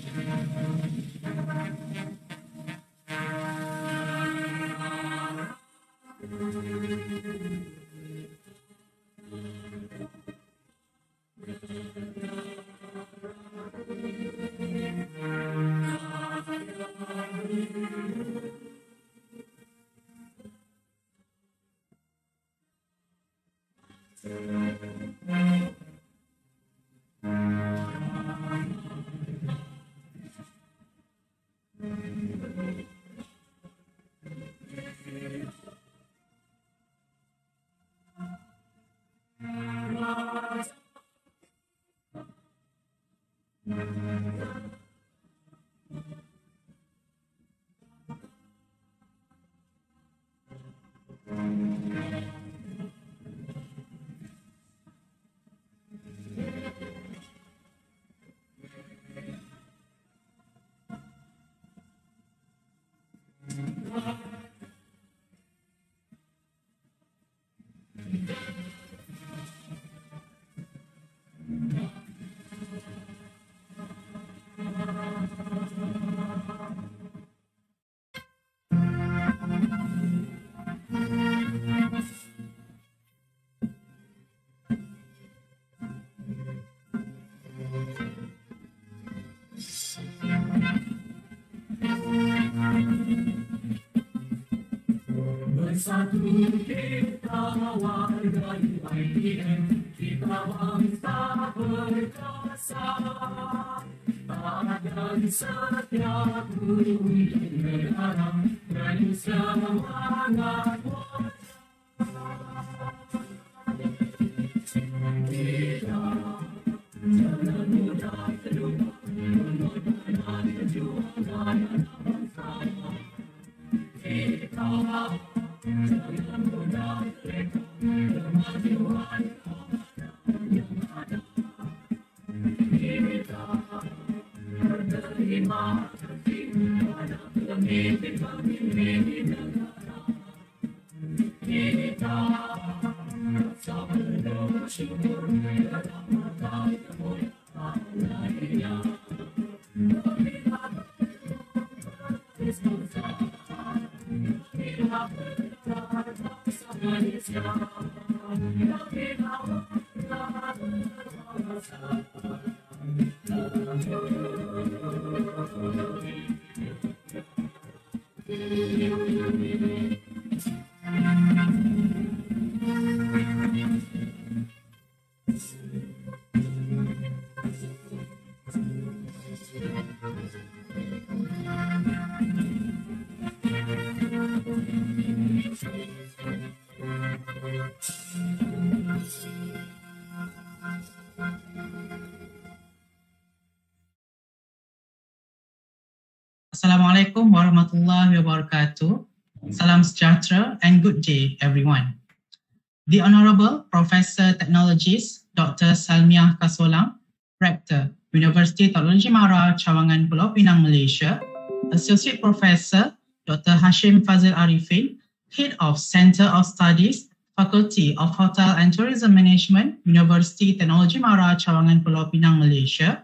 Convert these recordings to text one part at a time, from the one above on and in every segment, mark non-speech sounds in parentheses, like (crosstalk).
Thank you. Bersatu kita warga IPM Assalamualaikum warahmatullahi wabarakatuh. Salam sejahtera and good day everyone. The Honorable Professor Technologist Dr. Salmiah Kasolang, Rector, University Teknologi Mara, Cawangan Pulau Pinang, Malaysia, Associate Professor Dr. Hashim Fazil Arifin, Head of Center of Studies, Faculty of Hotel and Tourism Management, University Teknologi Mara, Cawangan Pulau Pinang, Malaysia,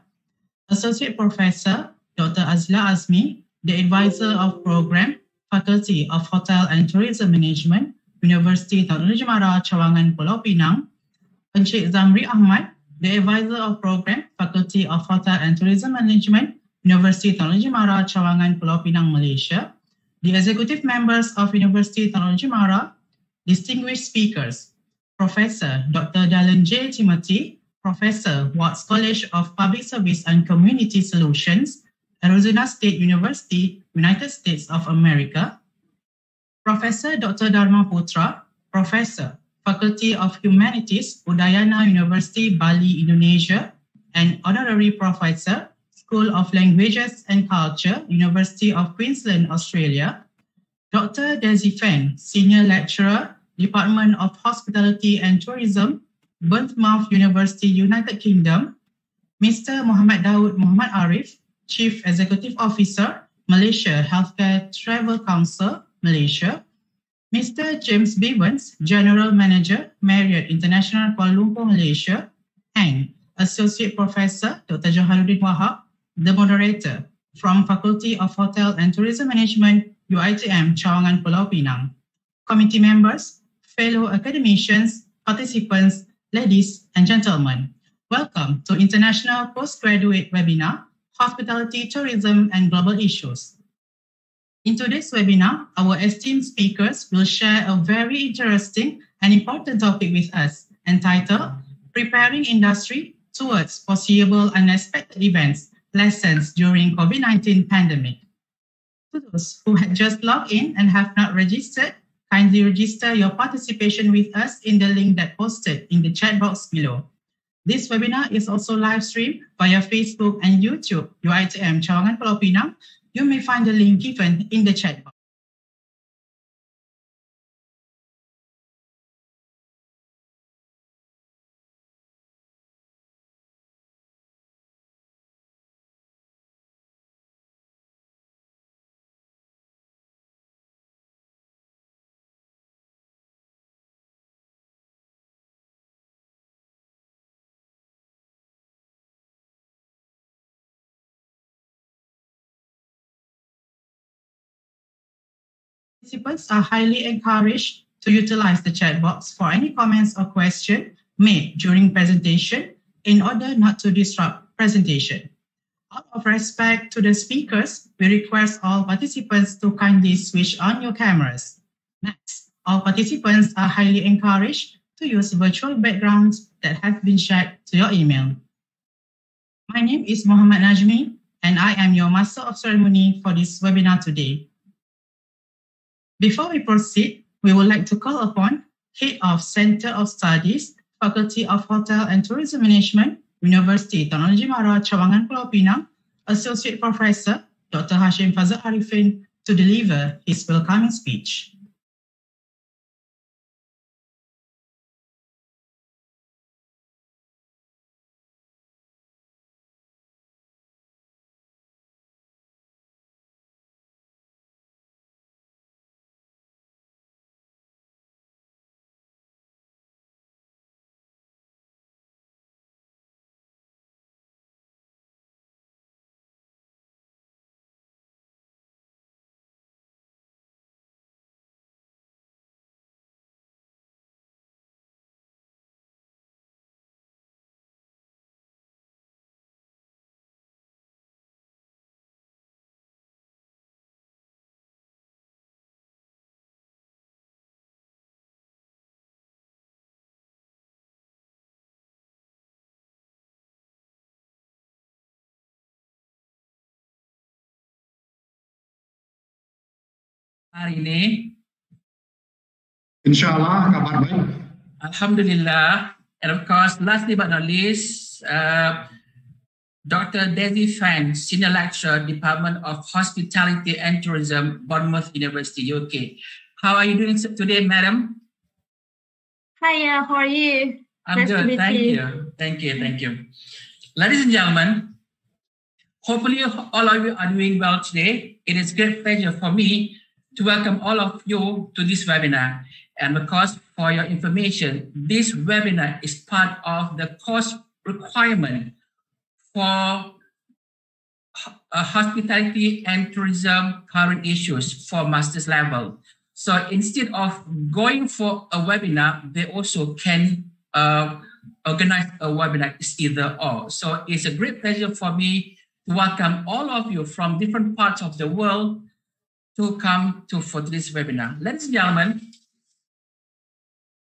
Associate Professor Dr. Azla Azmi, the Advisor of Program, Faculty of Hotel and Tourism Management, University Teknologi Mara, Cawangan Pulau Pinang, Encik Zamri Ahmad, the Advisor of Program, Faculty of Hotel and Tourism Management, University Teknologi Mara, Cawangan Pulau Pinang, Malaysia, the Executive Members of University Teknologi Mara, distinguished speakers, Professor Dr. Dallen J. Timothy, Professor, Watts College of Public Service and Community Solutions, Arizona State University, United States of America, Professor Dr. Darma Putra, Professor, Faculty of Humanities, Udayana University, Bali, Indonesia, and Honorary Professor, School of Languages and Culture, University of Queensland, Australia, Dr. Daisy Fan, Senior Lecturer, Department of Hospitality and Tourism, Bournemouth University, United Kingdom, Mr. Muhammad Daud Muhammad Arif, Chief Executive Officer, Malaysia Healthcare Travel Council, Malaysia, Mr. James Bivens, General Manager, Marriott International Kuala Lumpur, Malaysia, and Associate Professor Dr. Johanuddin Wahab, the moderator from Faculty of Hotel and Tourism Management, UITM, Cawangan Pulau Pinang. Committee members, fellow academicians, participants, ladies and gentlemen, welcome to International Postgraduate Webinar, Hospitality, Tourism and Global Issues. In today's webinar, our esteemed speakers will share a very interesting and important topic with us entitled Preparing Industry Towards Foreseeable Unexpected Events Lessons During COVID-19 Pandemic. To those who had just logged in and have not registered, kindly register your participation with us in the link that posted in the chat box below. This webinar is also live streamed via Facebook and YouTube, UITM Cawangan Pulau Pinang. You may find the link given in the chat box. Participants are highly encouraged to utilize the chat box for any comments or questions made during presentation in order not to disrupt presentation. Out of respect to the speakers, we request all participants to kindly switch on your cameras. Next, all participants are highly encouraged to use virtual backgrounds that have been shared to your email. My name is Muhammad Najmi, and I am your Master of Ceremony for this webinar today. Before we proceed, we would like to call upon Head of Center of Studies, Faculty of Hotel and Tourism Management, University Technology Mara, Cawangan Pulau Pinang, Associate Professor Dr. Hashim Fazal Arifin to deliver his welcoming speech. Hari ini. InsyaAllah kabar baik. Alhamdulillah. And of course, lastly but not least, uh, Dr. Daisy Fan, Senior Lecturer, Department of Hospitality and Tourism, Bournemouth University, UK. How are you doing today, madam? Hiya, how are you? I'm Nice good. Thank you. you. Thank you. Thank you. Ladies and gentlemen, hopefully all of you are doing well today. It is great pleasure for me to welcome all of you to this webinar. And of course, for your information, this webinar is part of the course requirement for uh, hospitality and tourism current issues for master's level. So instead of going for a webinar, they also can uh, organize a webinar. It's either or. So it's a great pleasure for me to welcome all of you from different parts of the world to come to for this webinar. Ladies and gentlemen,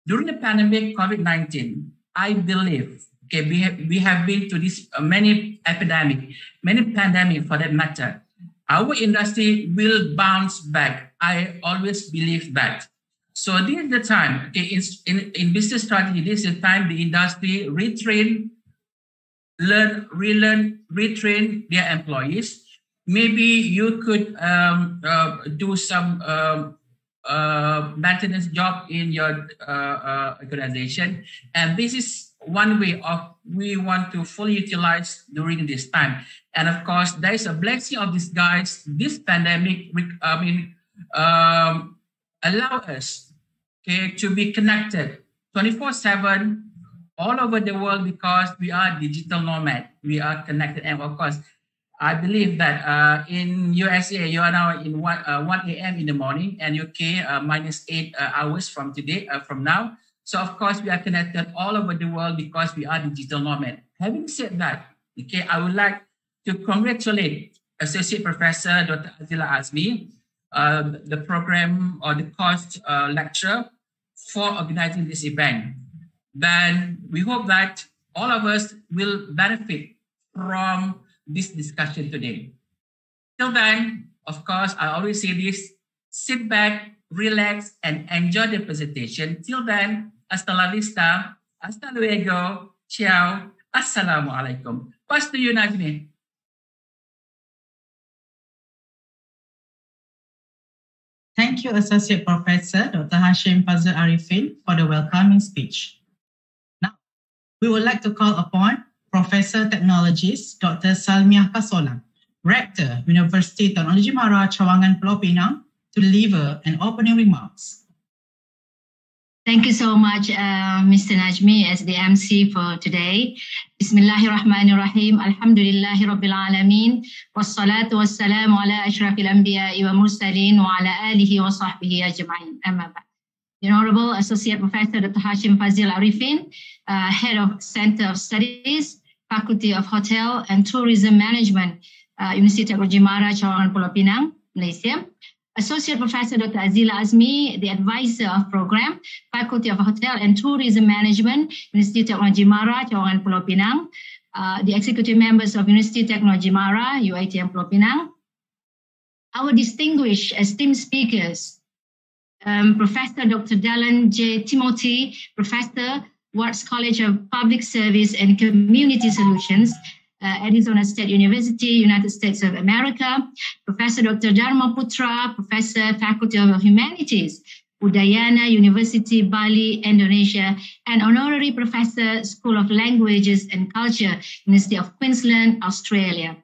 during the pandemic COVID-19, I believe okay, we have, we have been to this uh, many epidemic, many pandemic for that matter. Our industry will bounce back. I always believe that. So this is the time, okay, in, in, in business strategy, this is the time the industry retrain, learn, relearn, retrain their employees. Maybe you could um, uh, do some um, uh, maintenance job in your uh, uh, organization. And this is one way of we want to fully utilize during this time. And of course, there is a blessing of this guys. This pandemic, I mean, um, allow us okay, to be connected 24 7 all over the world because we are digital nomad. We are connected. And of course, I believe that uh, in USA, you are now in 1, uh, 1 a.m. in the morning and UK uh, minus 8 uh, hours from today, uh, from now. So of course, we are connected all over the world because we are digital nomad. Having said that, okay, I would like to congratulate Associate Professor Dr. Azila Azmi, uh, the program or the course lecture for organizing this event. Then we hope that all of us will benefit from this discussion today. Till then, of course, I always say this, sit back, relax, and enjoy the presentation. Till then, hasta la vista, hasta luego, ciao, assalamu alaikum. Pass to you, Najmi. Thank you, Associate Professor Dr. Hashim Fazil Arifin, for the welcoming speech. Now, we would like to call upon Professor Technologist Dr. Salmiah Kasolang, Rector, University Technology Mara, Cawangan Pulau Pinang, to deliver an opening remarks. Thank you so much, uh, Mr. Najmi, as the MC for today. Bismillahirrahmanirrahim. Alhamdulillahi Rabbil Alameen. Wassalatu wassalamu ala ashrafil wa mursalin wa ala alihi wa sahbihi ajma'in. Amma The Honorable Associate Professor Dr. Hashim Fazil Arifin, uh, Head of Center of Studies, Faculty of Hotel and Tourism Management, uh, University Technology Mara, Cawangan Pulau Pinang, Malaysia. Associate Professor Dr. Azila Azmi, the advisor of program, Faculty of Hotel and Tourism Management, University Technology Mara, Cawangan Pulau Pinang. Uh, the executive members of University Technology Mara, UITM Pulau Pinang. Our distinguished esteemed speakers, um, Professor Dr. Dallen J. Timothy, Professor, Watts College of Public Service and Community Solutions, uh, Arizona State University, United States of America, Professor Dr. Darma Putra, Professor, Faculty of Humanities, Udayana University, Bali, Indonesia, and Honorary Professor, School of Languages and Culture, University of Queensland, Australia.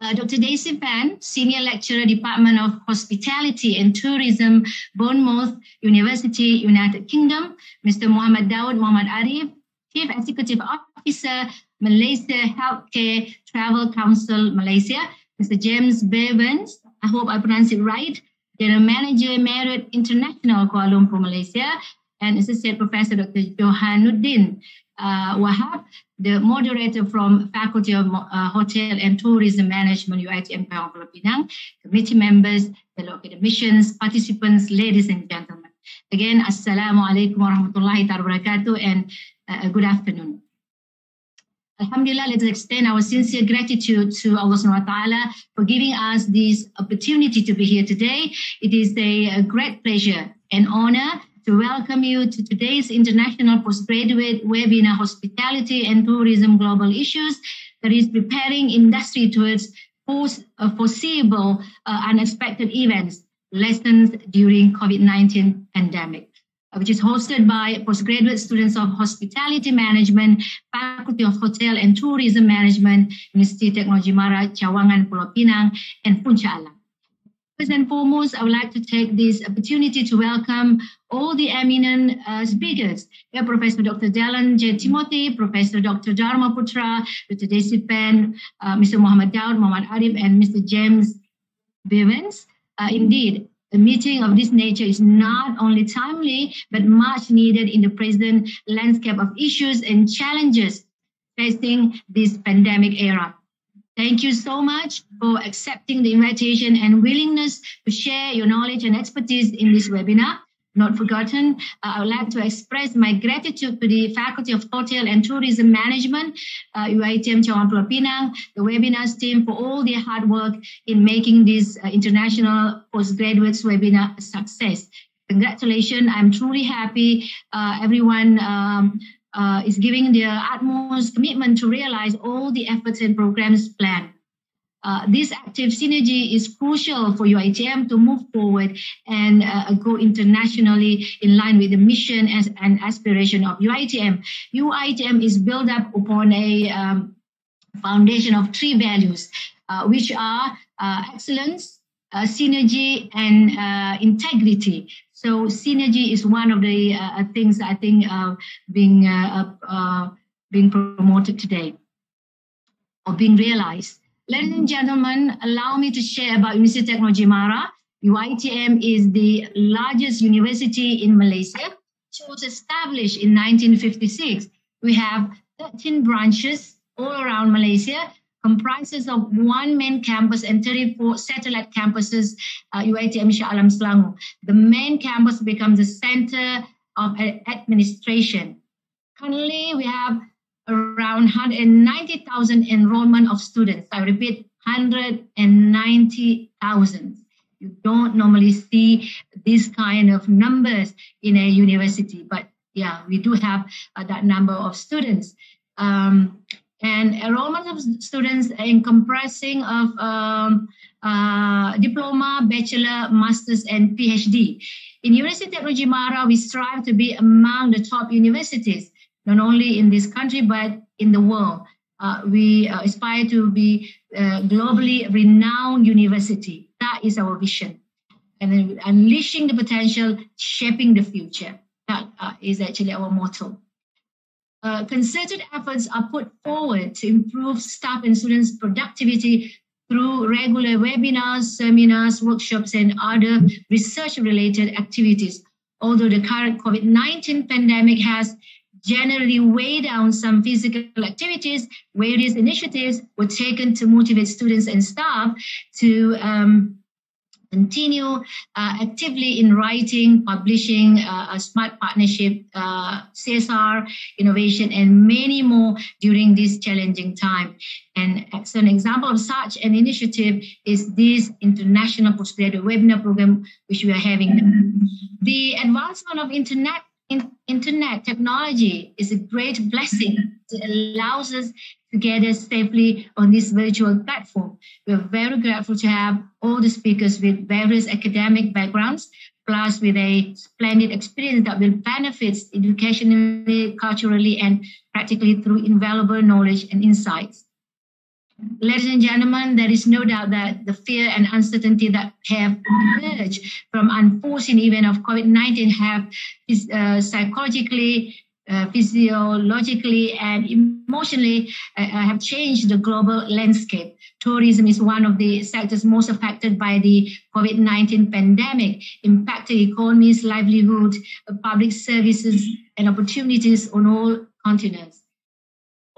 Uh, Dr. Daisy Pan, Senior Lecturer, Department of Hospitality and Tourism, Bournemouth University, United Kingdom, Mr. Muhammad Daud Muhammad Arif, Chief Executive Officer, Malaysia Healthcare Travel Council, Malaysia, Mr. James Bevans, I hope I pronounce it right, General Manager, Marriott International, Kuala Lumpur, Malaysia, and Associate Professor Dr. Johan Johanuddin uh, Wahab, the moderator from Faculty of uh, Hotel and Tourism Management, UITM Pulau Pinang, committee members, fellow academicians, participants, ladies and gentlemen. Again, Assalamu alaikum warahmatullahi wabarakatuh and uh, good afternoon. Alhamdulillah, let's extend our sincere gratitude to Allah subhanahu wa ta'ala for giving us this opportunity to be here today. It is a, a great pleasure and honor to welcome you to today's International Postgraduate Webinar Hospitality and Tourism Global Issues that is preparing industry towards uh, foreseeable uh, unexpected events, lessons during COVID-19 pandemic uh, which is hosted by postgraduate students of hospitality management, faculty of hotel and tourism management, University Technology Mara, Cawangan, Pulau Pinang, and Puncak Alam. First and foremost, I would like to take this opportunity to welcome all the eminent uh, speakers. Professor Dr. Dallen J. Timothy, Professor Dr. Darma Putra, Dr. Desi Pen, uh, Mr. Muhammad Daud, Muhammad Arif, and Mr. James Bivens. Uh, indeed, a meeting of this nature is not only timely, but much needed in the present landscape of issues and challenges facing this pandemic era. Thank you so much for accepting the invitation and willingness to share your knowledge and expertise in this webinar. Not forgotten, uh, I would like to express my gratitude to the Faculty of Hotel and Tourism Management, uh, UITM Pulau Pinang, the webinars team for all their hard work in making this uh, international postgraduates webinar a success. Congratulations, I'm truly happy uh, everyone um, uh, is giving their utmost commitment to realize all the efforts and programs planned. Uh, this active synergy is crucial for UITM to move forward and uh, go internationally in line with the mission as, and aspiration of UITM. UITM is built up upon a um, foundation of three values, uh, which are uh, excellence, uh, synergy, and integrity. So synergy is one of the uh, things I think uh, being uh, uh, being promoted today or being realized. Ladies and gentlemen, allow me to share about University Technology Mara. UITM is the largest university in Malaysia. It was established in 1956. We have 13 branches all around Malaysia, comprises of one main campus and 34 satellite campuses, uh, Shah Alam Selangor. The main campus becomes the center of administration. Currently, we have around 190,000 enrollment of students. I repeat, 190,000. You don't normally see these kind of numbers in a university, but yeah, we do have uh, that number of students. Um, and enrollment of students in compressing of um, uh, diploma, bachelor, masters, and PhD. In University of Technology Mara, we strive to be among the top universities not only in this country, but in the world. Uh, we uh, aspire to be a globally renowned university. That is our vision. And then unleashing the potential, shaping the future. That uh, is actually our motto. Uh, concerted efforts are put forward to improve staff and students' productivity through regular webinars, seminars, workshops, and other research related activities. Although the current COVID 19 pandemic has generally weighed down some physical activities, various initiatives were taken to motivate students and staff to um, continue uh, actively in writing, publishing, uh, a smart partnership, uh, CSR, innovation, and many more during this challenging time. And as an example of such an initiative is this international postgraduate webinar program, which we are having. The advancement of internet in, internet technology is a great blessing. It allows us to gather safely on this virtual platform. We're very grateful to have all the speakers with various academic backgrounds, plus with a splendid experience that will benefit educationally, culturally, and practically through invaluable knowledge and insights. Ladies and gentlemen, there is no doubt that the fear and uncertainty that have emerged from unforeseen event of COVID-19 have uh, psychologically, uh, physiologically, and emotionally uh, have changed the global landscape. Tourism is one of the sectors most affected by the COVID-19 pandemic, impacting economies, livelihood, public services, and opportunities on all continents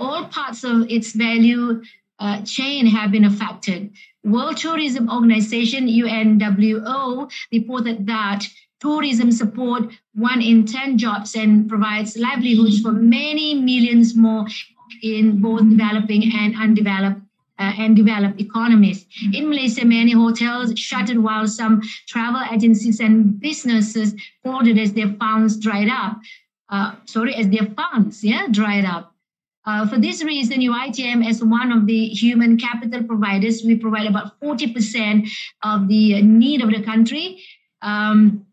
all parts of its value uh, chain have been affected. World Tourism Organization, UNWO, reported that tourism support one in 10 jobs and provides livelihoods for many millions more in both developing and undeveloped uh, and developed economies. In Malaysia, many hotels shuttered while some travel agencies and businesses folded as their funds dried up. Uh, sorry, as their funds, yeah, dried up. Uh, for this reason, UITM, as one of the human capital providers, we provide about 40% of the need of the country. Um,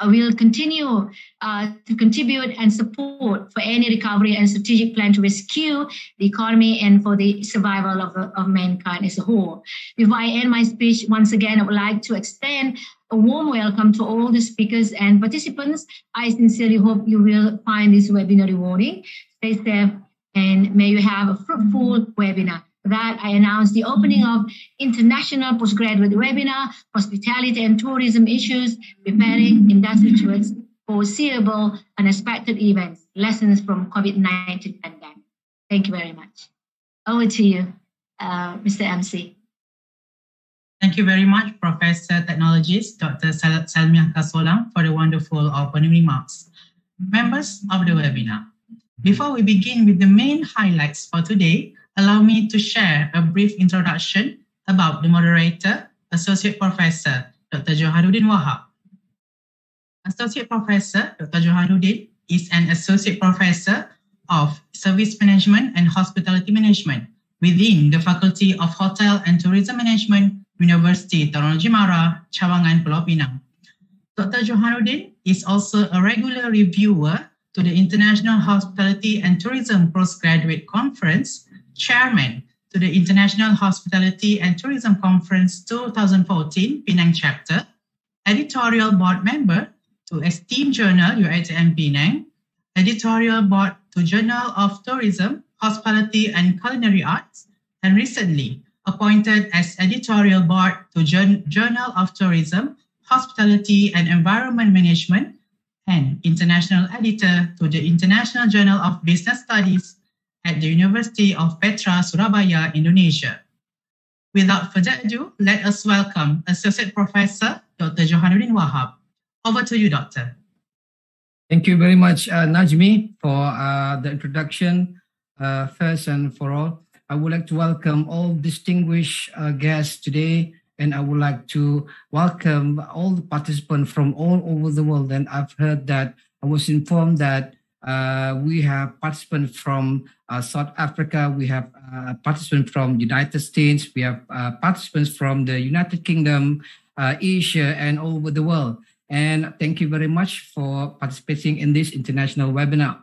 uh, we'll continue uh, to contribute and support for any recovery and strategic plan to rescue the economy and for the survival of, of mankind as a whole. Before I end my speech, once again, I would like to extend a warm welcome to all the speakers and participants. I sincerely hope you will find this webinar rewarding. Stay safe and may you have a fruitful webinar. That, I announced the opening of International Postgraduate Webinar, Hospitality and Tourism Issues, Preparing Industry Towards Foreseeable Unexpected Events, Lessons from COVID-19 Pandemic. Thank you very much. Over to you, uh, Mr. MC. Thank you very much, Professor Technologist Dr. Sal Salmiah for the wonderful opening remarks. Members of the webinar, before we begin with the main highlights for today, allow me to share a brief introduction about the moderator, Associate Professor Dr. Joharuddin Wahab. Associate Professor Dr. Joharuddin is an Associate Professor of Service Management and Hospitality Management within the Faculty of Hotel and Tourism Management University Technology Mara, Cawangan, Pulau Pinang. Dr. Johanuddin is also a regular reviewer to the International Hospitality and Tourism Postgraduate Conference, chairman to the International Hospitality and Tourism Conference 2014 Penang chapter, editorial board member to esteemed journal UITM Penang, editorial board to Journal of Tourism, Hospitality and Culinary Arts, and recently appointed as editorial board to Journal of Tourism, Hospitality and Environment Management, and international editor to the International Journal of Business Studies at the University of Petra, Surabaya, Indonesia. Without further ado, let us welcome Associate Professor Dr. Johanuddin Wahab. Over to you, Doctor. Thank you very much, uh, Najmi, for uh, the introduction. Uh, first and for all, I would like to welcome all distinguished uh, guests today, and I would like to welcome all the participants from all over the world. And I've heard that I was informed that uh, we have participants from uh, South Africa, we have participants from United States, we have participants from the United Kingdom, Asia, and all over the world. And thank you very much for participating in this international webinar.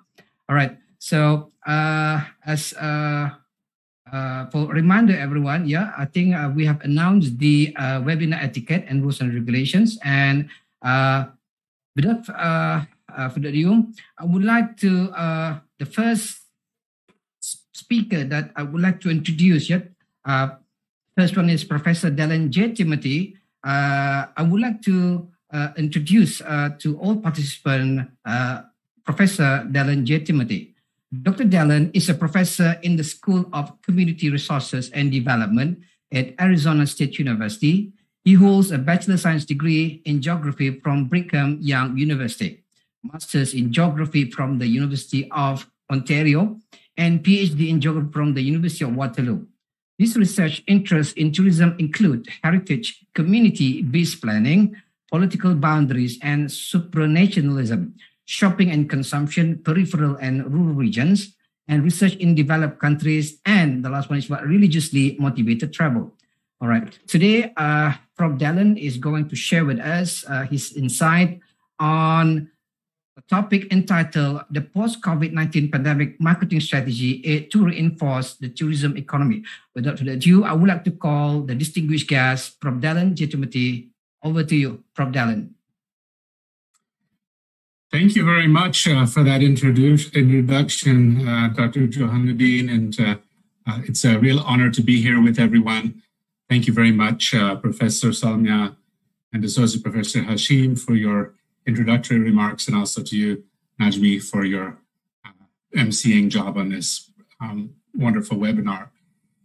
All right. So uh, as uh, uh, for reminder everyone, yeah, I think uh, we have announced the uh, webinar etiquette and rules and regulations. And uh, without further ado, I would like to, the first speaker that I would like to introduce, yeah, first one is Professor Dallen J. Timothy. I would like to uh, introduce uh, to all participants uh, Professor Dallen J. Timothy. Dr. Dallen is a professor in the School of Community Resources and Development at Arizona State University. He holds a Bachelor Science degree in Geography from Brigham Young University, Master's in Geography from the University of Ontario, and PhD in Geography from the University of Waterloo. His research interests in tourism include heritage, community-based planning, political boundaries, and supranationalism, shopping and consumption, peripheral and rural regions, and research in developed countries. And the last one is about religiously motivated travel. All right. Today, uh, Prof. Dallen is going to share with us uh, his insight on topic entitled The Post COVID 19 Pandemic Marketing Strategy to Reinforce the Tourism Economy. Without further ado, I would like to call the distinguished guest, Prof. Dallen J. Over to you, Prof. Dallen. Thank you very much uh, for that introduction, uh, Dr. Johanuddin, and uh, uh, it's a real honor to be here with everyone. Thank you very much, uh, Professor Salmia and Associate Professor Hashim, for your introductory remarks, and also to you, Najmi, for your uh, emceeing job on this um, wonderful webinar.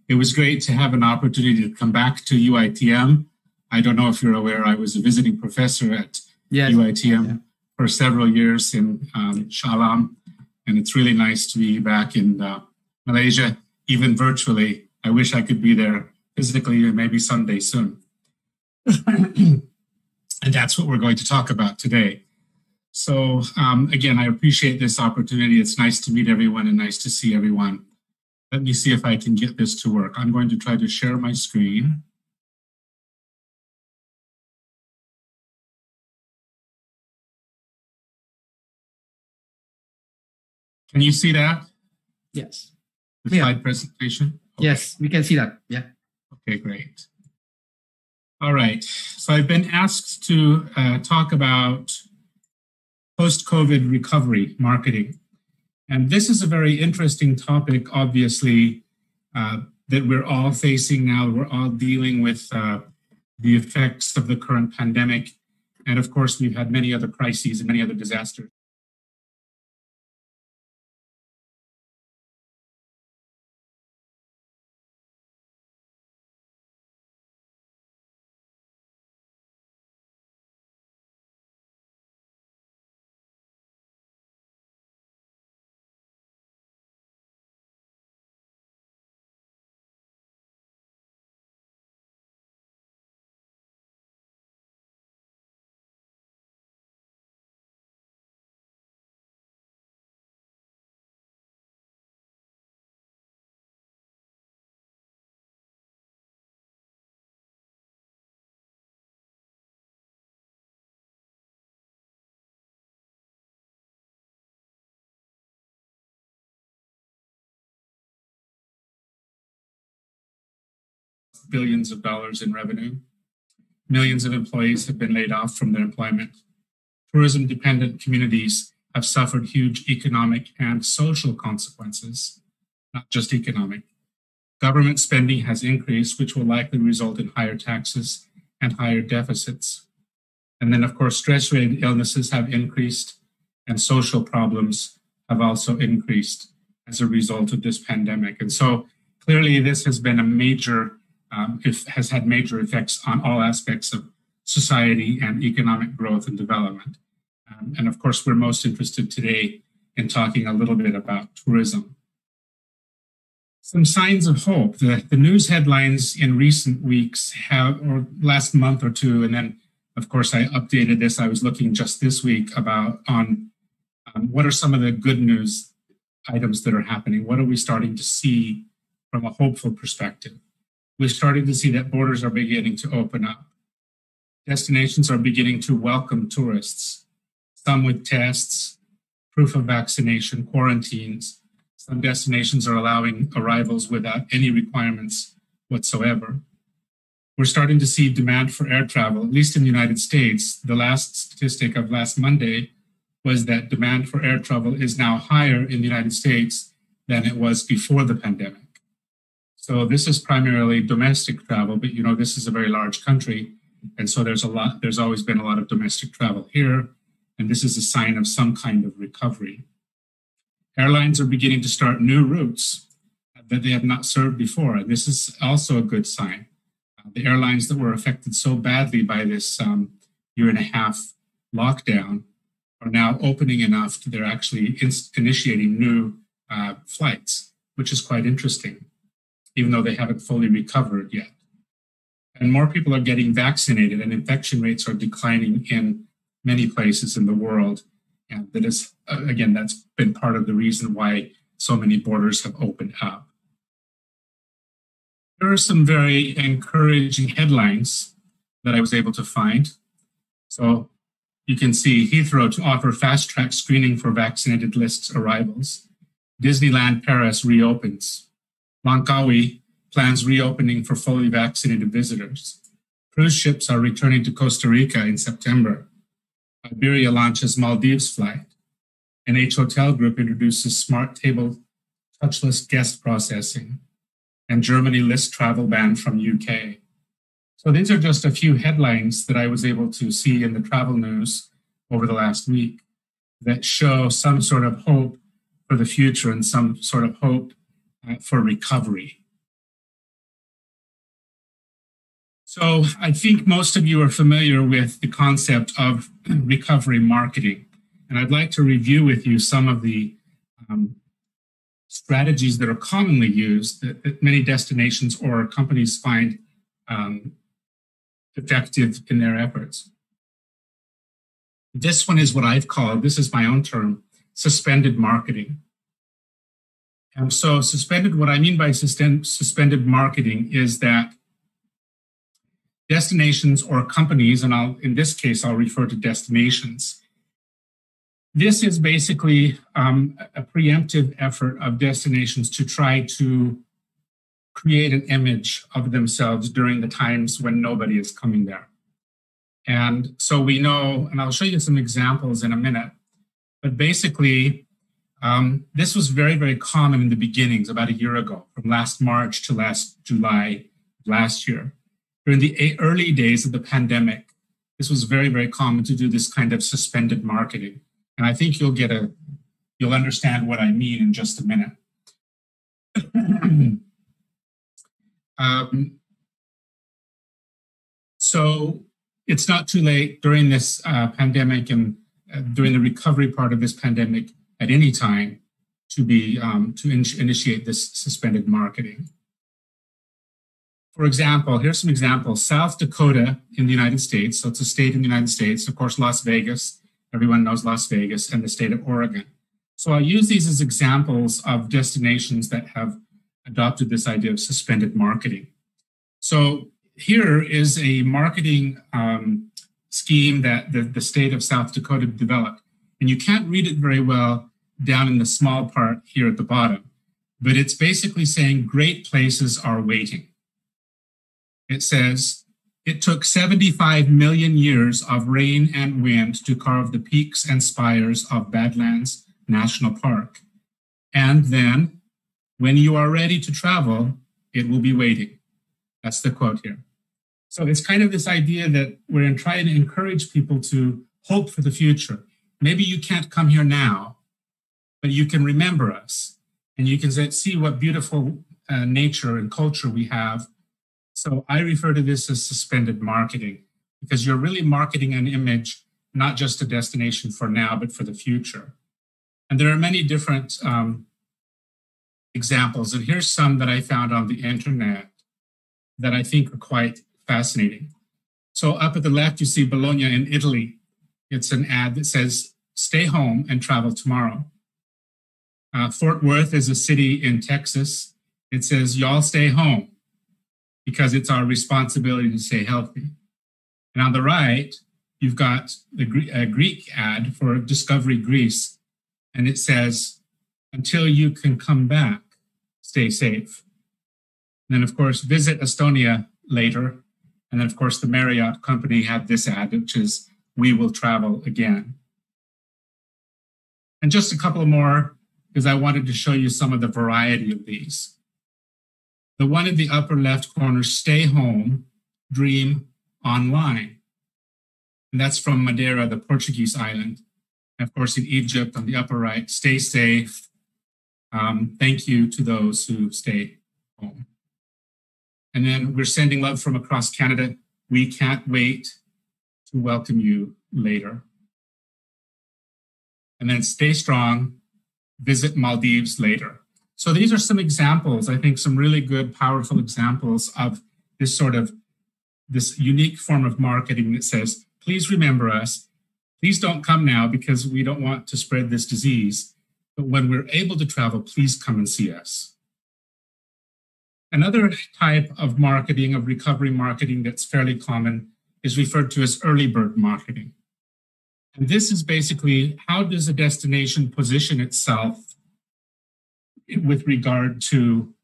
It was great to have an opportunity to come back to UITM I don't know if you're aware, I was a visiting professor at yes. UITM yeah. for several years in um, Shah and it's really nice to be back in uh, Malaysia, even virtually. I wish I could be there physically, maybe someday soon. (clears throat) and that's what we're going to talk about today. So, um, again, I appreciate this opportunity. It's nice to meet everyone and nice to see everyone. Let me see if I can get this to work. I'm going to try to share my screen. Can you see that? Yes. The yeah. slide presentation? Okay. Yes, we can see that. Yeah. Okay, great. All right. So I've been asked to uh, talk about post COVID recovery marketing. And this is a very interesting topic, obviously, uh, that we're all facing now. We're all dealing with uh, the effects of the current pandemic. And of course, we've had many other crises and many other disasters. Billions of dollars in revenue. Millions of employees have been laid off from their employment. Tourism dependent communities have suffered huge economic and social consequences, not just economic. Government spending has increased, which will likely result in higher taxes and higher deficits. And then, of course, stress related illnesses have increased, and social problems have also increased as a result of this pandemic. And so, clearly, this has been a major, um, has had major effects on all aspects of society and economic growth and development. Um, and of course, we're most interested today in talking a little bit about tourism. Some signs of hope. The, the news headlines in recent weeks have, or last month or two, and then of course I updated this. I was looking just this week about on um, what are some of the good news items that are happening. What are we starting to see from a hopeful perspective? We're starting to see that borders are beginning to open up. Destinations are beginning to welcome tourists, some with tests, proof of vaccination, quarantines. Some destinations are allowing arrivals without any requirements whatsoever. We're starting to see demand for air travel, at least in the United States. The last statistic of last Monday was that demand for air travel is now higher in the United States than it was before the pandemic. So this is primarily domestic travel, but you know this is a very large country, and so there's a lot. There's always been a lot of domestic travel here, and this is a sign of some kind of recovery. Airlines are beginning to start new routes that they have not served before, and this is also a good sign. Uh, the airlines that were affected so badly by this um, year and a half lockdown are now opening enough that they're actually in- initiating new uh, flights, which is quite interesting, even though they haven't fully recovered yet. And more people are getting vaccinated, and infection rates are declining in many places in the world. And that is, uh, again, that's been part of the reason why so many borders have opened up. There are some very encouraging headlines that I was able to find. So you can see Heathrow to offer fast track screening for vaccinated lists arrivals. Disneyland Paris reopens. Langkawi plans reopening for fully vaccinated visitors. Cruise ships are returning to Costa Rica in September. Iberia launches Maldives flight. NH Hotel Group introduces smart table touchless guest processing. And Germany lists travel ban from UK. So these are just a few headlines that I was able to see in the travel news over the last week that show some sort of hope for the future and some sort of hope uh, for recovery. So I think most of you are familiar with the concept of (clears throat) recovery marketing. And I'd like to review with you some of the um, strategies that are commonly used that, that, many destinations or companies find um, effective in their efforts. This one is what I've called, this is my own term, suspended marketing. And so, suspended, what I mean by suspended marketing is that destinations or companies, and I'll, in this case, I'll refer to destinations. This is basically um, a preemptive effort of destinations to try to create an image of themselves during the times when nobody is coming there. And so we know, and I'll show you some examples in a minute, but basically, um, this was very, very common in the beginnings about a year ago, from last March to last July last year. During the early days of the pandemic, this was very, very common to do this kind of suspended marketing. And I think you'll get a, you'll understand what I mean in just a minute. (clears throat) Um, so it's not too late during this uh, pandemic and uh, during the recovery part of this pandemic at any time to be um, to in- initiate this suspended marketing. For example, here's some examples. South Dakota in the United States, so it's a state in the United States. Of course, Las Vegas, everyone knows Las Vegas, and the state of Oregon. So I use these as examples of destinations that have adopted this idea of suspended marketing. So here is a marketing um, scheme that the, the state of South Dakota developed. And you can't read it very well down in the small part here at the bottom, but it's basically saying great places are waiting. It says, it took 75 million years of rain and wind to carve the peaks and spires of Badlands National Park. And then when you are ready to travel, it will be waiting. That's the quote here. So it's kind of this idea that we're trying to encourage people to hope for the future. Maybe you can't come here now, but you can remember us and you can see what beautiful uh, nature and culture we have. So I refer to this as suspended marketing because you're really marketing an image, not just a destination for now, but for the future. And there are many different um, examples. And here's some that I found on the internet that I think are quite fascinating. So up at the left, you see Bologna in Italy. It's an ad that says, stay home and travel tomorrow. Uh, Fort Worth is a city in Texas. It says, y'all stay home because it's our responsibility to stay healthy. And on the right, you've got the Greek ad for Discovery Greece. And it says, until you can come back, stay safe. And then, of course, visit Estonia later. And then, of course, the Marriott company had this ad, which is, we will travel again. And just a couple more, because I wanted to show you some of the variety of these. The one in the upper left corner, stay home, dream online. And that's from Madeira, the Portuguese island. And of course, in Egypt on the upper right, stay safe. Um, thank you to those who stay home. And then we're sending love from across Canada. We can't wait to welcome you later. And then stay strong, visit Maldives later. So these are some examples, I think some really good, powerful examples of this sort of this unique form of marketing that says, please remember us. Please don't come now because we don't want to spread this disease. But when we're able to travel, please come and see us. Another type of marketing, of recovery marketing that's fairly common, is referred to as early bird marketing. And this is basically how does a destination position itself with regard to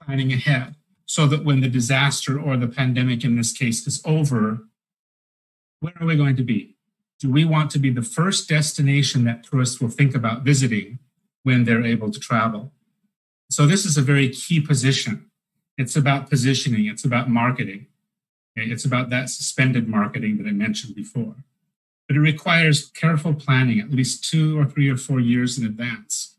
planning ahead so that when the disaster or the pandemic in this case is over, where are we going to be? Do we want to be the first destination that tourists will think about visiting when they're able to travel? So, this is a very key position. It's about positioning, it's about marketing, it's about that suspended marketing that I mentioned before. But it requires careful planning, at least two or three or four years in advance.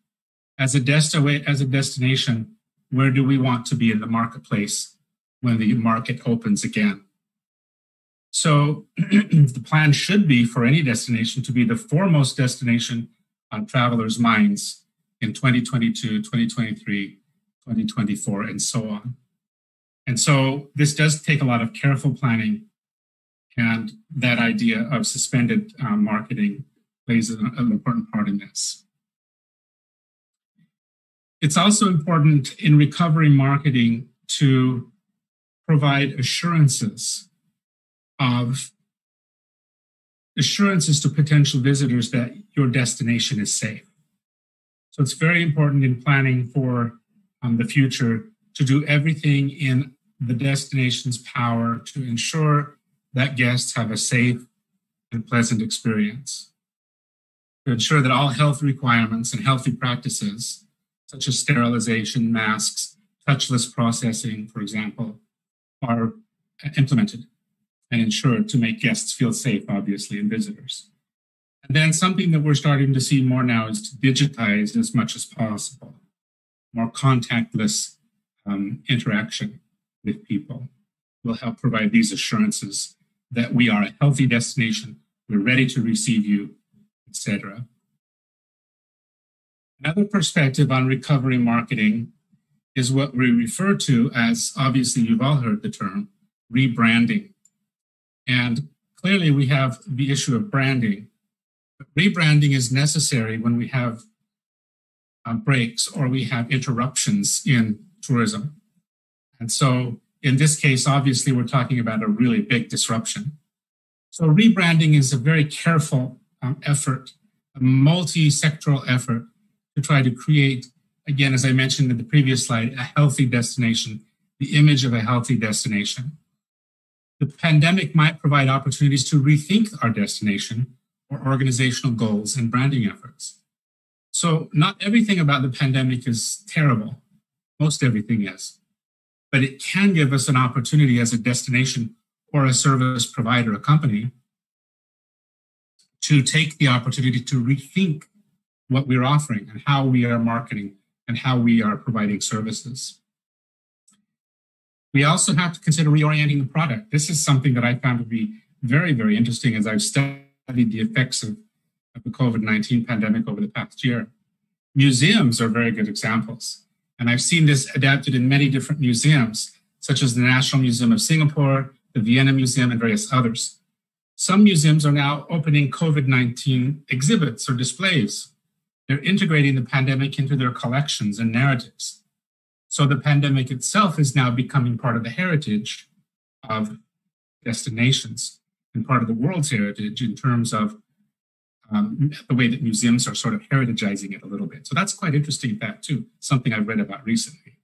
As a, desti- as a destination, where do we want to be in the marketplace when the market opens again? So (clears throat) the plan should be for any destination to be the foremost destination on travelers' minds in 2022, 2023, 2024, and so on. And so this does take a lot of careful planning, and that idea of suspended um, marketing plays an, an important part in this. It's also important in recovery marketing to provide assurances of assurances to potential visitors that your destination is safe. So it's very important in planning for um, the future to do everything in the destination's power to ensure that guests have a safe and pleasant experience. To ensure that all health requirements and healthy practices, such as sterilization, masks, touchless processing, for example, are implemented and ensured to make guests feel safe, obviously, and visitors. And then something that we're starting to see more now is to digitize as much as possible, more contactless um, interaction with people will help provide these assurances that we are a healthy destination, we're ready to receive you, etc. Another perspective on recovery marketing is what we refer to as, obviously, you've all heard the term, rebranding. And clearly, we have the issue of branding. But rebranding is necessary when we have uh, breaks or we have interruptions in tourism. And so, in this case, obviously, we're talking about a really big disruption. So, rebranding is a very careful um, effort, a multi sectoral effort to try to create, again, as I mentioned in the previous slide, a healthy destination, the image of a healthy destination the pandemic might provide opportunities to rethink our destination or organizational goals and branding efforts. So, not everything about the pandemic is terrible. Most everything is. But it can give us an opportunity as a destination or a service provider, a company, to take the opportunity to rethink what we're offering and how we are marketing and how we are providing services. We also have to consider reorienting the product. This is something that I found to be very, very interesting as I've studied the effects of, of the COVID 19 pandemic over the past year. Museums are very good examples. And I've seen this adapted in many different museums, such as the National Museum of Singapore, the Vienna Museum, and various others. Some museums are now opening COVID 19 exhibits or displays. They're integrating the pandemic into their collections and narratives. So the pandemic itself is now becoming part of the heritage of destinations and part of the world's heritage in terms of um, the way that museums are sort of heritagizing it a little bit. So that's quite interesting, that too, something I've read about recently.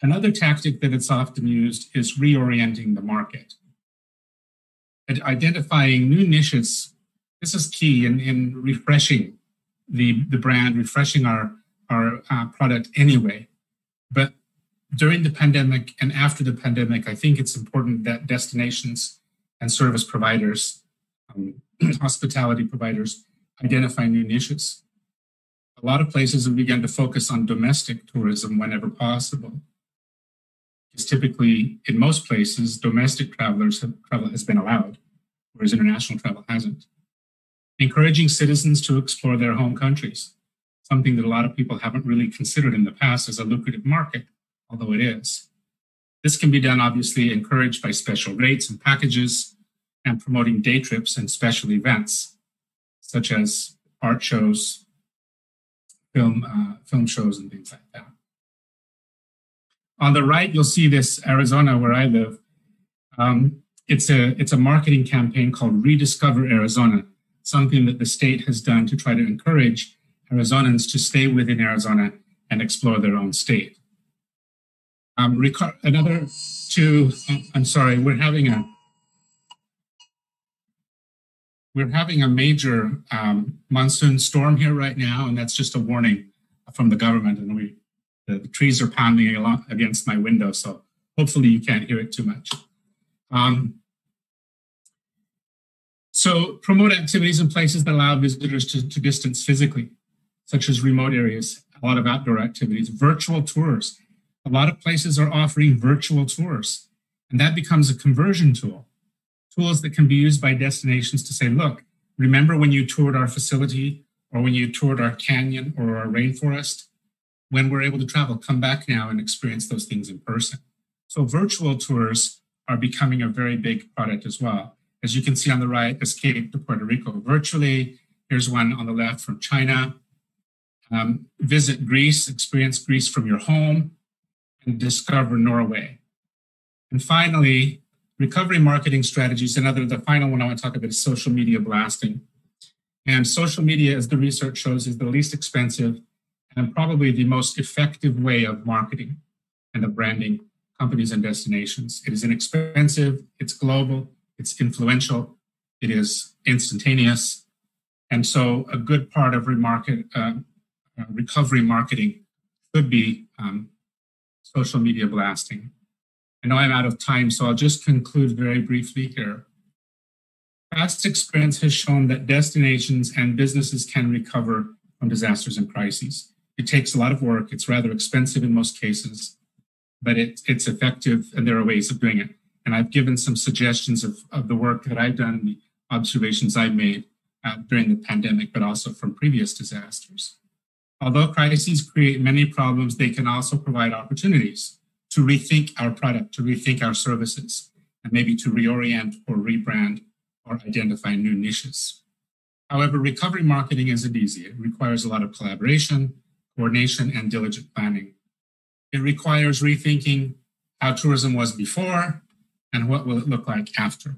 Another tactic that it's often used is reorienting the market. And identifying new niches, this is key in, in refreshing the, the brand, refreshing our, our uh, product anyway. But during the pandemic and after the pandemic, I think it's important that destinations and service providers, um, (clears throat) hospitality providers, identify new niches. A lot of places have begun to focus on domestic tourism whenever possible. Because typically, in most places, domestic travelers have, travel has been allowed, whereas international travel hasn't. Encouraging citizens to explore their home countries something that a lot of people haven't really considered in the past as a lucrative market, although it is. This can be done, obviously, encouraged by special rates and packages and promoting day trips and special events, such as art shows, film, uh, film shows, and things like that. On the right, you'll see this Arizona, where I live. Um, it's a it's a marketing campaign called Rediscover Arizona, something that the state has done to try to encourage Arizonans to stay within Arizona and explore their own state. Um, another two, I'm sorry, we're having a we're having a major um, monsoon storm here right now, and that's just a warning from the government. And we the, the trees are pounding along against my window, so hopefully you can't hear it too much. Um, so promote activities in places that allow visitors to, to distance physically such as remote areas, a lot of outdoor activities, virtual tours. A lot of places are offering virtual tours, and that becomes a conversion tool. Tools that can be used by destinations to say, look, remember when you toured our facility or when you toured our canyon or our rainforest? When we're able to travel, come back now and experience those things in person. So virtual tours are becoming a very big product as well. As you can see on the right, Escape to Puerto Rico virtually. Here's one on the left from China. Um, visit Greece, experience Greece from your home, and discover Norway. And finally, recovery marketing strategies. Another, the final one I want to talk about is social media blasting. And social media, as the research shows, is the least expensive and probably the most effective way of marketing and of branding companies and destinations. It is inexpensive, it's global, it's influential, it is instantaneous. And so a good part of remarket, uh, recovery marketing could be um, social media blasting. I know I'm out of time, so I'll just conclude very briefly here. Past experience has shown that destinations and businesses can recover from disasters and crises. It takes a lot of work, it's rather expensive in most cases, but it, it's effective and there are ways of doing it. And I've given some suggestions of, of the work that I've done, the observations I've made uh, during the pandemic, but also from previous disasters. Although crises create many problems, they can also provide opportunities to rethink our product, to rethink our services, and maybe to reorient or rebrand or identify new niches. However, recovery marketing isn't easy. It requires a lot of collaboration, coordination, and diligent planning. It requires rethinking how tourism was before and what will it look like after.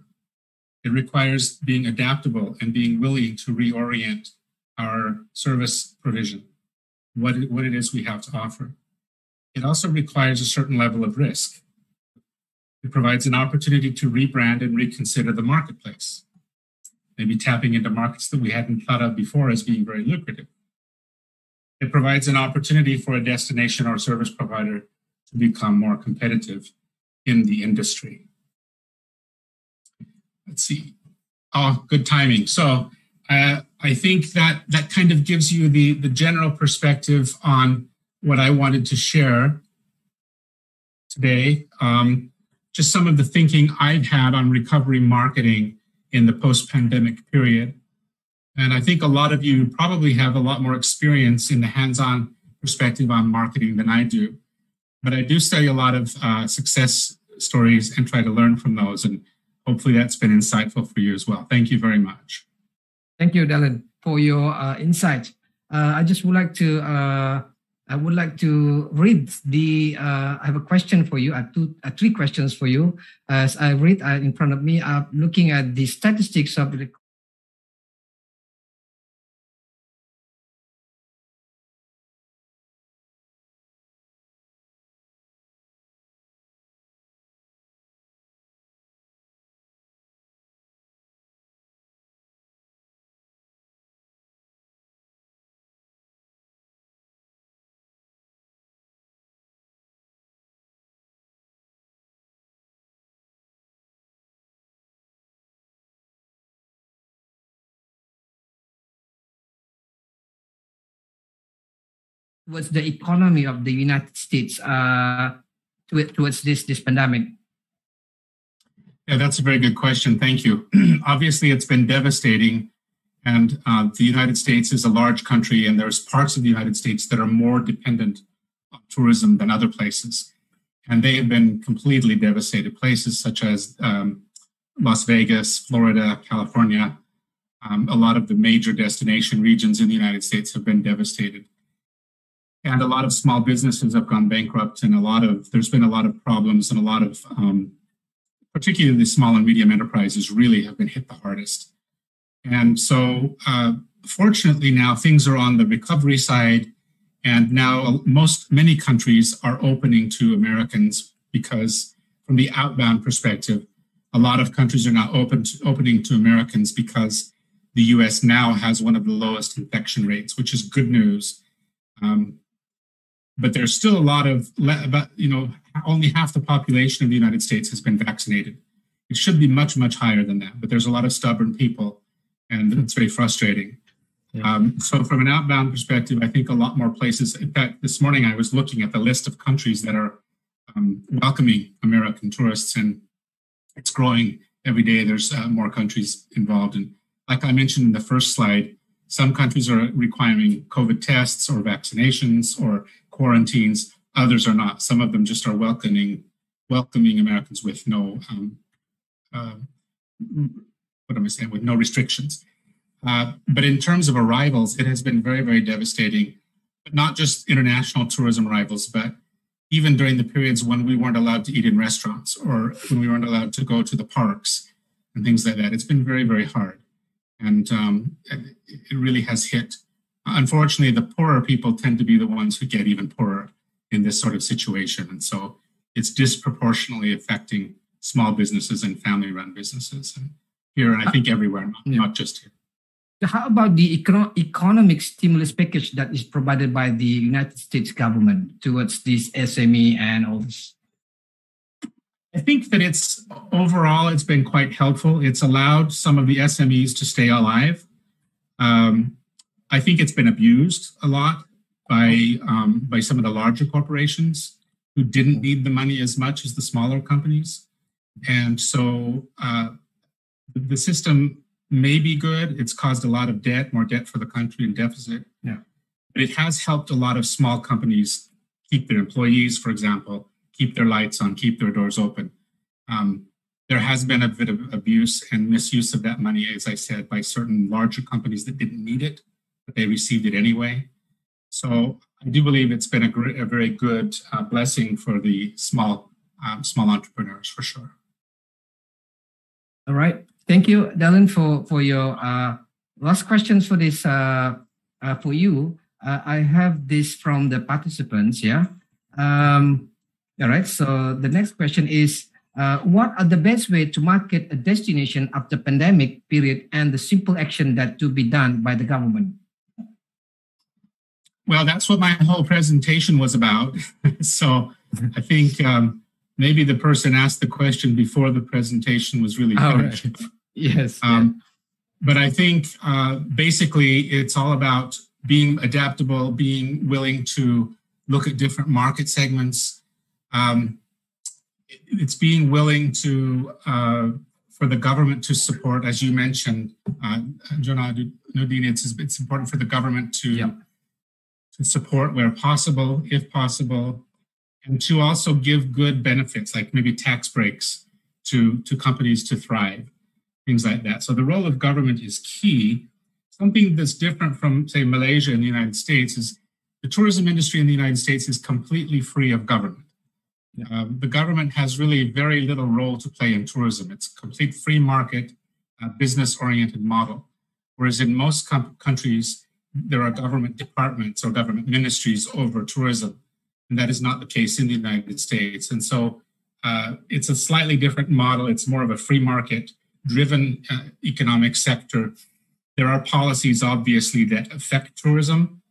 It requires being adaptable and being willing to reorient our service provision what it, what it is we have to offer. It also requires a certain level of risk. It provides an opportunity to rebrand and reconsider the marketplace, maybe tapping into markets that we hadn't thought of before as being very lucrative. It provides an opportunity for a destination or service provider to become more competitive in the industry. Let's see. Oh, good timing. So uh, I think that that kind of gives you the, the general perspective on what I wanted to share today. Um, just some of the thinking I've had on recovery marketing in the post pandemic period. And I think a lot of you probably have a lot more experience in the hands on perspective on marketing than I do. But I do study a lot of uh, success stories and try to learn from those. And hopefully that's been insightful for you as well. Thank you very much. Thank you, Dallen, for your uh, insight. Uh, I just would like to uh, I would like to read the. Uh, I have a question for you. I have two, uh, three questions for you. As I read uh, in front of me, I'm looking at the statistics of the towards the economy of the United States uh, towards this this pandemic? Yeah, that's a very good question. Thank you. (clears throat) Obviously, it's been devastating, and uh, the United States is a large country, and there's parts of the United States that are more dependent on tourism than other places, and they have been completely devastated. Places such as um, Las Vegas, Florida, California, um, a lot of the major destination regions in the United States have been devastated and a lot of small businesses have gone bankrupt and a lot of there's been a lot of problems and a lot of um, particularly small and medium enterprises really have been hit the hardest. And so uh, fortunately now things are on the recovery side and now most many countries are opening to americans because from the outbound perspective a lot of countries are now open to, opening to americans because the us now has one of the lowest infection rates which is good news. Um, but there's still a lot of about you know only half the population of the united states has been vaccinated. It should be much much higher than that but there's a lot of stubborn people and it's very frustrating. Yeah. um, so from an outbound perspective i think a lot more places in fact this morning i was looking at the list of countries that are um, welcoming american tourists and it's growing every day. There's uh, more countries involved and like i mentioned in the first slide some countries are requiring covid tests or vaccinations or quarantines. Others are not. Some of them just are welcoming welcoming Americans with no um, uh, what am I saying with no restrictions. Uh, but in terms of arrivals, it has been very very devastating. But not just international tourism arrivals, but even during the periods when we weren't allowed to eat in restaurants or when we weren't allowed to go to the parks and things like that. It's been very very hard, and um, it really has hit unfortunately, the poorer people tend to be the ones who get even poorer in this sort of situation. And so it's disproportionately affecting small businesses and family run businesses and here, and I think everywhere, not, yeah. not just here. how about the econo- economic stimulus package that is provided by the United States government towards this SME and all this? I think that it's overall it's been quite helpful. It's allowed some of the SMEs to stay alive. Um, I think it's been abused a lot by um, by some of the larger corporations who didn't need the money as much as the smaller companies, and so uh, the system may be good. It's caused a lot of debt, more debt for the country and deficit. Yeah, but it has helped a lot of small companies keep their employees, for example, keep their lights on, keep their doors open. Um, there has been a bit of abuse and misuse of that money, as I said, by certain larger companies that didn't need it but they received it anyway. So I do believe it's been a, a very good uh, blessing for the small um, small entrepreneurs for sure. All right, thank you, Dallen, for for your uh, last questions for this uh, uh for you. Uh, I have this from the participants. Yeah. Um, all right. So the next question is. Uh, what are the best way to market a destination after pandemic period and the simple action that to be done by the government? Well, that's what my whole presentation was about. (laughs) so I think um, maybe the person asked the question before the presentation was really finished. right. (laughs) Yes. Um, but I think uh, basically it's all about being adaptable, being willing to look at different market segments. Um, it's being willing to, uh, for the government to support, as you mentioned, uh, Jonah Nudin, it's, it's important for the government to, Yeah. To support where possible, if possible, and to also give good benefits, like maybe tax breaks to, to companies to thrive things like that. So the role of government is key. Something that's different from, say, Malaysia and the United States is the tourism industry in the United States is completely free of government. Um, the government has really very little role to play in tourism. It's a complete free market, uh, business-oriented model. Whereas in most com- countries, there are government departments or government ministries over tourism, and that is not the case in the United States. And so uh, it's a slightly different model. It's more of a free market driven uh, economic sector. There are policies, obviously, that affect tourism,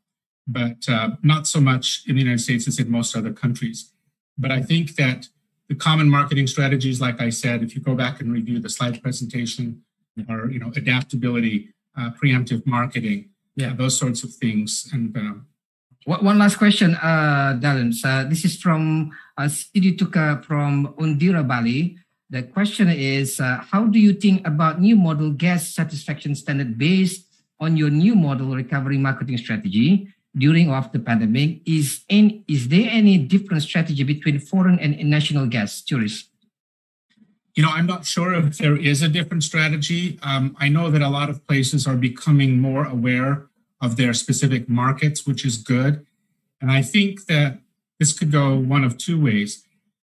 but uh, not so much in the United States as in most other countries. But I think that the common marketing strategies, like I said, if you go back and review the slide presentation, are you know adaptability, uh, preemptive marketing, Yeah. those sorts of things, and um, One last question, uh, Darren. Uh, this is from uh, Sidi Tuka from Undira, Bali. The question is, uh, how do you think about new model guest satisfaction standard based on your new model recovery marketing strategy during or after pandemic? Is in, is there any different strategy between foreign and national guests, tourists? You know, I'm not sure if there is a different strategy. Um, I know that a lot of places are becoming more aware of their specific markets, which is good. And I think that this could go one of two ways.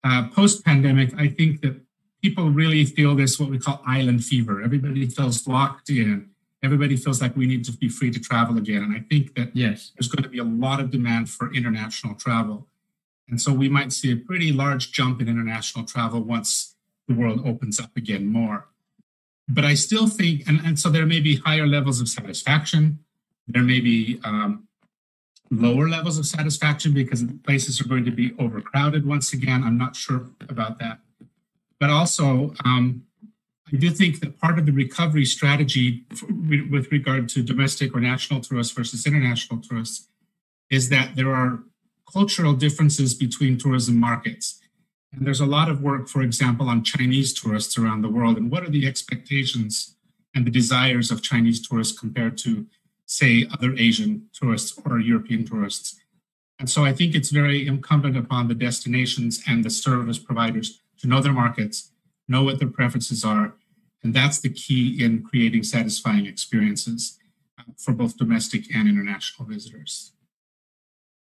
Uh, Post pandemic, I think that people really feel this, what we call island fever. Everybody feels locked in. Everybody feels like we need to be free to travel again. And I think that Yes. there's going to be a lot of demand for international travel. And so we might see a pretty large jump in international travel once the world opens up again more. But I still think, and, and so there may be higher levels of satisfaction. There may be um, lower levels of satisfaction because places are going to be overcrowded once again. I'm not sure about that. But also, um, I do think that part of the recovery strategy for, with regard to domestic or national tourists versus international tourists is that there are cultural differences between tourism markets. And there's a lot of work, for example, on Chinese tourists around the world and what are the expectations and the desires of Chinese tourists compared to, say, other Asian tourists or European tourists. And so I think it's very incumbent upon the destinations and the service providers to know their markets, know what their preferences are. And that's the key in creating satisfying experiences uh, for both domestic and international visitors.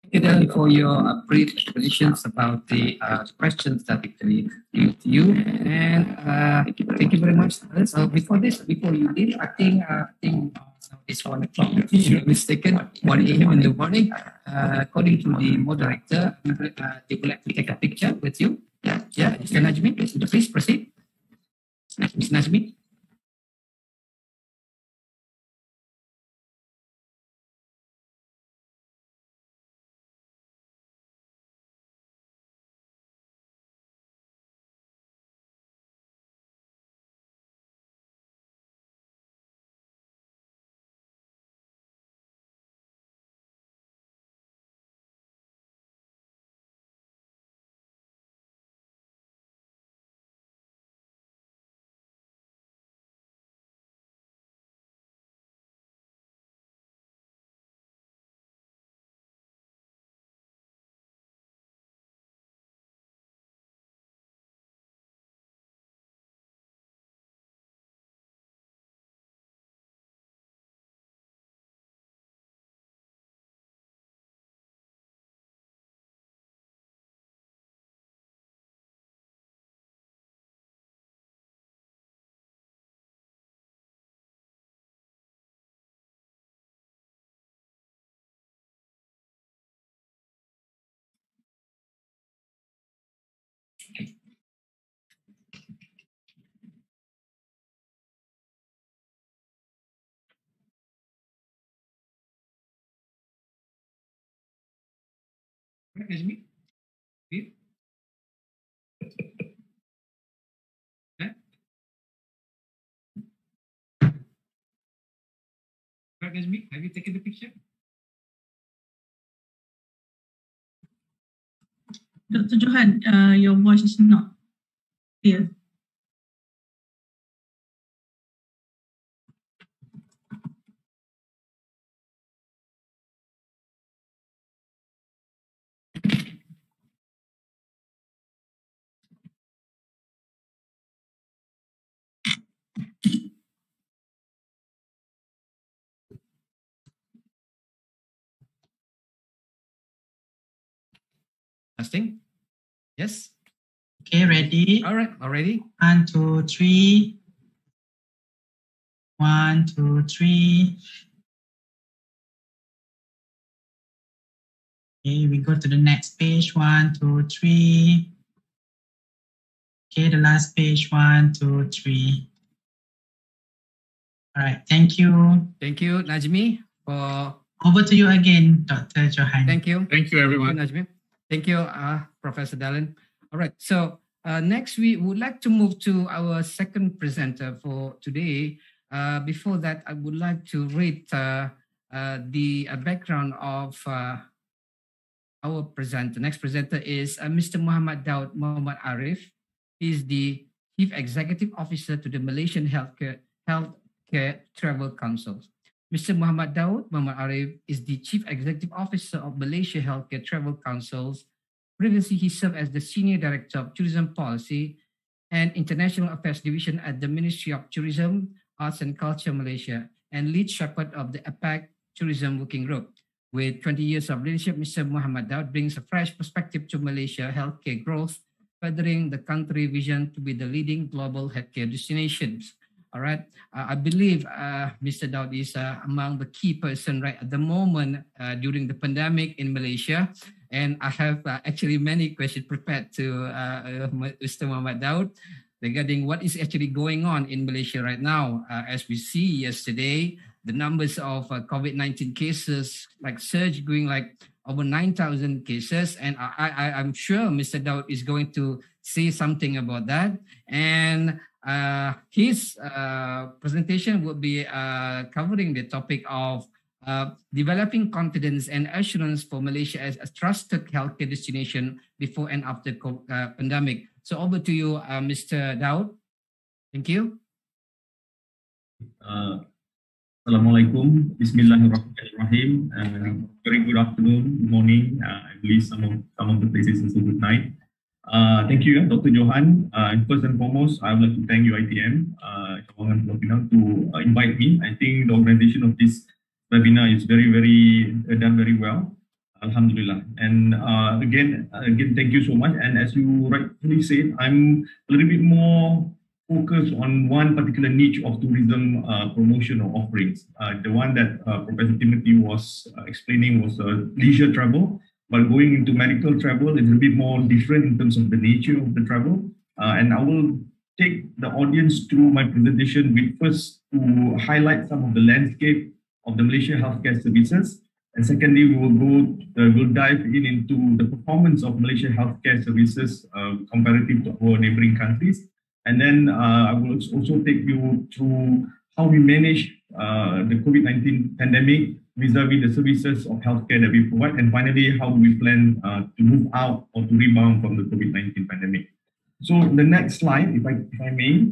Thank you, Darren, for your uh, brief explanations about the uh, questions that we used to you. And uh, thank you very much. So before this, before you leave, I think, uh, I think uh, it's one o'clock. If you're mistaken, 1 a.m. in the morning. Uh, according to the moderator, uh, they would like to take a picture with you. Yeah, yeah. Mr. Najmi, please, proceed. Mr. Najmi. catch me? Catch me? Have you taken the picture? Dr. Johan, uh, your voice is not clear. Testing. Yes. Okay, ready? All right. Already. One, two, three. One, two, three. Okay, we go to the next page. One, two, three. Okay, the last page. One, two, three. All right, thank you. Thank you, Najmi, for Over to you again, Dr. Johan. thank you. Thank you, Thank you, everyone. Najmi. Thank you, uh, Professor Dallen. All right. So uh, next, we would like to move to our second presenter for today. Uh, before that, I would like to read uh, uh, the uh, background of our presenter. Next presenter is Mr. Muhammad Daud Muhammad Arif. He is the Chief Executive Officer to the Malaysian Healthcare Healthcare Travel Council. Mr. Muhammad Daud Muhammad Arif is the Chief Executive Officer of Malaysia Healthcare Travel Councils. Previously, he served as the Senior Director of Tourism Policy and International Affairs Division at the Ministry of Tourism, Arts and Culture Malaysia and lead shepherd of the APEC Tourism Working Group. With 20 years of leadership, Mr. Muhammad Daud brings a fresh perspective to Malaysia healthcare growth, furthering the country vision to be the leading global healthcare destinations. All right. Uh, I believe uh, Mr. Daud is uh, among the key person right at the moment uh, during the pandemic in Malaysia. And I have uh, actually many questions prepared to uh, Mr. Muhammad Daud regarding what is actually going on in Malaysia right now. As we see yesterday, the numbers of uh, COVID-19 cases like surge going like over 9,000 cases. And I, I, I'm sure Mr. Daud is going to say something about that. And uh, his uh, presentation will be uh, covering the topic of uh, developing confidence and assurance for Malaysia as a trusted healthcare destination before and after co- uh, pandemic. So over to you, uh, Mr. Daud. Thank you. Uh, Assalamualaikum. Bismillahirrahmanirrahim. Very good afternoon, morning. I believe some of some of the places also good night. Uh, thank you, Dr. Johan. Uh, first and foremost, I would like to thank you, ITM, uh, to uh, invite me. I think the organization of this webinar is very, very uh, done very well. Alhamdulillah. And uh, again, again, thank you so much. And as you rightfully said, I'm a little bit more focused on one particular niche of tourism uh, promotion or offerings. Uh, the one that uh, Professor Timothy was uh, explaining was uh, leisure travel, but going into medical travel it will be more different in terms of the nature of the travel. Uh, and I will take the audience through my presentation with first to highlight some of the landscape of the Malaysia healthcare services. And secondly, we will go, uh, we'll dive in into the performance of Malaysia healthcare services uh, comparative to our neighboring countries. And then uh, I will also take you through how we manage uh, the COVID-19 pandemic vis-a-vis the services of healthcare that we provide. And finally, how do we plan uh, to move out or to rebound from the COVID-19 pandemic. So the next slide, if I, if I may,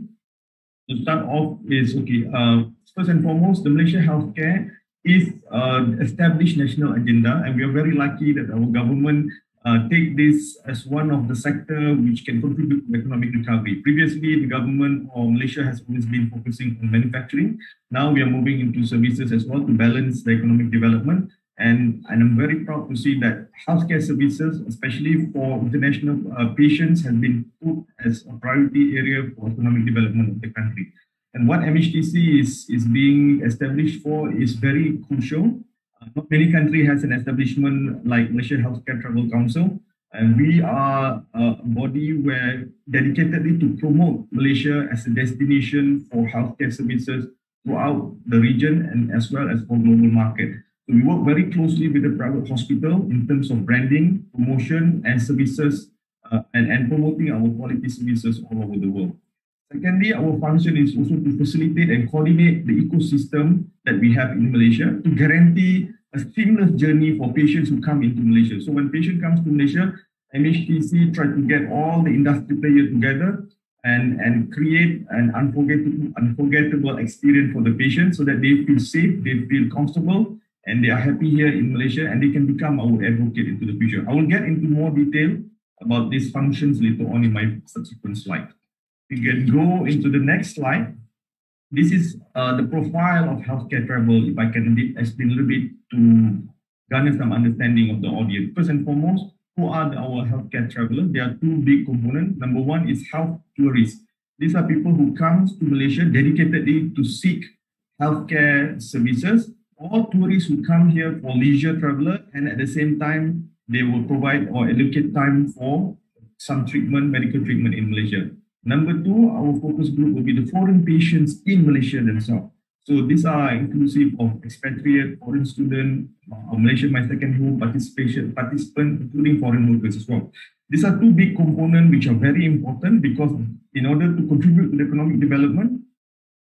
to start off is, okay, uh, first and foremost, the Malaysia healthcare is uh, established national agenda, and we are very lucky that our government uh, take this as one of the sector which can contribute to economic recovery. Previously, the government or Malaysia has always been focusing on manufacturing. Now we are moving into services as well to balance the economic development. And, and I'm very proud to see that healthcare services, especially for international uh, patients, has been put as a priority area for economic development of the country. And what MHTC is, is being established for is very crucial. Uh, not many country has an establishment like Malaysia Healthcare Travel Council. And we are a body where dedicatedly to promote Malaysia as a destination for healthcare services throughout the region and as well as for global market. So we work very closely with the private hospital in terms of branding, promotion, and services, uh, and, and promoting our quality services all over the world. Secondly, our function is also to facilitate and coordinate the ecosystem that we have in Malaysia to guarantee a seamless journey for patients who come into Malaysia. So when patient comes to Malaysia, MHTC try to get all the industry players together and, and create an unforgettable, unforgettable experience for the patient so that they feel safe, they feel comfortable, and they are happy here in Malaysia and they can become our advocate into the future. I will get into more detail about these functions later on in my subsequent slide. We can go into the next slide. This is uh, the profile of healthcare travel, if I can explain a little bit to garner some understanding of the audience. First and foremost, who are the, our healthcare travelers? There are two big components. Number one is health tourists. These are people who come to Malaysia dedicatedly to seek healthcare services or tourists who come here for leisure traveler and at the same time they will provide or allocate time for some treatment, medical treatment in Malaysia. Number two, our focus group will be the foreign patients in Malaysia themselves. So these are inclusive of expatriate, foreign student, uh, Malaysia My Second Home participation, participant, including foreign workers as well. These are two big components which are very important because in order to contribute to the economic development,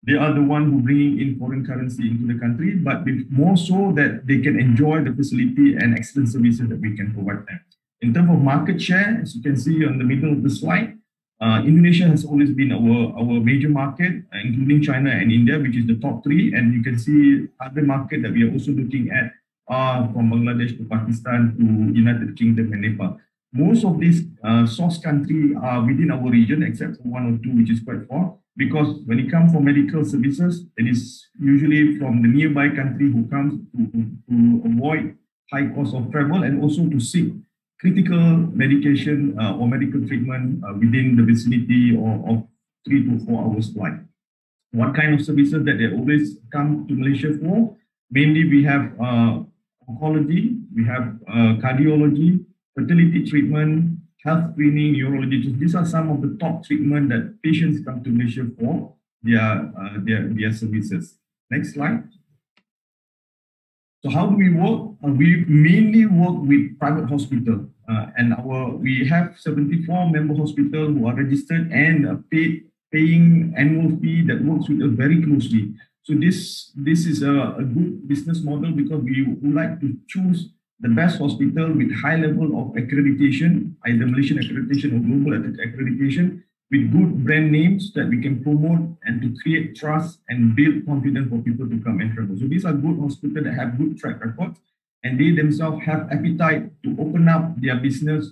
they are the one who bring in foreign currency into the country, but more so that they can enjoy the facility and excellent services that we can provide them. In terms of market share, as you can see on the middle of the slide, uh, Indonesia has always been our, our major market, uh, including China and India, which is the top three. And you can see other market that we are also looking at are from Bangladesh to Pakistan to United Kingdom and Nepal. Most of these uh, source country are within our region, except for one or two, which is quite far because when it comes for medical services, it is usually from the nearby country who comes to, to avoid high cost of travel and also to seek critical medication uh, or medical treatment uh, within the vicinity of, of three to four hours flight. What kind of services that they always come to Malaysia for? Mainly we have uh, oncology, we have uh, cardiology, fertility treatment, health screening, neurology. These are some of the top treatment that patients come to Malaysia for their, uh, their, their services. Next slide. So how do we work? We mainly work with private hospital, uh, and our we have 74 member hospital who are registered and uh, paid paying annual fee that works with us very closely. So this this is a, a good business model because we would like to choose the best hospital with high level of accreditation, either Malaysian accreditation or global accreditation, with good brand names that we can promote and to create trust and build confidence for people to come and travel. So these are good hospitals that have good track records and they themselves have appetite to open up their business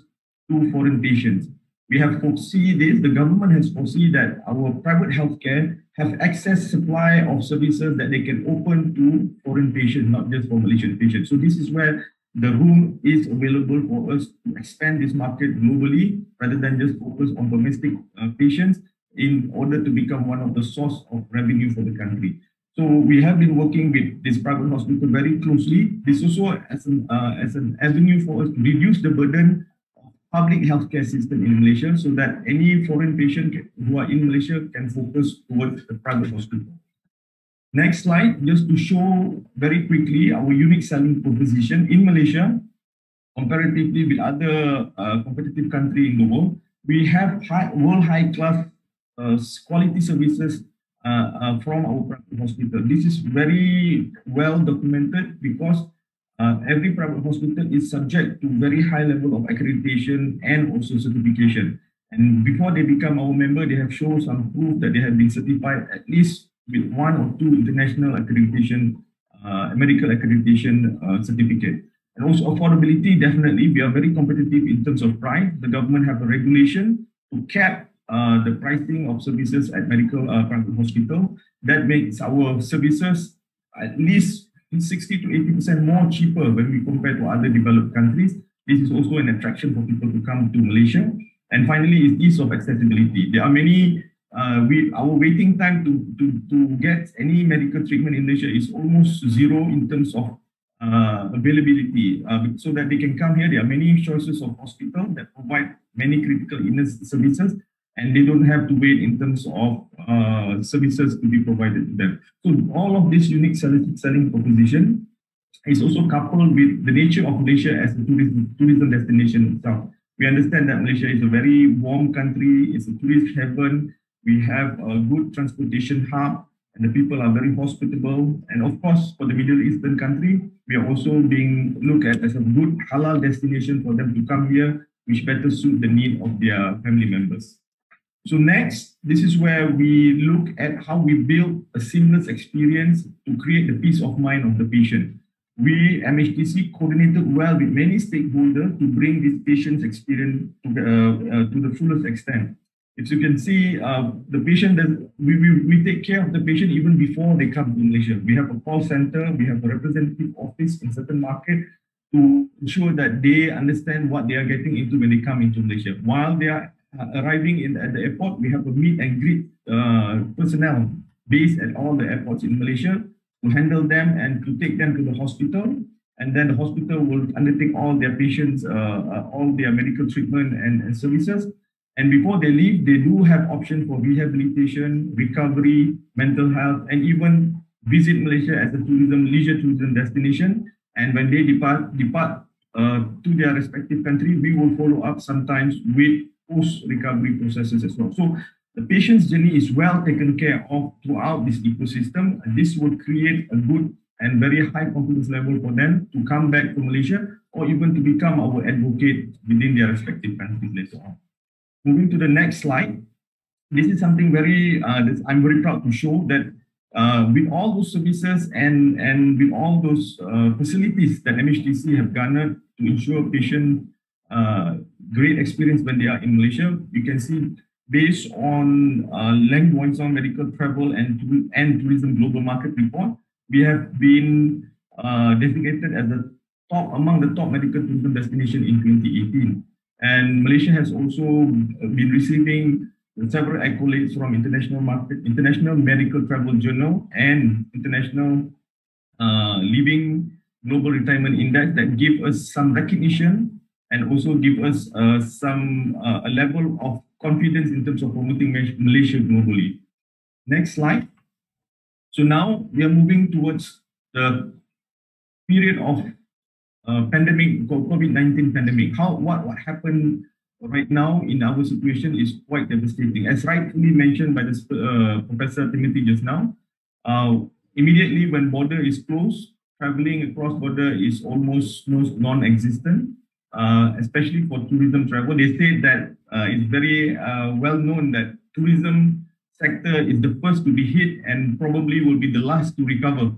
to foreign patients. We have foresee this, the government has foreseen that our private healthcare have excess supply of services that they can open to foreign patients, not just for Malaysian patients. So this is where the room is available for us to expand this market globally rather than just focus on domestic uh, patients in order to become one of the source of revenue for the country. So we have been working with this private hospital very closely. This also as an, uh, as an avenue for us to reduce the burden of public healthcare system in Malaysia so that any foreign patient who are in Malaysia can focus towards the private hospital. Next slide, just to show very quickly our unique selling proposition in Malaysia, comparatively with other uh, competitive country in the world, we have high, world high class uh, quality services uh, uh from our private hospital. This is very well documented because uh, every private hospital is subject to very high level of accreditation and also certification. And before they become our member, they have shown some proof that they have been certified at least with one or two international accreditation, uh, medical accreditation uh, certificate. And also affordability, definitely, we are very competitive in terms of price. The government have a regulation to cap uh, the pricing of services at medical uh, private hospital. That makes our services at least 60 to 80% more cheaper when we compare to other developed countries. This is also an attraction for people to come to Malaysia. And finally, is ease of accessibility. There are many uh, we our waiting time to, to, to get any medical treatment in Malaysia is almost zero in terms of uh, availability. Uh, so that they can come here, there are many choices of hospital that provide many critical illness services and they don't have to wait in terms of uh, services to be provided to them. So all of this unique selling, selling proposition is also coupled with the nature of Malaysia as a tourism, tourism destination itself. We understand that Malaysia is a very warm country, it's a tourist heaven, We have a good transportation hub and the people are very hospitable. And of course, for the Middle Eastern country, we are also being looked at as a good halal destination for them to come here, which better suit the need of their family members. So next, this is where we look at how we build a seamless experience to create the peace of mind of the patient. We, MHTC, coordinated well with many stakeholders to bring this patient's experience to the, uh, uh, to the fullest extent. As you can see, uh, the patient, we, we, we take care of the patient even before they come to Malaysia. We have a call center, we have a representative office in certain market to ensure that they understand what they are getting into when they come into Malaysia. While they are arriving in at the airport, we have a meet and greet uh, personnel based at all the airports in Malaysia to handle them and to take them to the hospital. And then the hospital will undertake all their patients, uh, uh, all their medical treatment and, and services. And before they leave, they do have option for rehabilitation, recovery, mental health, and even visit Malaysia as a tourism, leisure tourism destination. And when they depart, depart uh, to their respective country, we will follow up sometimes with post-recovery processes as well. So the patient's journey is well taken care of throughout this ecosystem. This will create a good and very high confidence level for them to come back to Malaysia or even to become our advocate within their respective countries later on. Moving to the next slide. This is something very, uh, I'm very proud to show that uh, with all those services and, and with all those uh, facilities that MHTC have garnered to ensure patient uh, great experience when they are in Malaysia. You can see based on uh, Lang Wong Medical Travel and, and Tourism Global Market Report, we have been uh, designated as the top among the top medical tourism destination in 2018. And Malaysia has also been receiving several accolades from International Market, International Medical Travel Journal and International uh, Living Global Retirement Index that give us some recognition and also give us uh, some uh, a level of confidence in terms of promoting Malaysia globally. Next slide. So now we are moving towards the period of uh, pandemic, COVID-19 pandemic. How what what happened right now in our situation is quite devastating. As rightfully mentioned by the uh, Professor Timothy just now, uh, immediately when border is closed, traveling across border is almost non-existent uh, especially for tourism travel. They say that uh, it's very uh, well known that tourism sector is the first to be hit and probably will be the last to recover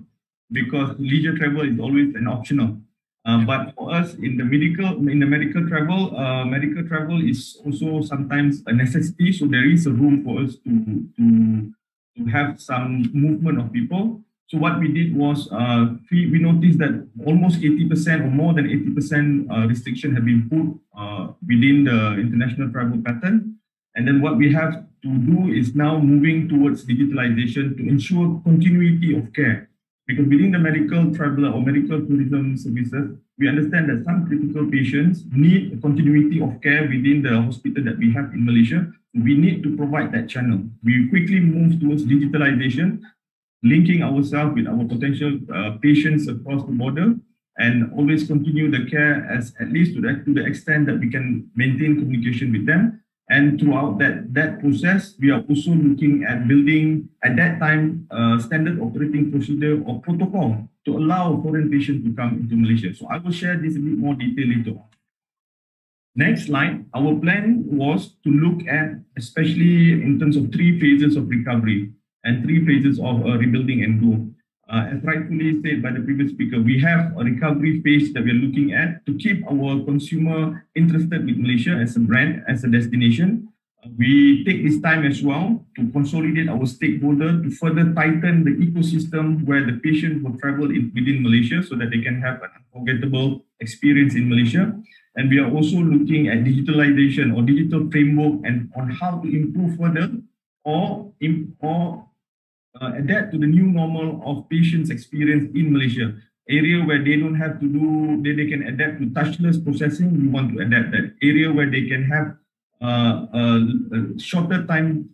because leisure travel is always an optional. Uh, but for us in the medical in the medical travel, uh, medical travel is also sometimes a necessity. So there is a room for us to to to have some movement of people. So what we did was uh, we, we noticed that almost 80% or more than 80% uh, restriction have been put uh, within the international travel pattern. And then what we have to do is now moving towards digitalization to ensure continuity of care. Because within the medical traveler or medical tourism services, we understand that some critical patients need continuity of care within the hospital that we have in Malaysia. We need to provide that channel. We quickly move towards digitalization linking ourselves with our potential uh, patients across the border and always continue the care as at least to the, to the extent that we can maintain communication with them. And throughout that, that process, we are also looking at building at that time uh, standard operating procedure or protocol to allow foreign patients to come into Malaysia. So I will share this a bit more detail later on. Next slide, our plan was to look at, especially in terms of three phases of recovery and three phases of uh, rebuilding and grow. Uh, as rightfully said by the previous speaker, we have a recovery phase that we're looking at to keep our consumer interested with Malaysia as a brand, as a destination. Uh, we take this time as well to consolidate our stakeholder to further tighten the ecosystem where the patient will travel in, within Malaysia so that they can have an unforgettable experience in Malaysia. And we are also looking at digitalization or digital framework and on how to improve further or, or adapt to the new normal of patients' experience in Malaysia. Area where they don't have to do, they, they can adapt to touchless processing, we want to adapt that. Area where they can have uh, uh, shorter time,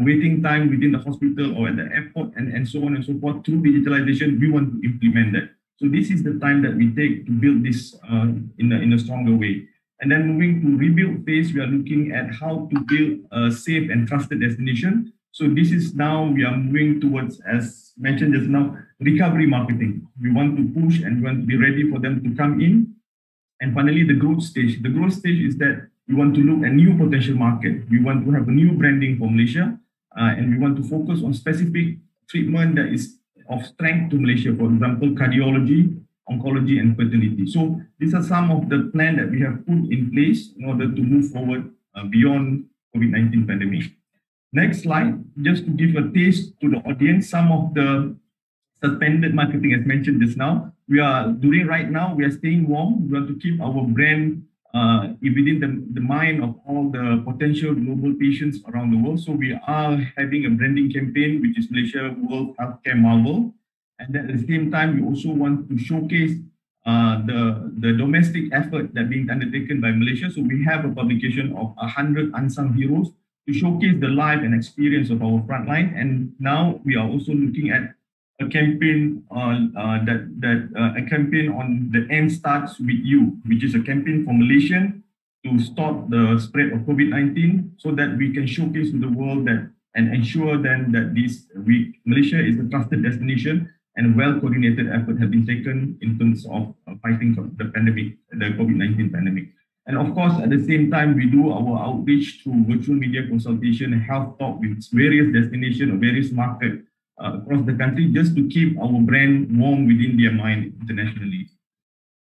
waiting time within the hospital or at the airport and, and so on and so forth through digitalization, we want to implement that. So this is the time that we take to build this uh, in, a, in a stronger way. And then moving to rebuild phase, we are looking at how to build a safe and trusted destination. So this is now we are moving towards, as mentioned just now, recovery marketing. We want to push and we want to be ready for them to come in. And finally, the growth stage. The growth stage is that we want to look at new potential market. We want to have a new branding for Malaysia, uh, and we want to focus on specific treatment that is of strength to Malaysia. For example, cardiology, oncology, and fertility. So these are some of the plan that we have put in place in order to move forward uh, beyond COVID-19 pandemic. Next slide, just to give a taste to the audience, some of the suspended marketing as mentioned just now. We are doing right now, we are staying warm. We want to keep our brand uh, within the, the mind of all the potential global patients around the world. So we are having a branding campaign, which is Malaysia World Healthcare Marvel. And at the same time, we also want to showcase uh, the, the domestic effort that being undertaken by Malaysia. So we have a publication of 100 unsung heroes to showcase the life and experience of our frontline. And now we are also looking at a campaign on uh, that that uh, a campaign on the end starts with you, which is a campaign for Malaysian to stop the spread of COVID-19, so that we can showcase to the world that and ensure then that this we Malaysia is a trusted destination and well coordinated effort have been taken in terms of uh, fighting the pandemic, the COVID-19 pandemic. And of course, at the same time, we do our outreach through virtual media consultation health talk with various destinations or various markets uh, across the country just to keep our brand warm within their mind internationally.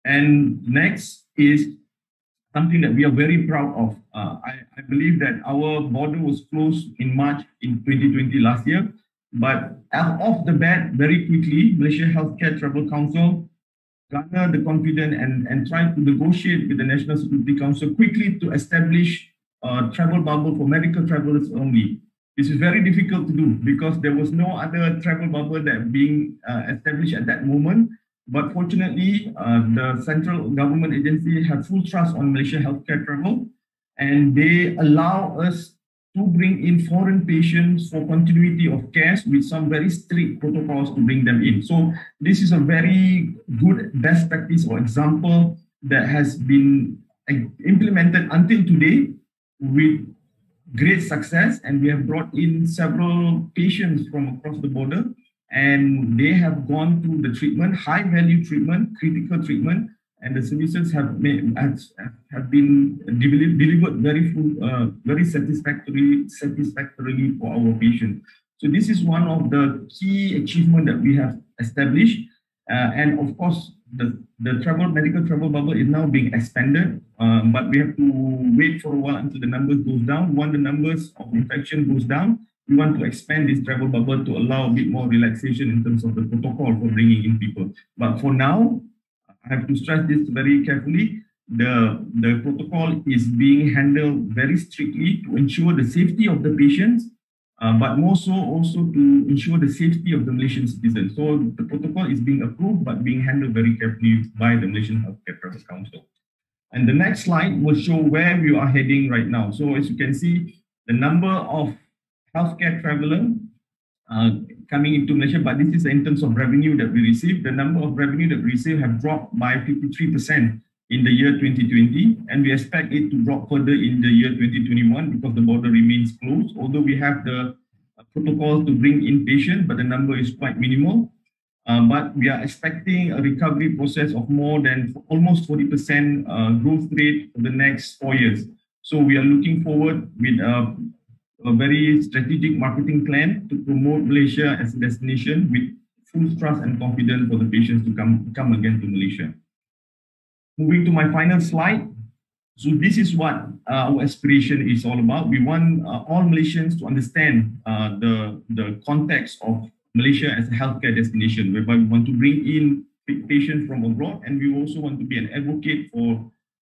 And next is something that we are very proud of. Uh, I, I believe that our border was closed in March in 2020 last year, but off the bat, very quickly, Malaysia Healthcare Travel Council garner the confidence and, and try to negotiate with the National Security Council quickly to establish a travel bubble for medical travelers only. This is very difficult to do because there was no other travel bubble that being uh, established at that moment. But fortunately, uh, the central government agency have full trust on Malaysia healthcare travel, and they allow us to bring in foreign patients for continuity of care with some very strict protocols to bring them in. So this is a very good best practice or example that has been implemented until today with great success and we have brought in several patients from across the border and they have gone through the treatment, high value treatment, critical treatment, and the solutions have made, have been delivered very full, uh, very satisfactory, satisfactorily for our patients. So this is one of the key achievement that we have established. Uh, and of course, the, the travel medical travel bubble is now being expanded, um, but we have to wait for a while until the numbers goes down. When the numbers of infection goes down, we want to expand this travel bubble to allow a bit more relaxation in terms of the protocol for bringing in people. But for now, I have to stress this very carefully. The, the protocol is being handled very strictly to ensure the safety of the patients, uh, but more so also to ensure the safety of the Malaysian citizens. So the protocol is being approved, but being handled very carefully by the Malaysian Healthcare Travel Council. And the next slide will show where we are heading right now. So as you can see, the number of healthcare traveler uh, coming into Malaysia, but this is in terms of revenue that we receive. The number of revenue that we receive have dropped by 53% in the year 2020, and we expect it to drop further in the year 2021 because the border remains closed. Although we have the protocol to bring in patients, but the number is quite minimal. Um, but we are expecting a recovery process of more than almost 40% uh, growth rate for the next four years. So we are looking forward with uh, a very strategic marketing plan to promote Malaysia as a destination with full trust and confidence for the patients to come, come again to Malaysia. Moving to my final slide. So this is what uh, our aspiration is all about. We want uh, all Malaysians to understand uh, the, the context of Malaysia as a healthcare destination, whereby we want to bring in patients from abroad, and we also want to be an advocate for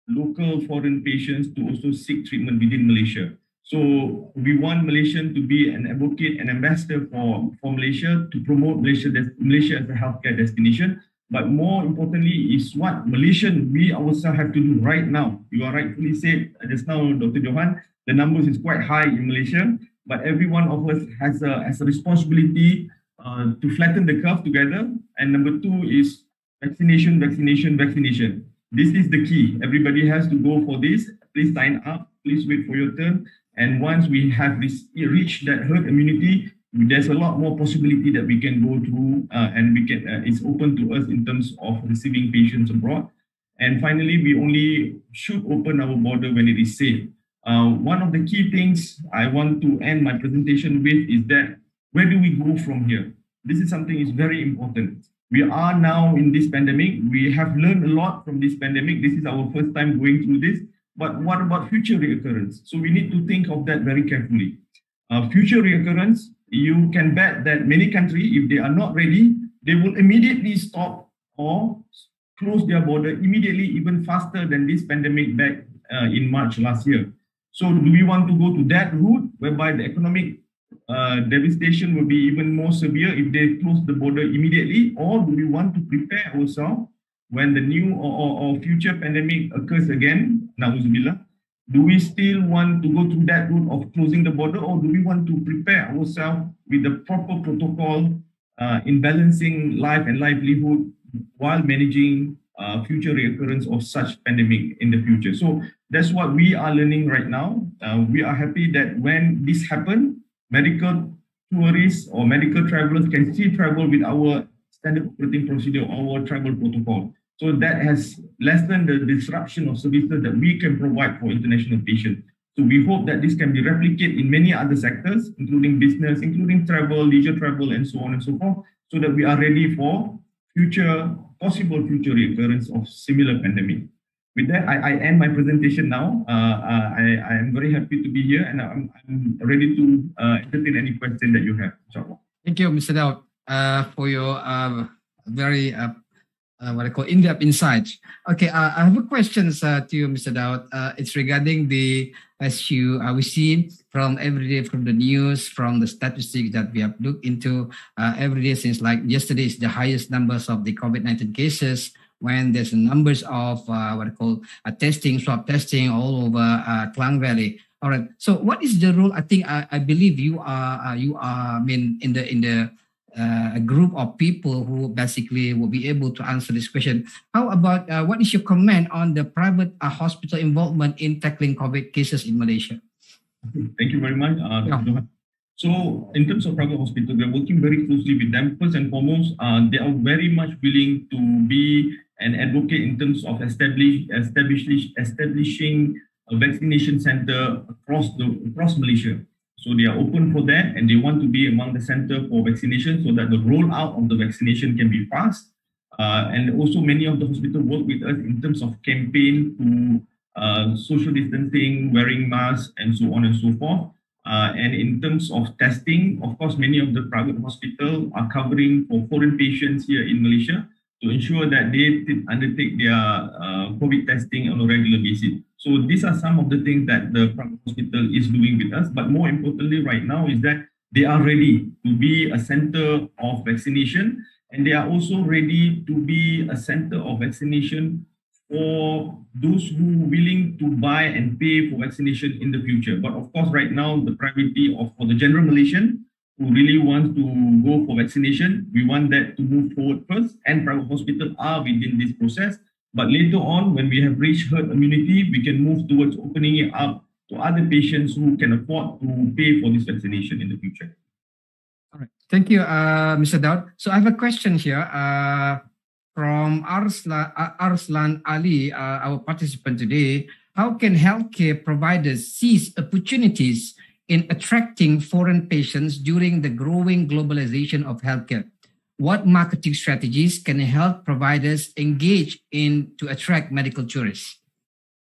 local foreign patients to also seek treatment within Malaysia. So we want Malaysian to be an advocate and ambassador for, for Malaysia to promote Malaysia, Malaysia as a healthcare destination. But more importantly is what Malaysian, we ourselves have to do right now. You are rightfully said just now, Dr. Johan, the numbers is quite high in Malaysia, but every one of us has a, has a responsibility uh, to flatten the curve together. And number two is vaccination, vaccination, vaccination. This is the key. Everybody has to go for this. Please sign up. Please wait for your turn. And once we have this reached that herd immunity, there's a lot more possibility that we can go through uh, and we can uh, it's open to us in terms of receiving patients abroad. And finally, we only should open our border when it is safe. Uh, one of the key things I want to end my presentation with is that where do we go from here? This is something is very important. We are now in this pandemic. We have learned a lot from this pandemic. This is our first time going through this. But what about future reoccurrence? So we need to think of that very carefully. Uh, future reoccurrence, you can bet that many countries, if they are not ready, they will immediately stop or close their border immediately, even faster than this pandemic back uh, in March last year. So do we want to go to that route whereby the economic uh, devastation will be even more severe if they close the border immediately, or do we want to prepare ourselves when the new or, or, or future pandemic occurs again, Nauzubillah, do we still want to go through that route of closing the border or do we want to prepare ourselves with the proper protocol uh, in balancing life and livelihood while managing uh, future reoccurrence of such pandemic in the future. So that's what we are learning right now. Uh, we are happy that when this happened, medical tourists or medical travelers can still travel with our standard operating procedure, our travel protocol. So that has lessened the disruption of services that we can provide for international patients. So we hope that this can be replicated in many other sectors, including business, including travel, leisure travel, and so on and so forth, so that we are ready for future, possible future recurrence of similar pandemic. With that, I, I end my presentation now. Uh, uh, I, I am very happy to be here and I'm, I'm ready to uh, entertain any question that you have. Inshallah. Thank you, Mr. Daud, uh, for your uh, very uh, what I call in-depth insights. Okay, uh, I have a question uh, to you, Mr. Daud. Uh, it's regarding the, as you uh, we see from every day from the news, from the statistics that we have looked into uh, every day since like yesterday is the highest numbers of the COVID-19 cases when there's numbers of what I call testing, swab testing all over Klang Valley. All right. So, what is the role? I think I, I believe you are you are I mean in the in the a group of people who basically will be able to answer this question. How about uh, what is your comment on the private uh, hospital involvement in tackling COVID cases in Malaysia? Thank you very much. Uh, Yeah. So, in terms of private hospital, we're working very closely with them. First and foremost, uh, they are very much willing to be an advocate in terms of establish, establish, establishing a vaccination center across the across Malaysia. So they are open for that, and they want to be among the center for vaccination, so that the rollout of the vaccination can be fast. Uh, and also, many of the hospital work with us in terms of campaign to uh, social distancing, wearing masks, and so on and so forth. Uh, and in terms of testing, of course, many of the private hospitals are covering for foreign patients here in Malaysia to ensure that they undertake their uh, COVID testing on a regular basis. So these are some of the things that the private hospital is doing with us. But more importantly, right now is that they are ready to be a center of vaccination, and they are also ready to be a center of vaccination for those who are willing to buy and pay for vaccination in the future. But of course, right now, the priority of for the general Malaysian who really wants to go for vaccination, we want that to move forward first, and private hospital are within this process. But later on, when we have reached herd immunity, we can move towards opening it up to other patients who can afford to pay for this vaccination in the future. All right. Thank you, uh, Mr. Daud. So I have a question here uh, from Arslan, uh, Arslan Ali, uh, our participant today. How can healthcare providers seize opportunities in attracting foreign patients during the growing globalization of healthcare? What marketing strategies can health providers engage in to attract medical tourists?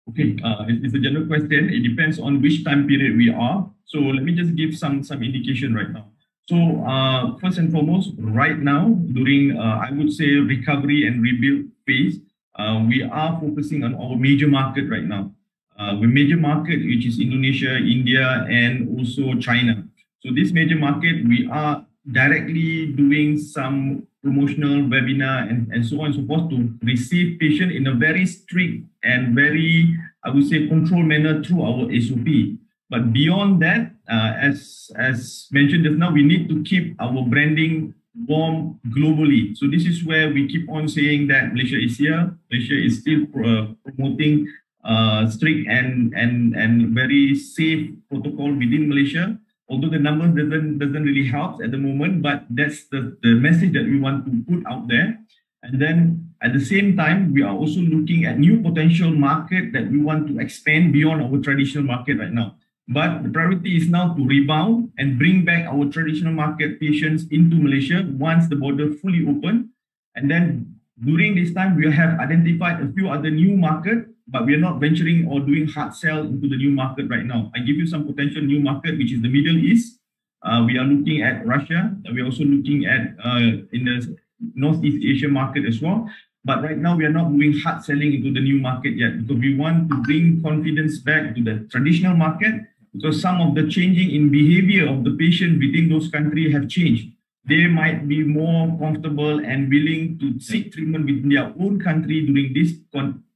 Okay, uh, it's a general question. It depends on which time period we are. So let me just give some some indication right now. So uh, first and foremost, right now during uh, I would say recovery and rebuild phase, uh, we are focusing on our major market right now. Uh, the major market which is Indonesia, India, and also China. So this major market, we are directly doing some promotional webinar and, and so on and so forth to receive patient in a very strict and very, I would say, controlled manner through our SOP. But beyond that, uh, as as mentioned just now, we need to keep our branding warm globally. So this is where we keep on saying that Malaysia is here. Malaysia is still uh, promoting uh, strict and and and very safe protocol within Malaysia. Although the numbers doesn't doesn't really help at the moment, but that's the, the message that we want to put out there. And then at the same time, we are also looking at new potential market that we want to expand beyond our traditional market right now. But the priority is now to rebound and bring back our traditional market patients into Malaysia once the border fully open. And then during this time, we have identified a few other new market, but we are not venturing or doing hard sell into the new market right now. I give you some potential new market, which is the Middle East. Uh, we are looking at Russia. We are also looking at uh, in the Northeast Asia market as well. But right now, we are not doing hard selling into the new market yet because we want to bring confidence back to the traditional market because some of the changing in behavior of the patient within those countries have changed. They might be more comfortable and willing to seek treatment within their own country during this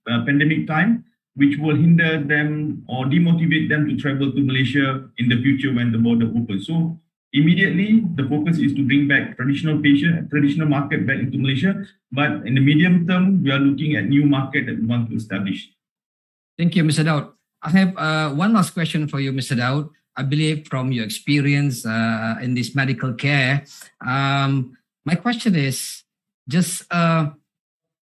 uh, pandemic time, which will hinder them or demotivate them to travel to Malaysia in the future when the border opens. So immediately, the focus is to bring back traditional patient, traditional market back into Malaysia. But in the medium term, we are looking at new market that we want to establish. Thank you, Mr. Daud. I have uh, one last question for you, Mr. Daud. I believe from your experience uh, in this medical care, um, my question is just uh,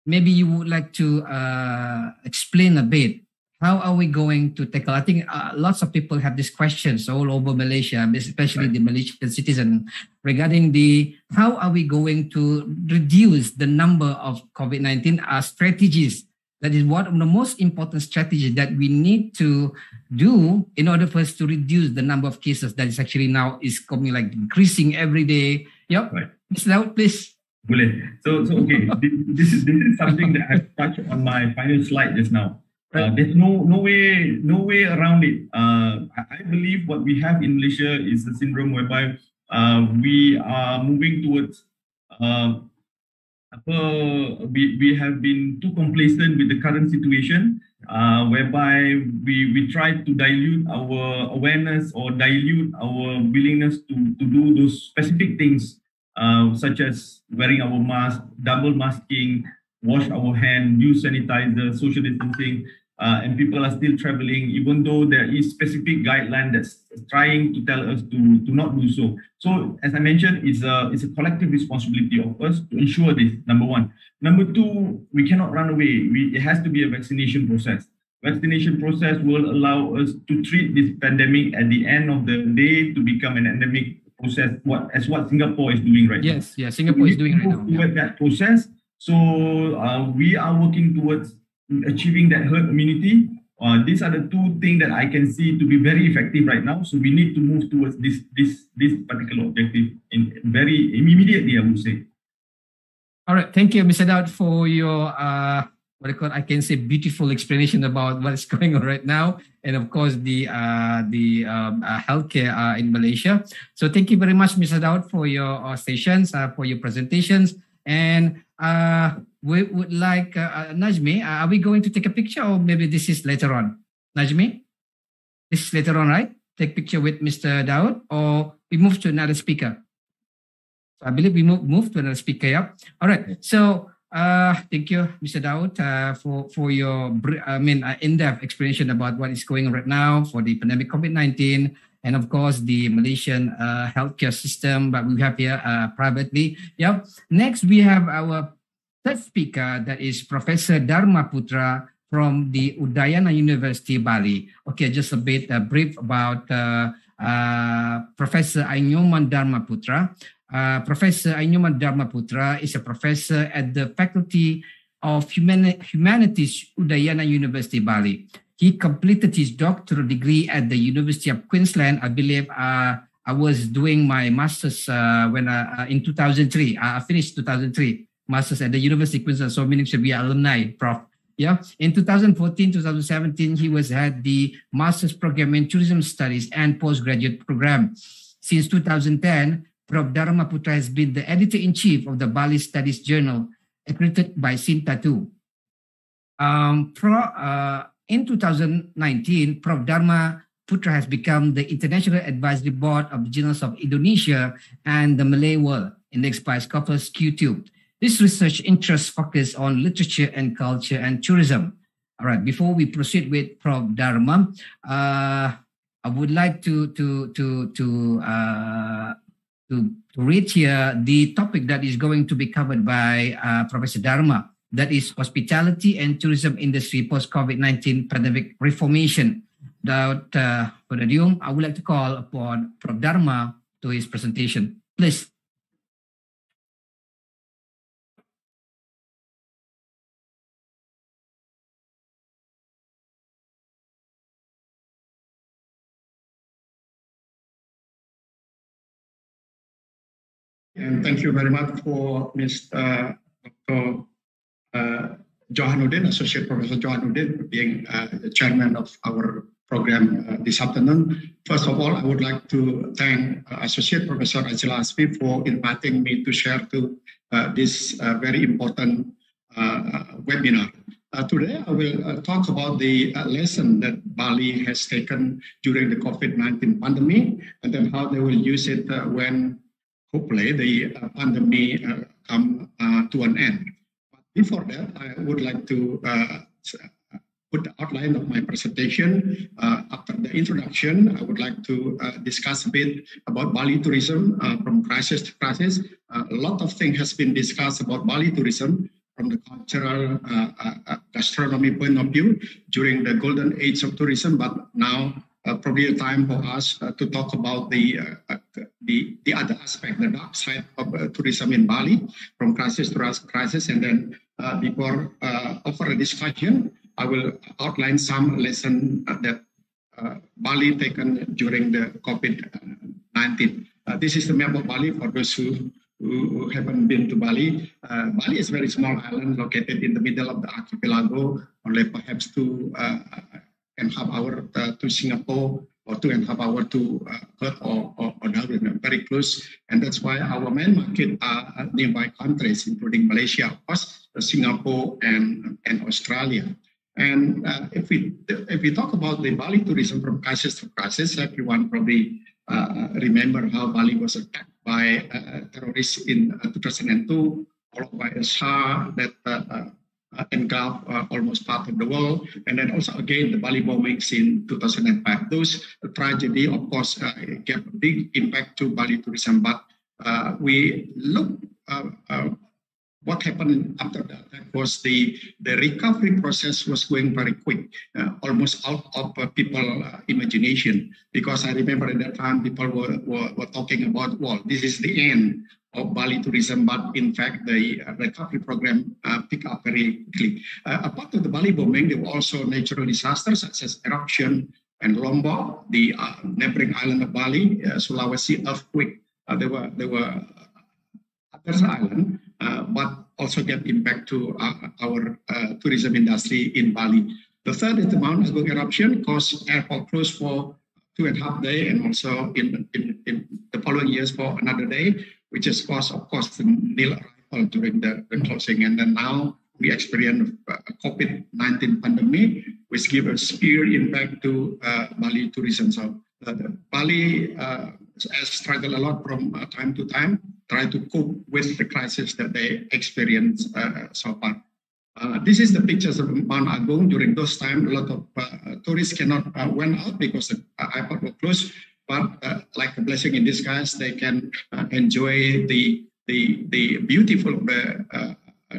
maybe you would like to uh, explain a bit how are we going to tackle? I think uh, lots of people have these questions all over Malaysia, especially the Malaysian citizen, regarding the how are we going to reduce the number of COVID-19 uh, strategies that is one of the most important strategies that we need to do in order for us to reduce the number of cases that is actually now is coming like increasing every day. Yep. Right. Mr. Daud, please. Boleh. So, so okay. (laughs) this, this is this is something that I've touched on my final slide just now. Uh, there's no no way no way around it. Uh, I believe what we have in Malaysia is a syndrome whereby uh, we are moving towards uh, we we have been too complacent with the current situation uh, whereby we we try to dilute our awareness or dilute our willingness to to do those specific things uh, such as wearing our mask double masking wash our hand use sanitizer social distancing uh, and people are still traveling, even though there is specific guideline that's trying to tell us to, to not do so. So as I mentioned, it's a, it's a collective responsibility of us to ensure this, number one. Number two, we cannot run away. We, it has to be a vaccination process. Vaccination process will allow us to treat this pandemic at the end of the day to become an endemic process, what as what Singapore is doing right yes, now. Yes, yeah, Singapore is doing right now. Toward yeah. that process. So uh, we are working towards achieving that herd immunity. Uh, these are the two things that I can see to be very effective right now. So we need to move towards this this this particular objective in very immediately. I would say. All right, thank you, Mr. Daud, for your uh, what I call I can say beautiful explanation about what is (laughs) going on right now, and of course the uh, the um, uh, healthcare uh, in Malaysia. So thank you very much, Mr. Daud, for your uh, sessions, uh, for your presentations, and uh, we would like Najmi. Are we going to take a picture, or maybe this is later on? Najmi, this is later on, right? Take picture with Mr. Daud, or we move to another speaker. So I believe we move move to another speaker. Yeah. All right. So uh, thank you, Mr. Daud, uh, for for your I mean uh, in-depth explanation about what is going on right now for the pandemic COVID-19 and of course the Malaysian uh, healthcare system. But we have here uh, privately. Yeah. Next, we have our third speaker, that is Professor Darma Putra from the Udayana University, Bali. Okay, just a bit uh, brief about uh, Professor Ainyoman Darma Putra. Uh, professor Ainyoman Darma Putra is a professor at the Faculty of Humani Humanities, Udayana University, Bali. He completed his doctoral degree at the University of Queensland. I believe uh, I was doing my master's uh, when in 2003. I finished 2003 masters at the University of Queensland, so meaning should be alumni, prof. Yeah. In 2014, 2017, he was had the master's program in tourism studies and postgraduate program. Since 2010, Prof. Darma Putra has been the editor-in-chief of the Bali Studies Journal, accredited by SINTA2. Um, pro, uh, in 2019, Prof. Darma Putra has become the International Advisory Board of the Journals of Indonesia and the Malay World indexed by Scopus QTube. This research interest focus on literature and culture and tourism. All right, before we proceed with Prof. Darma, uh, I would like to to to to uh, to, read here the topic that is going to be covered by uh, Professor Darma. That is hospitality and tourism industry post COVID nineteen pandemic reformation. Without uh, further ado, I would like to call upon Prof. Darma to his presentation. Please. And thank you very much for Mr. Dr. Uh, Johanuddin, Associate Professor Johanuddin, being uh, the chairman of our program uh, this afternoon. First of all, I would like to thank uh, Associate Professor Azila Azmi for inviting me to share to uh, this uh, very important webinar. today, I will talk about the lesson that Bali has taken during the COVID-19 pandemic and then how they will use it when hopefully the uh, pandemic uh, come uh, to an end. But before that, I would like to put the outline of my presentation. Uh, after the introduction, I would like to uh, discuss a bit about Bali tourism uh, from crisis to crisis. a lot of things has been discussed about Bali tourism from the cultural gastronomy point of view during the golden age of tourism, but now uh, probably a time for us uh, to talk about the, uh, the the other aspect, the dark side of tourism in Bali, from crisis to crisis. And then before offer a discussion, I will outline some lesson that Bali taken during the COVID-19. this is the map of Bali for those who who haven't been to Bali. Uh, Bali is a very small island located in the middle of the archipelago, only perhaps two uh, and half hour uh, to Singapore or two and a half hour to uh, Perth or, or, or Darwin, very close. And that's why our main market are nearby countries, including Malaysia, of course, Singapore and, and Australia. And uh, if we if we talk about the Bali tourism from crisis to crisis, everyone probably uh, remember how Bali was attacked by uh, terrorists in uh, 2002, followed by a SARS that uh, uh, engulf uh, almost part of the world. And then also again, the Bali bombings in 2005. Those tragedy, of course, uh, gave a big impact to Bali tourism. But uh, we look uh, what happened after that. That was the, the recovery process was going very quick, almost out of people imagination. Because I remember at that time people were, were, were talking about, well, this is the end of Bali tourism, but in fact, the uh, recovery program uh, picked up very quickly. Uh, apart of the Bali bombing, there were also natural disasters such as eruption and Lombok, the uh, neighboring island of Bali, uh, Sulawesi earthquake. Uh, there were there were other island, but also get impact to our tourism industry in Bali. The third is the Mount Agung eruption caused airport closed for two and a half day and also in, in, in the following years for another day which is caused, of course, the nil arrival during the, the closing. And then now we experience a COVID-19 pandemic, which give a severe impact to uh, Bali tourism. So uh, Bali uh, has struggled a lot from uh, time to time, try to cope with the crisis that they experience uh, so far. Uh, this is the pictures of Mount Agung during those times. A lot of uh, tourists cannot uh, went out because the airport was closed but uh, like a blessing in disguise, they can uh, enjoy the the the beautiful uh,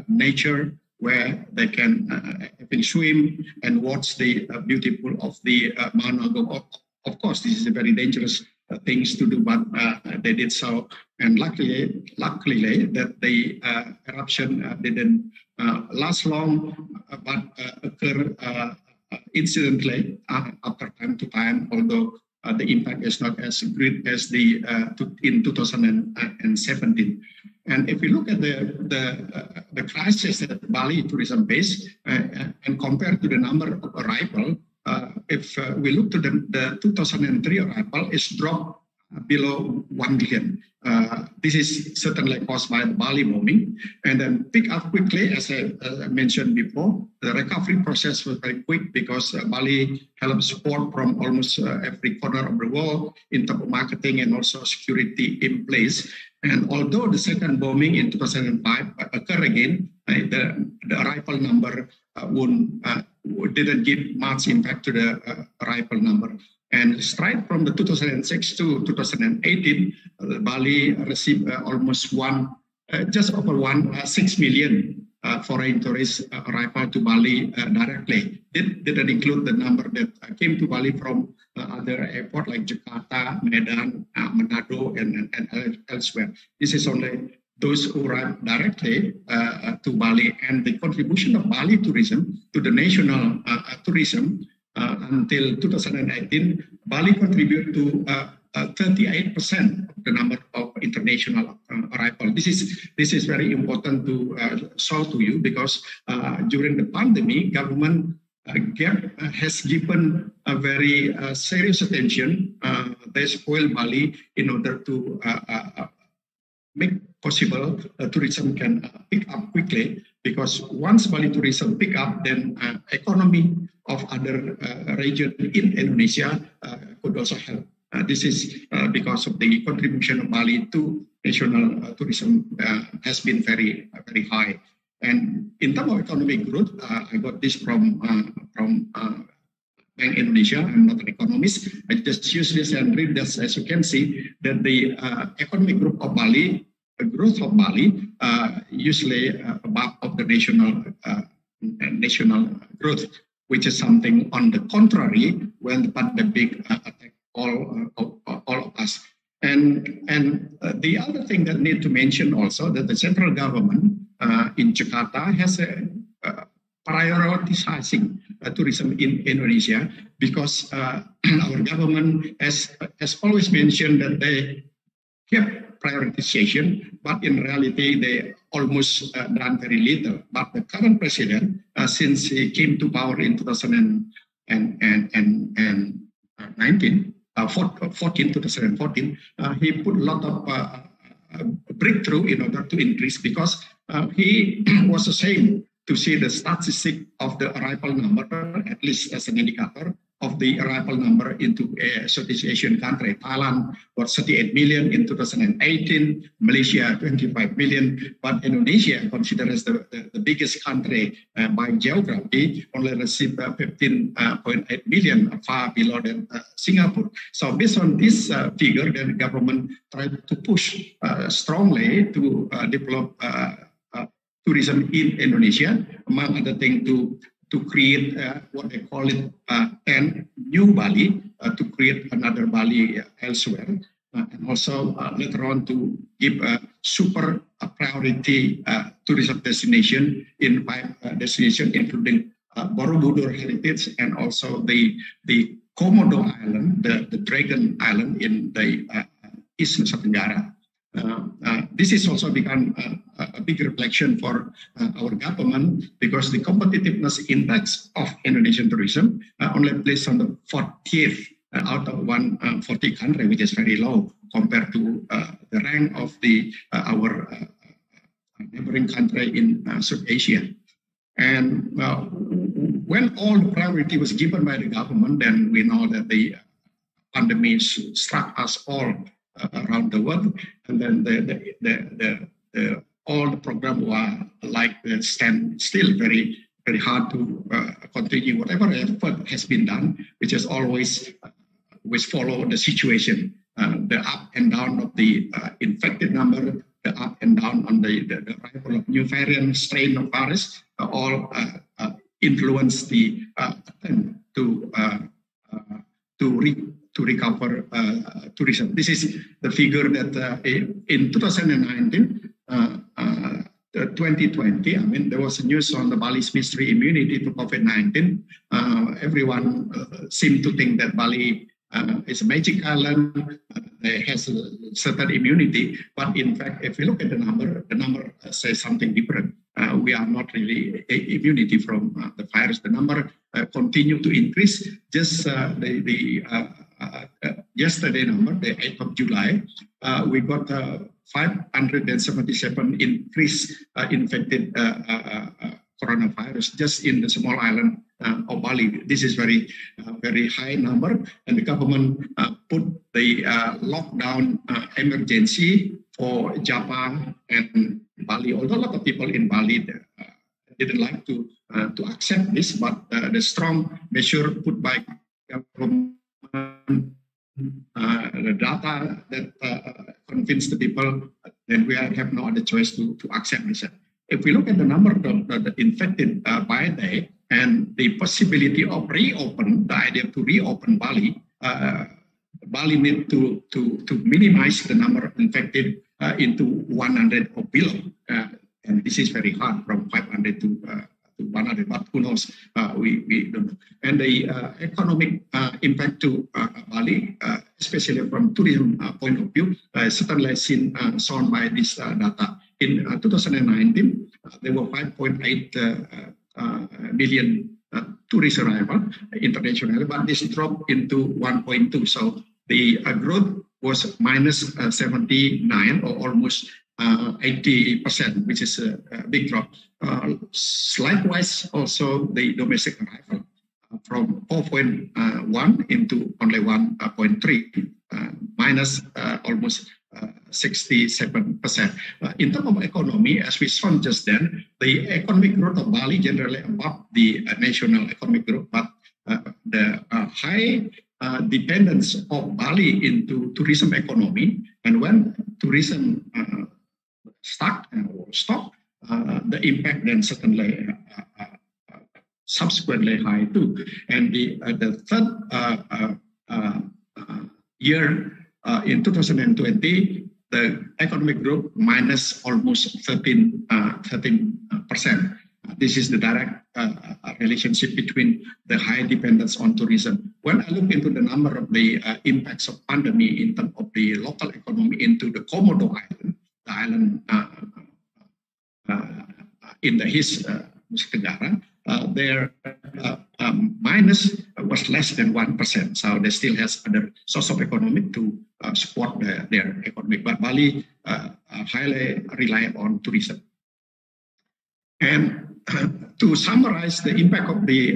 nature where they can uh, swim and watch the uh, beautiful of the uh, Mount Agung. Of, course, this is a very dangerous uh, things to do, but they did so. And luckily, luckily that the eruption didn't last long, but occur incidentally after time to time, although uh, the impact is not as great as the uh, in 2017. And if we look at the the, uh, the crisis that Bali tourism uh, and compared to the number of arrival, uh, if uh, we look to the, the 2003 arrival, it's dropped below 1 billion. Uh, this is certainly caused by the Bali bombing and then pick up quickly, as I, I, mentioned before. The recovery process was very quick because uh, Bali helped support from almost uh, every corner of the world in terms of marketing and also security in place. And although the second bombing in 2005 occurred again, uh, the, the arrival number uh, uh, didn't give much impact to the uh, arrival number. And straight from the 2006 to 2018, uh, Bali received uh, almost one, just over one, six million uh, foreign tourists uh, arrival to Bali uh, directly. It didn't include the number that came to Bali from other airports like Jakarta, Medan, Manado, and, and, and, elsewhere. This is only those who arrive directly uh, to Bali and the contribution of Bali tourism to the national uh, tourism uh, until 2018, Bali contributed to 38% of the number of international uh, arrival. This is this is very important to uh, show to you because uh, during the pandemic, government uh, uh, has given a very uh, serious attention. they spoil Bali in order to make possible uh, tourism can uh, pick up quickly because once Bali tourism pick up, then uh, economy of other region in Indonesia could also help. Uh, this is uh, because of the contribution of Bali to national uh, tourism has been very, very high. And in terms of economic growth, I got this from from Bank Indonesia. I'm not an economist. I just use this and read this. As you can see, that the economic growth of Bali, growth of Bali, usually above of the national national growth, which is something on the contrary when the pandemic attack all, uh, all of us. And, and uh, the other thing that need to mention also that the central government uh, in Jakarta has a, prioritizing uh, tourism in Indonesia because uh, (clears throat) our government has has always mentioned that they kept prioritization, but in reality they almost uh, done very little. But the current president, since he came to power in 2019, uh, 14, 2014, uh, he put a lot of uh, breakthrough in order to increase because he (clears throat) was ashamed to see the statistic of the arrival number, at least as an indicator, of the arrival number into a Southeast Asian country. Thailand was 38 million in 2018, Malaysia 25 million, but Indonesia, considered as the, the, the biggest country uh, by geography, only received uh, 15.8 uh, million, far below than uh, Singapore. So based on this uh, figure, the government tried to push uh, strongly to develop tourism in Indonesia, among other things to to create uh, what they call it uh, an new Bali, uh, to create another Bali uh, elsewhere, uh, and also uh, later on to give a super priority tourism destination in five destinations, including Borobudur heritage and also the the Komodo Island, the, the Dragon Island in the East Nusa Tenggara. Uh, uh, this is also become a, a big reflection for uh, our government because the competitiveness index of Indonesian tourism only placed on the 40th out of 140 country, which is very low compared to the rank of the our neighboring country in South Asia. And uh, when all the priority was given by the government, then we know that the pandemic struck us all uh, around the world. And then the, the, the, the, all the program were like stand still very very hard to uh, continue whatever effort has been done, which has always uh, always follow the situation, uh, the up and down of the uh, infected number, the up and down on the, the, the arrival of new variant strain of virus, uh, all uh, influence the attempt to to re- to recover uh, tourism. This is the figure that uh, in 2019, 2020, uh, I mean, there was a news on the Bali's mystery immunity to COVID-19. Uh, everyone uh, seemed to think that Bali uh, is a magic island, has a certain immunity. But in fact, if you look at the number, the number says something different. we are not really immunity from the virus. The number continue to increase. Just the, the uh, uh, yesterday number, the 8th of July, uh, we got 577 increase infected coronavirus just in the small island uh, of Bali. This is very, uh, very high number, and the government uh, put the lockdown emergency for Java and Bali. Although a lot of people in Bali uh, didn't like to uh, to accept this, but uh, the strong measure put by government, uh, the data that uh, convinced the people, then we have no other choice to, to accept this. If we look at the number of the, infected uh, by day and the possibility of reopen, the idea to reopen Bali, Bali need to, to, to minimize the number of infected uh, into 100 or below. Uh, and this is very hard from 500 to, uh, to 100, but who knows? Uh, we, we don't know. And the uh, economic uh, impact to uh, Bali, uh, especially from tourism uh, point of view, certainly seen shown by this data. In 2019, there were 5.8 million tourist arrival internationally, but this dropped into 1.2. So the growth was minus, 79 or almost 80%, which is a, a big drop. Uh, likewise, also the domestic arrival uh, from 4.1 into only 1.3, uh, minus almost 67%. in terms of economy, as we saw just then, the economic growth of Bali generally above the national economic growth, but the high uh, dependence of Bali into tourism economy. And when tourism uh, start or stop, uh, the impact then certainly uh, uh, subsequently high too. And the, the third year in 2020, the economic growth minus almost 13, 13%. This is the direct uh, relationship between the high dependence on tourism. When I look into the number of the uh, impacts of pandemic in terms of the local economy into the Komodo Island, island uh, uh, in the his uh, Tenggara, uh, their uh, um, minus was less than 1%. So they still has other source of economic to uh, support the, their economic. But Bali uh, highly rely on tourism. And (coughs) to summarize the impact of the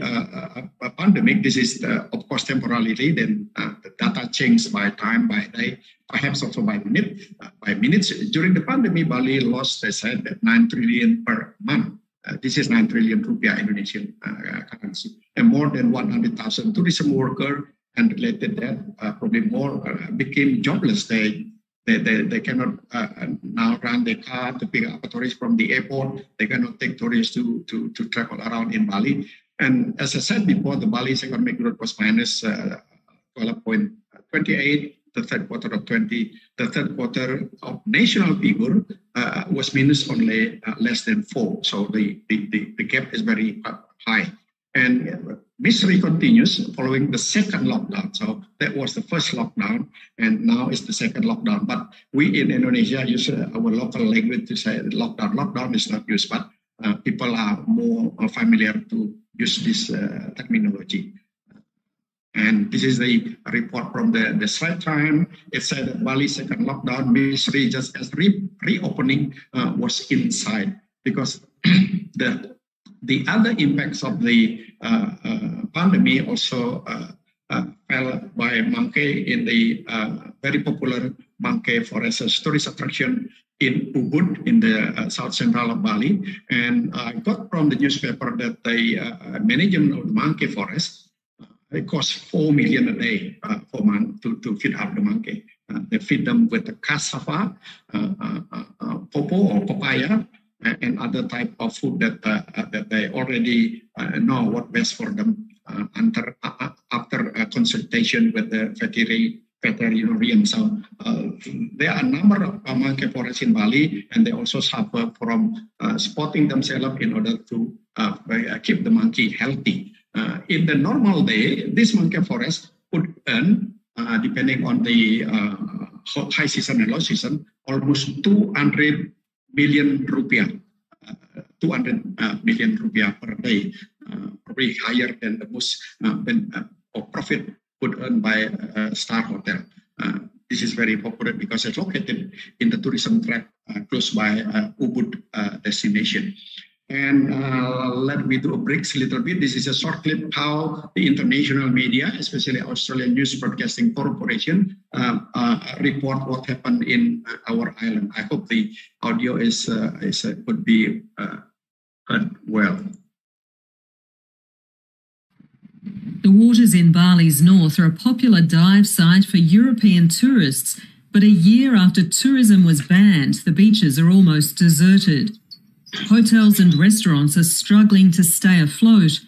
pandemic, this is the, of course temporarily, then the data changed by time, by day, perhaps also by minute. Uh, by minutes, during the pandemic, Bali lost, they said, 9 trillion per month. Uh, this is 9 trillion rupiah Indonesian uh, currency. And more than 100,000 tourism workers and related that, uh, probably more, uh, became jobless. They they, they, they cannot uh, now run their car to pick up tourists from the airport. They cannot take tourists to, to, to travel around in Bali. And as I said before, the Bali's economic growth was minus 12.28 the third quarter of 20, the third quarter of national figure uh, was minus only uh, less than four. So the, the, the, the, gap is very high. And misery continues following the second lockdown. So that was the first lockdown, and now it's the second lockdown. But we in Indonesia use uh, our local language to say lockdown. Lockdown is not used, but uh, people are more familiar to use this uh, terminology. And this is the report from the, the Straits Time. It said that Bali second lockdown, misery just as re, reopening uh, was inside because (clears throat) the the other impacts of the uh, uh, pandemic also uh, uh, fell by monkey in the very popular monkey forest as tourist attraction in Ubud in the south central of Bali. And I got from the newspaper that the management of the monkey forest it costs four million a day uh, for month to, to feed up the monkey. Uh, they feed them with the cassava, uh, uh popo or papaya, and other type of food that uh, that they already uh, know what best for them uh, after after consultation with the veterinary veterinarian. So there are a number of monkey forests in Bali, and they also suffer from spotting themselves in order to keep the monkey healthy. Uh, in the normal day, this monkey forest would earn, uh, depending on the uh, high season and low season, almost 200 million rupiah. Uh, 200 uh, million rupiah per day, uh, probably higher than the most uh, profit would earn by a star hotel. this is very popular because it's located in the tourism track close by Ubud destination. And uh, let me do a break a little bit. This is a short clip how the international media, especially Australian News Broadcasting Corporation, uh, uh, report what happened in uh, our island. I hope the audio is, uh, is uh, could be heard well. The waters in Bali's north are a popular dive site for European tourists, but a year after tourism was banned, the beaches are almost deserted. Hotels and restaurants are struggling to stay afloat.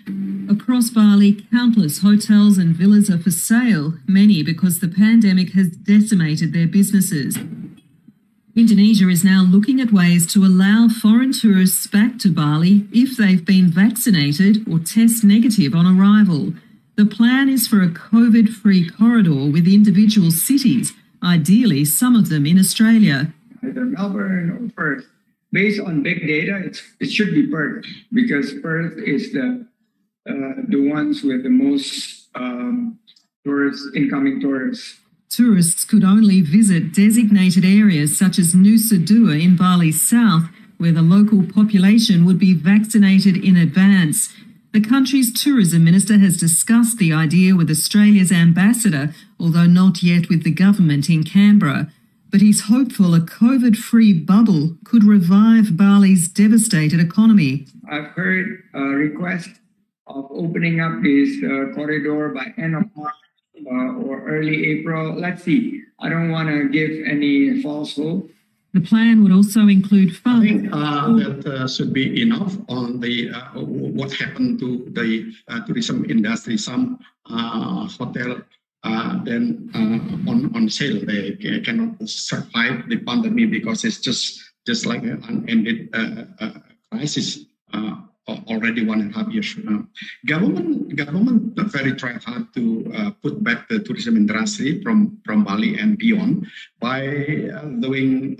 Across Bali, countless hotels and villas are for sale, many because the pandemic has decimated their businesses. Indonesia is now looking at ways to allow foreign tourists back to Bali if they've been vaccinated or test negative on arrival. The plan is for a COVID free corridor with individual cities, ideally, some of them in Australia. Either Melbourne or Perth based on big data, it should be Perth because Perth is the uh, the ones with the most um, tourists, incoming tourists. Tourists could only visit designated areas such as Nusa Dua in Bali south, where the local population would be vaccinated in advance. The country's tourism minister has discussed the idea with Australia's ambassador, although not yet with the government in Canberra but he's hopeful a COVID free bubble could revive Bali's devastated economy. I've heard a request of opening up this uh, corridor by end of March uh, or early April. Let's see. I don't want to give any false hope. The plan would also include funds. I think uh, that uh, should be enough on the uh, what happened to the uh, tourism industry. Some hotel uh, then uh, on on sale they cannot survive the pandemic because it's just just like an unended uh, uh crisis uh, already one and a half years now. Government government very try hard to uh, put back the tourism industry from from Bali and beyond by doing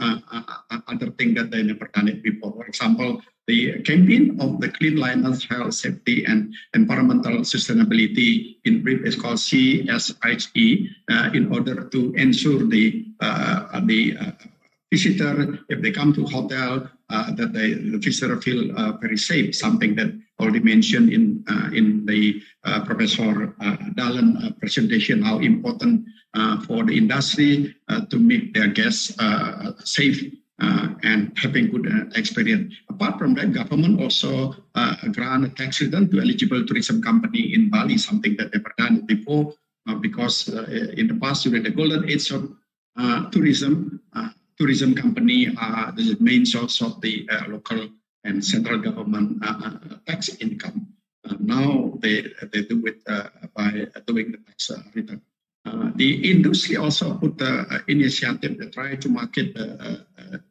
other things that they never done it before. For example, the campaign of the Cleanliness Health, Safety and Environmental Sustainability in brief is called CSHE uh, in order to ensure the, uh, the uh, visitor, if they come to hotel, uh, that they, the visitor feel uh, very safe, something that already mentioned in, uh, in the Professor Dallen presentation, how important for the industry to make their guests safe uh, and having good uh, experience. Apart from that, government also uh, grant a tax return to eligible tourism company in Bali, something that never done before, uh, because uh, in the past during the golden age of uh, tourism, tourism company are the main source of the local and central government tax income. now they they do it by doing the tax return. Uh, the industry also put the uh, initiative to try to market uh,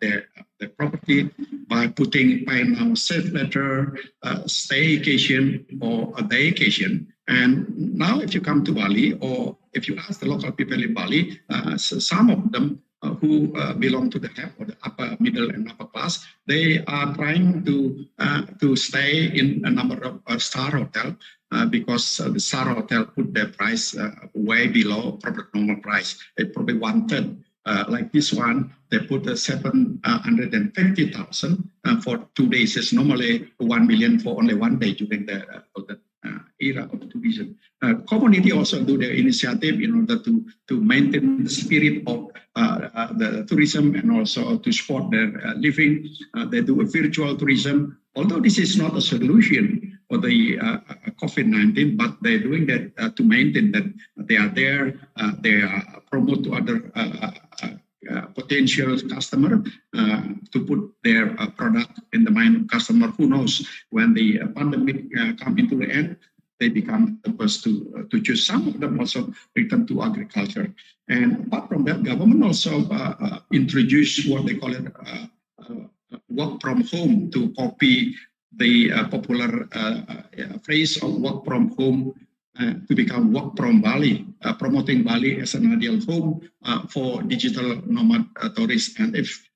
their, their property by putting buy now save later, staycation or a daycation. And now if you come to Bali or if you ask the local people in Bali, so some of them uh, who uh, belong to the HEP or the upper middle and upper class, they are trying to uh, to stay in a number of star hotel uh, because uh, the Star Hotel put their price uh, way below proper normal price. It probably one third. like this one, they put a 750,000 for two days. It's normally 1 million for only one day during the, the era of tourism. Uh, community also do their initiative in order to, to maintain the spirit of uh, uh, the tourism and also to support their living. they do a virtual tourism. Although this is not a solution, for the uh, uh COVID-19, but they're doing that uh, to maintain that they are there, uh, they are promote to other potential customer to put their product in the mind of customer. Who knows when the pandemic come into the end, they become the first to uh, to choose. Some of them also return to agriculture, and apart from that, government also uh, uh, introduced what they call it work from home to copy the uh, popular uh, uh, phrase of work from home to become work from Bali, promoting Bali as an ideal home for digital nomad tourists. And if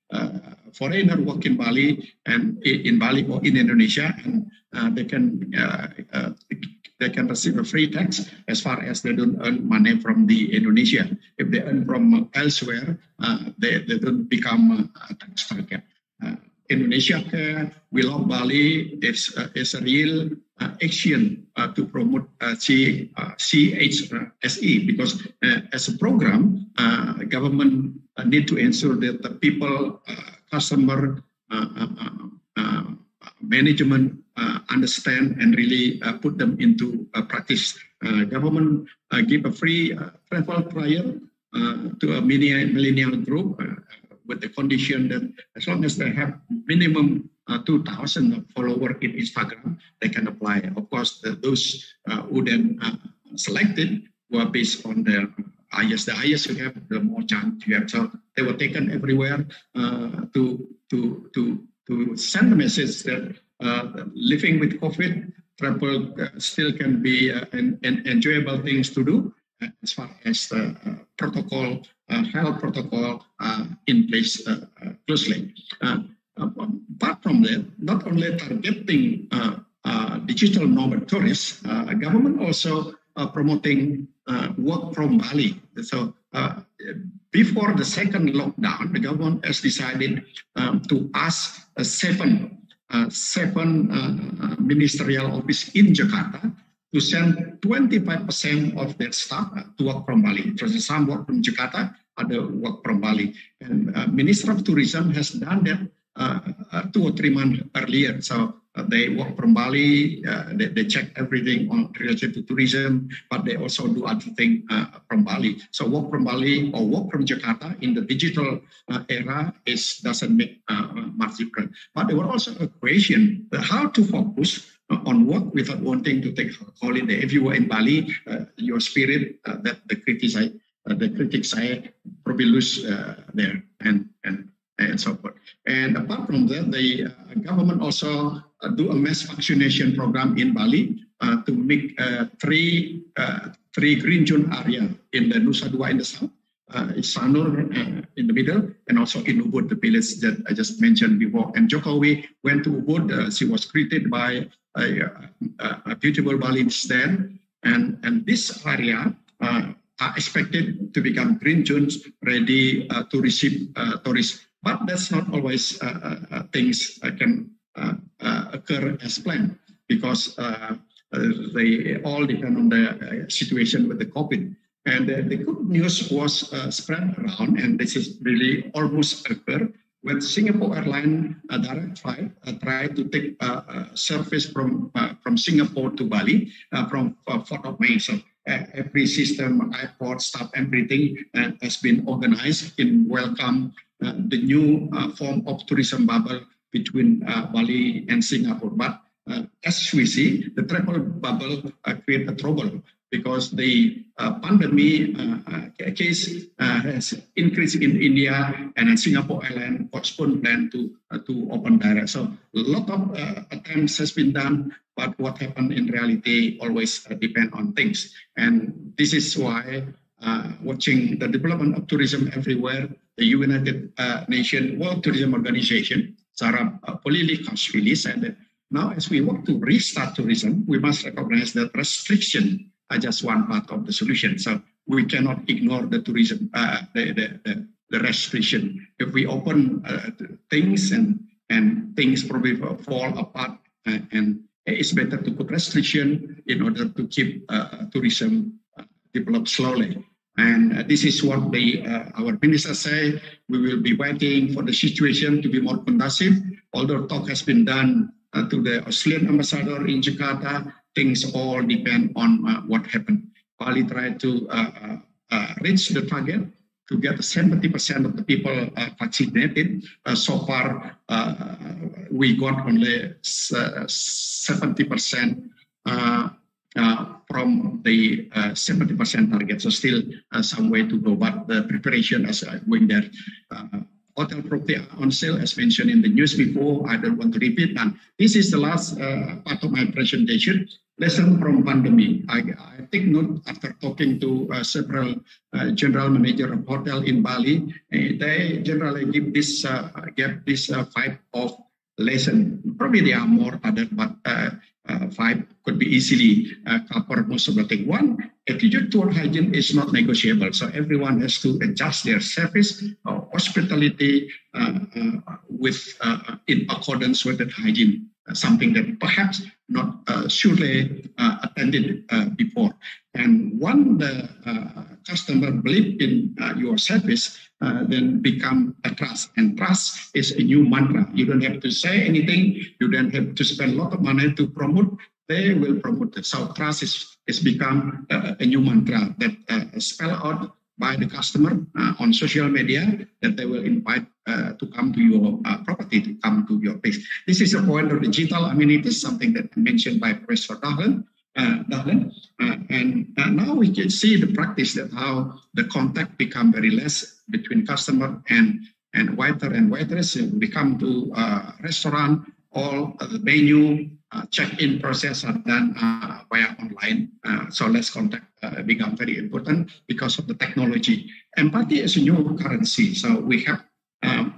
foreigner work in Bali and in Bali or in Indonesia, and they can they can receive a free tax as far as they don't earn money from the Indonesia. If they earn from elsewhere, uh, they, they don't become a tax target. Uh, Indonesia Care, We Love Bali is, uh, is a real uh, action uh, to promote uh, C, uh, CHSE because uh, as a program, uh, government need to ensure that the people, customer, management understand and really put them into practice. Government give a free travel uh, to a millennial group with the condition that as long as they have minimum uh, 2,000 follower in Instagram, they can apply. Of course, the, those uh, who then uh, selected were based on their highest. The highest you have, the more chance you have. So they were taken everywhere uh, to to to to send the message that living with COVID, travel still can be an, an enjoyable things to do as far as the uh, protocol, uh, health protocol uh, in place closely. Apart from that, not only targeting digital nomad tourists, government also promoting work from Bali. So before the second lockdown, the government has decided um, to ask seven uh, seven uh, ministerial office in Jakarta to send 25% of their staff uh, to work from Bali. So some work from Jakarta, other work from Bali. And uh, Minister of Tourism has done that uh, uh, two or three months earlier. So uh, they work from Bali, uh, they, they check everything on related to tourism, but they also do other things from Bali. So work from Bali or work from Jakarta in the digital era is doesn't make much difference. But there was also a question how to focus on work without wanting to take holiday. If you were in Bali, uh, your spirit uh, that the critics uh, the critics say probably lose uh, there and and and so forth. And apart from that, the uh, government also uh, do a mass vaccination program in Bali uh, to make uh, three uh, three green zone area in the Nusa Dua in the south, uh, Sanur uh, in the middle, and also in Ubud, the village that I just mentioned before. And Jokowi went to Ubud. Uh, she was greeted by a, a, a beautiful Balinese there, and and this area. Uh, are expected to become green zones ready uh, to receive uh, tourists but that's not always uh, uh, uh things can uh, uh, occur as planned because they all depend on the situation with the COVID. And the good news was spread around, and this is really almost occurred when Singapore Airlines uh, direct flight uh, tried to take uh, service from from Singapore to Bali from 4th of May. So every system, airport, staff, everything has been organized in welcome uh, the new uh, form of tourism bubble between uh, Bali and Singapore. But as we see, the travel bubble create a trouble because the uh, pandemic uh, case uh, has increased in India and in Singapore Airlines postponed plan to to open direct. So a lot of attempts has been done, but what happened in reality always depend on things. And this is why watching the development of tourism everywhere, the United uh, Nations World Tourism Organization, Zurab uh, Pololikashvili said that now as we want to restart tourism, we must recognize that restriction are just one part of the solution. So we cannot ignore the tourism, uh, the, the, the, the, restriction. If we open uh, things and, and things probably fall apart uh, and it's better to put restriction in order to keep uh, tourism uh, develop slowly. And this is what the, our minister say. We will be waiting for the situation to be more conducive. Although talk has been done to the Australian ambassador in Jakarta, things all depend on uh, what happened. Bali tried to uh, uh, reach the target to get 70% of the people vaccinated. so far, we got only 70% uh, from the uh, 70% target. So still uh, some way to go, but the preparation is going there. Hotel property on sale, as mentioned in the news before, I don't want to repeat. And this is the last part of my presentation. Lesson from pandemic. I, I take note after talking to uh, several uh, general manager of hotel in Bali. Uh, they generally give this give this five of lesson. Probably there are more other, but uh, five could be easily uh, cover most of the thing. One, attitude toward hygiene is not negotiable. So everyone has to adjust their service or, hospitality uh, uh, with uh, in accordance with the hygiene, something that perhaps not surely attended before. And when the customer believe in your service, uh, then become a trust. And trust is a new mantra. You don't have to say anything. You don't have to spend a lot of money to promote. They will promote it. So trust is, is become uh, a new mantra that uh, spell out by the customer uh, on social media that they will invite uh, to come to your uh, property, to come to your place. This is a point of digital I mean, it is something that mentioned by Professor Dallen. Uh, Uh, and uh, now we can see the practice that how the contact become very less between customer and and waiter and waitress. We come to a restaurant, all the menu, uh, check-in process are done uh, via online. Uh, so less contact become very important because of the technology. Empathy is a new currency. So we have, um,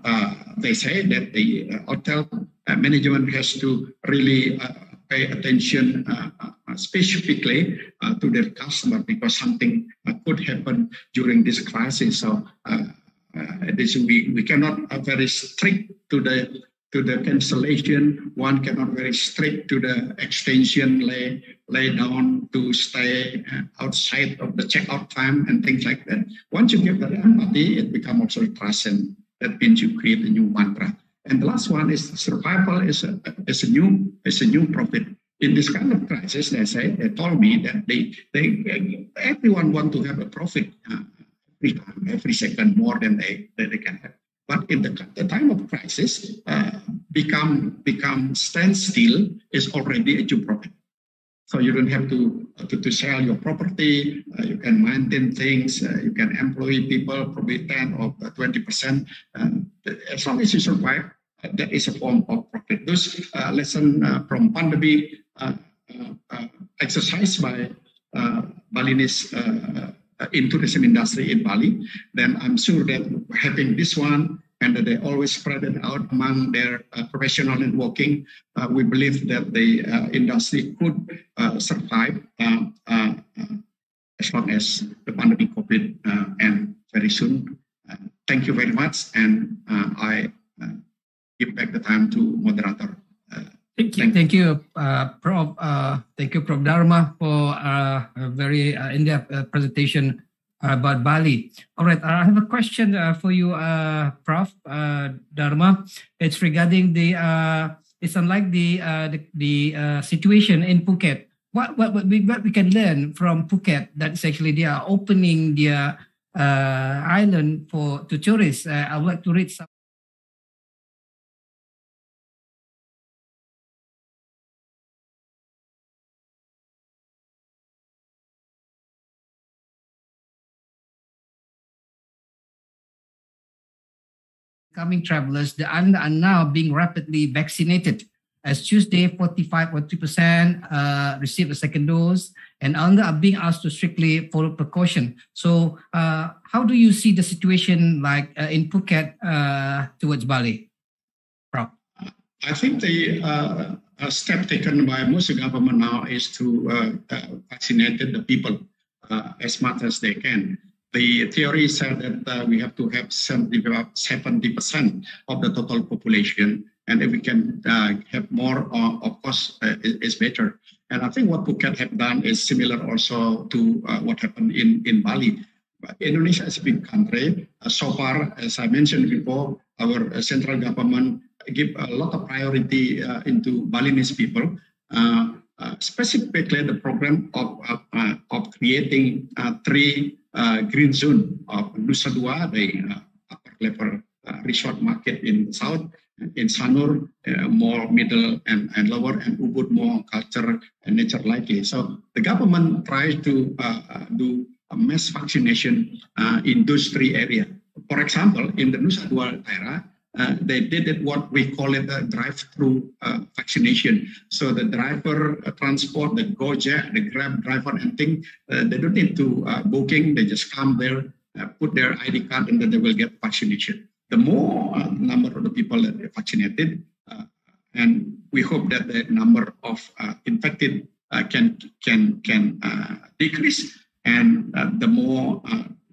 they say that the hotel management has to really pay attention specifically uh, to their customer because something uh, could happen during this crisis. So uh, this we, we cannot very strict to the to the cancellation. One cannot very strict to the extension lay lay down to stay outside of the checkout time and things like that. Once you give that empathy, it becomes also a trust, and that means you create a new mantra. And the last one is survival is a, is a new is a new profit in this kind of crisis, they say they told me that they they everyone want to have a profit uh, every time, every second more than they than they can have. But in the, the time of crisis, uh, become become standstill is already a due profit. So you don't have to to, to sell your property. Uh, you can maintain things. Uh, you can employ people, probably ten or twenty percent. as long as you survive, uh, that is a form of profit. Those uh, lesson uh, from pandemic uh, uh, Uh, uh, uh, exercised by Balinese in tourism industry in Bali, then I'm sure that having this one and that they always spread it out among their uh, professional networking, uh, we believe that the uh, industry could survive as long as the pandemic COVID and very soon. thank you very much, and I give back the time to moderator. Thank you, thank you, uh, Prof. Uh, thank you, Prof. Darma, for uh, a very uh, in-depth uh, presentation about Bali. All right, I have a question uh, for you, uh Prof. Darma. It's regarding the. Uh it's unlike the the, the situation in Phuket. What, what what we what we can learn from Phuket that's actually they are opening their island for to tourists. I would like to read some. Coming travelers, the island are now being rapidly vaccinated. As Tuesday, 45.3% uh, received a second dose, and others are being asked to strictly follow precaution. So, uh, how do you see the situation like uh, in Phuket uh, towards Bali? Prof. I think the uh, step taken by most government now is to uh, vaccinate the people as much as they can the theory said that uh, we have to have 70, percent of the total population. And if we can uh, have more, uh, of course, uh, is, better. And I think what Phuket have done is similar also to uh, what happened in, in Bali. Indonesia is a big country. Uh, so far, as I mentioned before, our central government give a lot of priority into Balinese people. specifically, the program of, of creating three uh, green zone of Nusa Dua, the uh, upper level uh, resort market in south, in Sanur, uh, more middle and, and lower, and Ubud more culture and nature likely. So the government tries to uh, do a mass vaccination uh, in those three areas. For example, in the Nusa Dua area, uh, they did it what we call it a drive-through uh, vaccination. So the driver uh, transport, the Gojek, the Grab driver and thing, uh, they don't need to uh, booking. They just come there, put their ID card, and then they will get vaccination. The more number of the people that are vaccinated, and we hope that the number of infected can can can decrease, and the more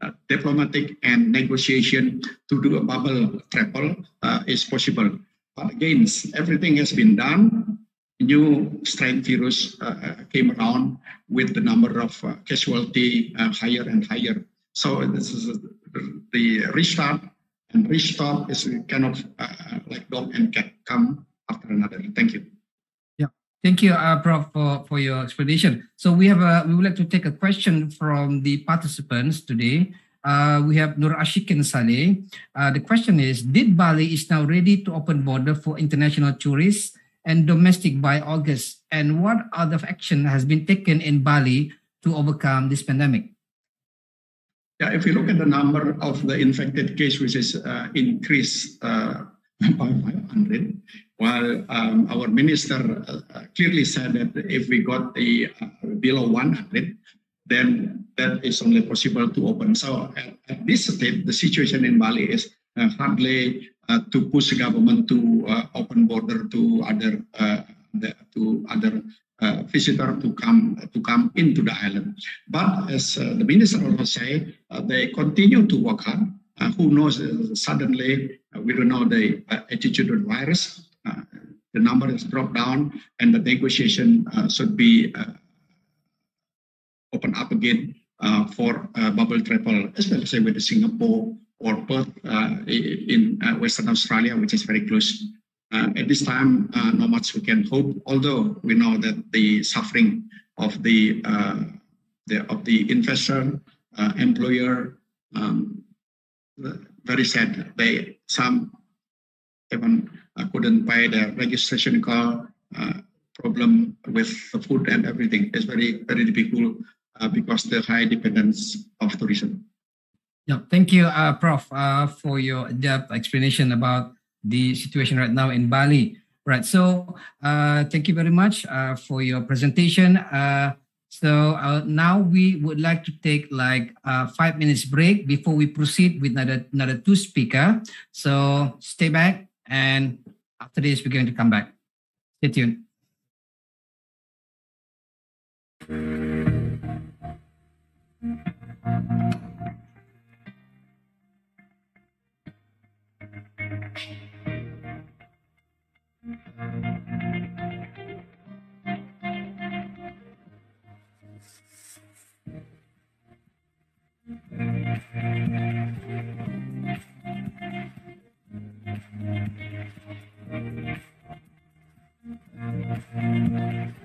Uh, diplomatic and negotiation to do a bubble travel uh, is possible. But again, everything has been done. New strain virus uh, uh, came around with the number of uh, casualty higher and higher. So this is the restart and restart is kind of like dog and cat come after another. Thank you. Thank you, uh, Prof, for, for your explanation. So we have a, we would like to take a question from the participants today. Uh, we have Nur Ashikin Saleh. Uh, the question is, did Bali is now ready to open border for international tourists and domestic by August? And what other action has been taken in Bali to overcome this pandemic? Yeah, if you look at the number of the infected case, which is uh, increased uh, by 500, while um, our minister uh, clearly said that if we got the uh, below 100, then that is only possible to open. So at, at this stage, the situation in Bali is uh, hardly uh, to push the government to uh, open border to other uh, the, to other uh, visitor to come to come into the island. But as the minister also say, they continue to work hard. Uh, who knows? Uh, suddenly, uh, we don't know the attitude of the virus uh, the number has dropped down and the negotiation uh, should be uh, open up again for bubble travel, especially with Singapore or Perth in Western Australia, which is very close. at this time, not much we can hope, although we know that the suffering of the, the of the investor, employer, um, very sad. They some even uh, couldn't pay the registration car, uh, problem with the food and everything. It's very, very difficult uh, because the high dependence of tourism. Yeah, thank you, uh, Prof, uh, for your depth explanation about the situation right now in Bali. Right, so uh, thank you very much for your presentation. So uh, now we would like to take like a five minutes break before we proceed with another, another two speaker. So stay back and after this, we're going to come back. Stay tuned. Thank you.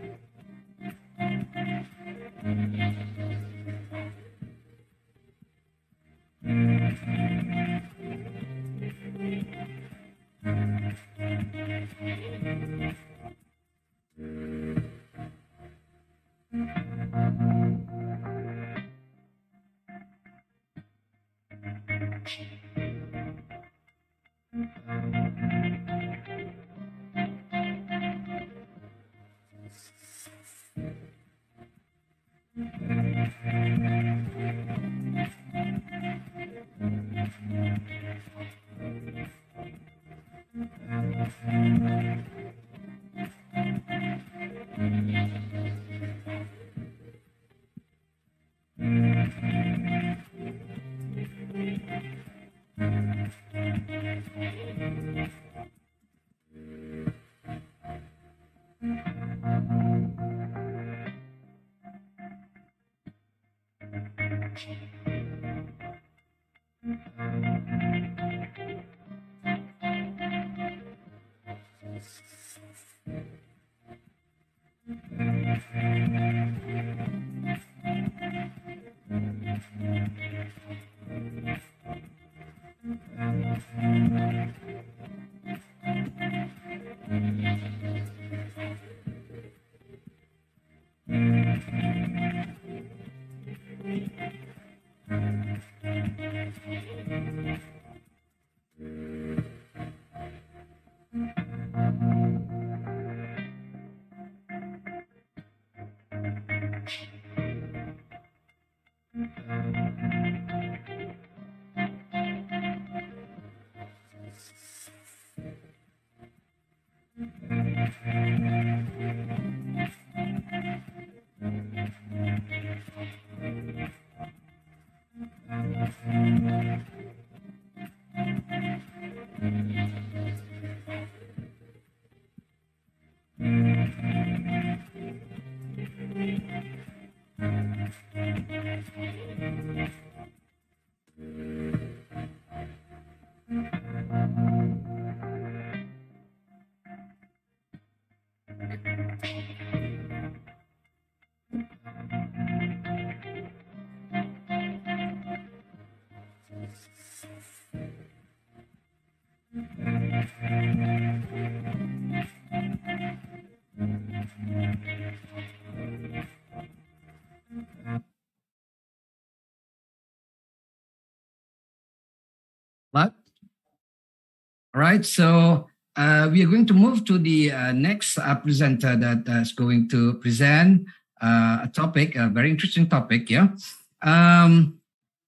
All right, so uh, we are going to move to the uh, next uh, presenter that is going to present uh, a topic, a very interesting topic. Yeah. Um,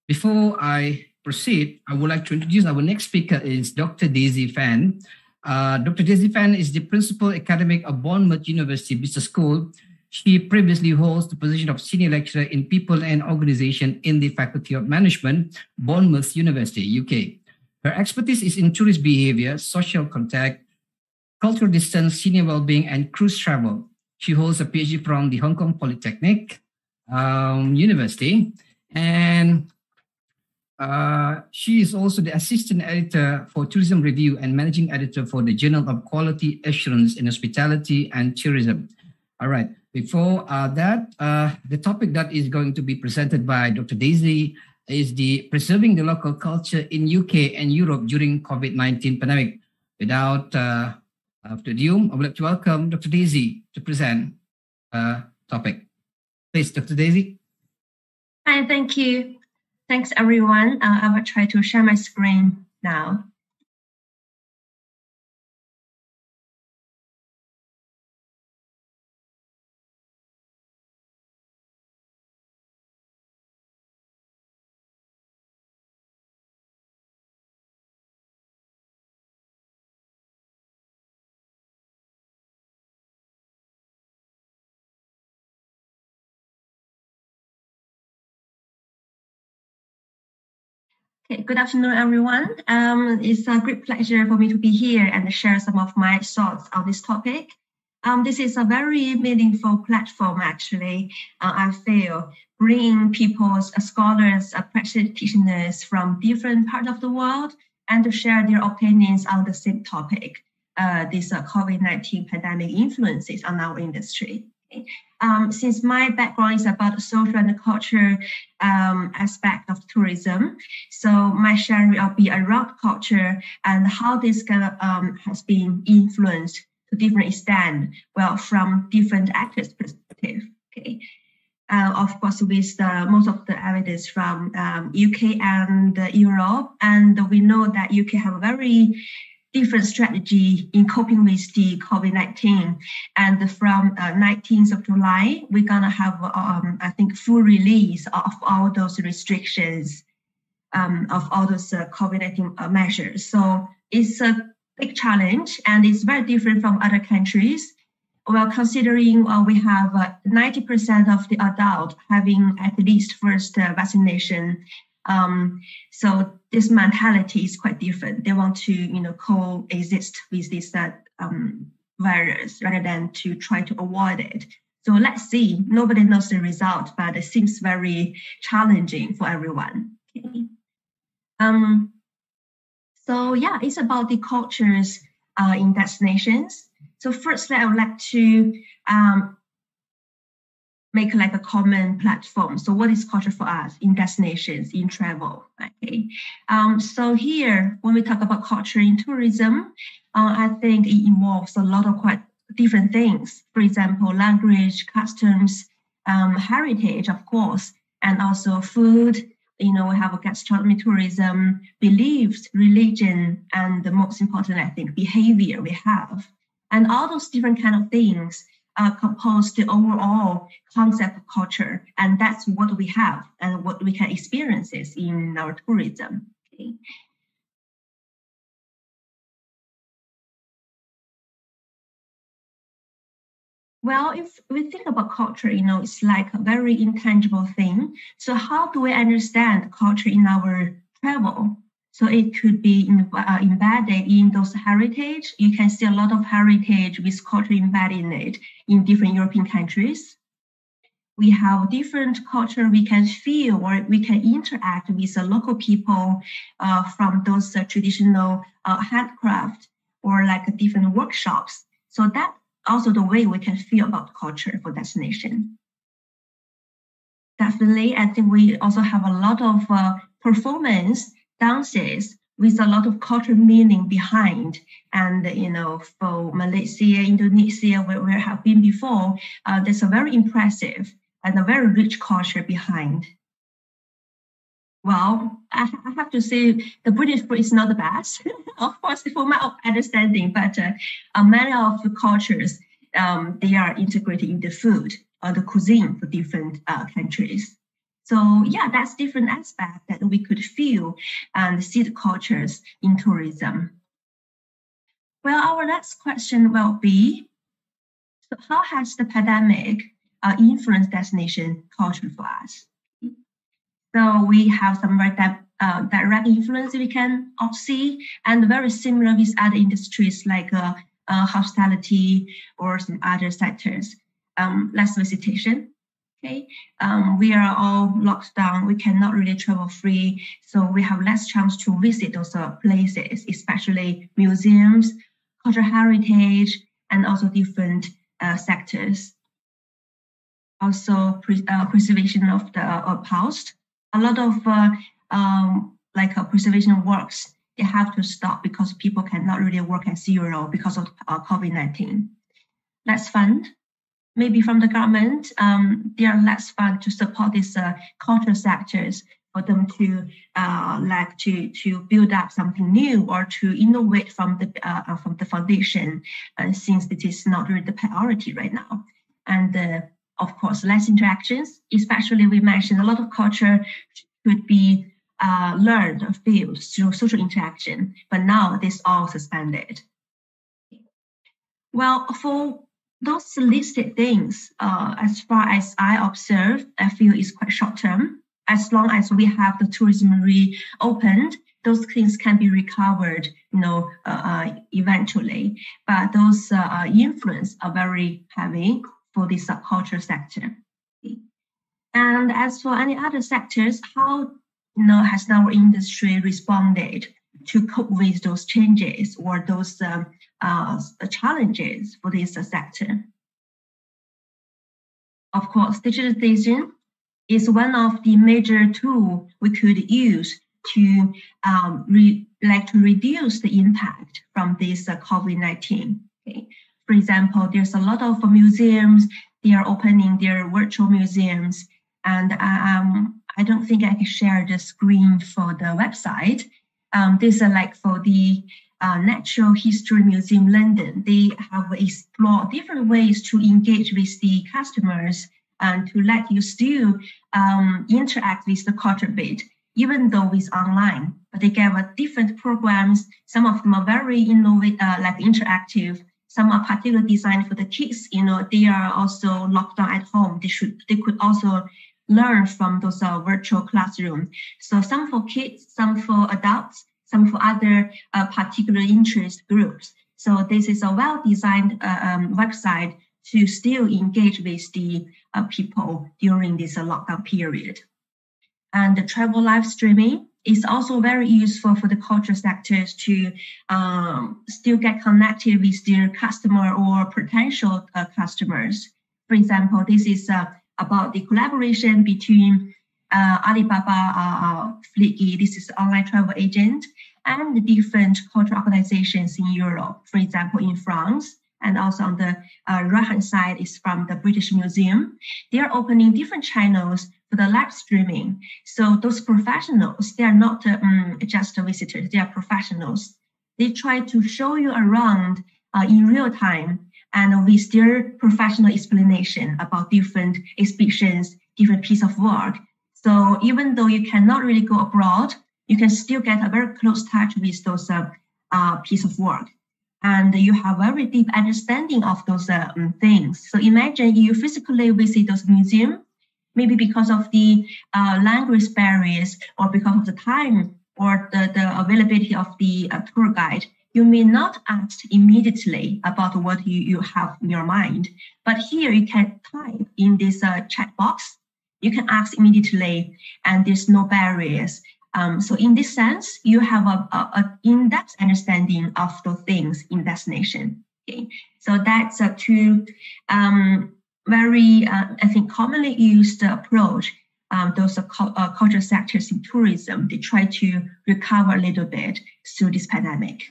before I proceed, I would like to introduce our next speaker is Dr. Daisy Fan. Uh, Dr. Daisy Fan is the principal academic of Bournemouth University Business School. She previously holds the position of senior lecturer in people and organization in the Faculty of Management, Bournemouth University, UK. Her expertise is in tourist behavior, social contact, cultural distance, senior well-being, and cruise travel. She holds a PhD from the Hong Kong Polytechnic um, University, and uh, she is also the assistant editor for Tourism Review and managing editor for the Journal of Quality Assurance in Hospitality and Tourism. All right. Before uh, that, uh, the topic that is going to be presented by Dr. Daisy is the preserving the local culture in UK and Europe during COVID-19 pandemic. Without uh, further ado, I would like to welcome Dr. Daisy to present a topic. Please, Dr. Daisy. Hi, thank you. Thanks, everyone. Uh, I will try to share my screen now. Good afternoon, everyone. Um, it's a great pleasure for me to be here and share some of my thoughts on this topic. Um, this is a very meaningful platform, actually, uh, I feel, bringing people, uh, scholars, uh, practitioners from different parts of the world and to share their opinions on the same topic, uh, this uh, COVID-19 pandemic influences on our industry. Um, since my background is about the social and culture um, aspect of tourism, so my sharing will be around culture and how this kind of, um, has been influenced to different extent, well, from different actors' perspective. Okay. Uh, of course, with most of the evidence from UK um, and uh, Europe, and we know that UK have a very different strategy in coping with the COVID-19. And from uh, 19th of July, we're gonna have, um, I think, full release of all those restrictions um, of all those uh, COVID-19 uh, measures. So it's a big challenge and it's very different from other countries. Well, considering uh, we have 90% uh, of the adult having at least first uh, vaccination um, so this mentality is quite different. They want to, you know, coexist with this uh, um, virus rather than to try to avoid it. So let's see. Nobody knows the result, but it seems very challenging for everyone. Okay. Um, so yeah, it's about the cultures uh, in destinations. So firstly, I would like to um, make like a common platform. So what is culture for us in destinations, in travel? Okay. Um, so here, when we talk about culture in tourism, uh, I think it involves a lot of quite different things. For example, language, customs, um, heritage, of course, and also food. You know, we have a gastronomy tourism, beliefs, religion, and the most important, I think, behavior we have. And all those different kind of things uh, compose the overall concept of culture. And that's what we have and what we can experience in our tourism. Okay. Well, if we think about culture, you know, it's like a very intangible thing. So how do we understand culture in our travel? So it could be in, uh, embedded in those heritage. You can see a lot of heritage with culture embedded in it in different European countries. we have different culture we can feel or we can interact with the local people uh, from those uh, traditional uh, handcraft or like different workshops. So that also the way we can feel about culture for destination. Definitely, I think we also have a lot of uh, performance dances with a lot of cultural meaning behind. And you know, for Malaysia, Indonesia, where we have been before, uh, there's a very impressive and a very rich culture behind. Well, I, I have to say the British food is not the best, (laughs) of course, for my understanding, but uh, uh, many of the cultures, um, they are integrated in the food or the cuisine for different uh, countries. So yeah, that's different aspect that we could feel and see the cultures in tourism. Well, our next question will be, so how has the pandemic uh, influence destination culture for us. So we have some very uh, direct influence we can see, and very similar with other industries like uh, uh, hospitality or some other sectors. Um, less visitation. Okay, um, we are all locked down. We cannot really travel free, so we have less chance to visit those uh, places, especially museums, cultural heritage, and also different uh, sectors also pre- uh, preservation of the uh, past. A lot of uh, um, like uh, preservation works they have to stop because people cannot really work at zero because of uh, COVID-19. Less fund, maybe from the government, um, they are less fund to support these uh, cultural sectors for them to uh, like to to build up something new or to innovate from the uh, from the foundation, uh, since it is not really the priority right now. And of course, less interactions, especially we mentioned a lot of culture could be uh, learned or built through social interaction, but now this all suspended. Well, for those listed things, uh, as far as I observe, I feel is quite short term. As long as we have the tourism reopened, those things can be recovered, you know, uh, uh eventually. But those uh, uh, influence are very heavy for the subculture sector. And as for any other sectors, how you know, has our industry responded to cope with those changes or those um, uh, challenges for this sector? Of course, digitalization is one of the major tools we could use to um, re- like to reduce the impact from this uh, COVID-19. Okay. For example, there's a lot of museums, they are opening their virtual museums. And um, I don't think I can share the screen for the website. Um, this is like for the uh, Natural History Museum London. They have explored different ways to engage with the customers and to let you still um, interact with the culture bit, even though it's online. But they give different programs. Some of them are very innovative, uh, like interactive some are particularly designed for the kids. You know, they are also locked down at home. They should, they could also learn from those uh, virtual classroom. So some for kids, some for adults, some for other uh, particular interest groups. So this is a well-designed uh, um, website to still engage with the uh, people during this lockdown period. And the travel live streaming is also very useful for the culture sectors to um, still get connected with their customer or potential uh, customers. For example, this is uh, about the collaboration between uh, Alibaba uh, Fliggy, this is online travel agent, and the different cultural organizations in Europe. For example, in France, and also on the uh, right hand side is from the British Museum. They are opening different channels for the live streaming. So those professionals, they are not uh, um, just visitors, they are professionals. They try to show you around uh, in real time and with their professional explanation about different exhibitions, different piece of work. So even though you cannot really go abroad, you can still get a very close touch with those uh, uh, piece of work. And you have very deep understanding of those uh, um, things. So imagine you physically visit those museum maybe because of the uh, language barriers or because of the time or the, the availability of the uh, tour guide, you may not ask immediately about what you, you have in your mind, but here you can type in this uh, chat box. You can ask immediately, and there's no barriers. Um, so in this sense, you have a, a, a in-depth understanding of the things in destination. Okay, so that's a two um, very, uh, I think, commonly used approach. Um, those uh, cultural sectors in tourism, they try to recover a little bit through this pandemic.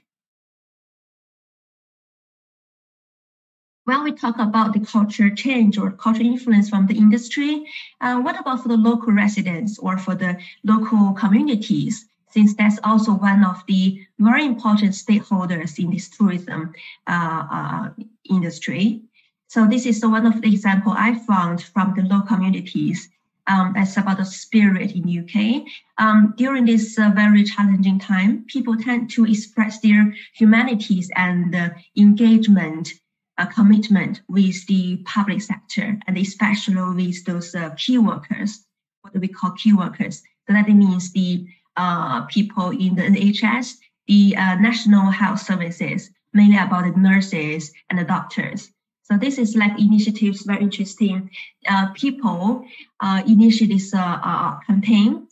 When we talk about the culture change or cultural influence from the industry, uh, what about for the local residents or for the local communities? Since that's also one of the very important stakeholders in this tourism uh, uh, industry. So this is one of the example I found from the local communities. Um, that's about the spirit in UK. Um, during this uh, very challenging time, people tend to express their humanities and uh, engagement a commitment with the public sector and especially with those uh, key workers, what do we call key workers. So that means the uh, people in the NHS, the uh, national health services, mainly about the nurses and the doctors. So this is like initiatives very interesting. Uh, people uh, initiate this campaign.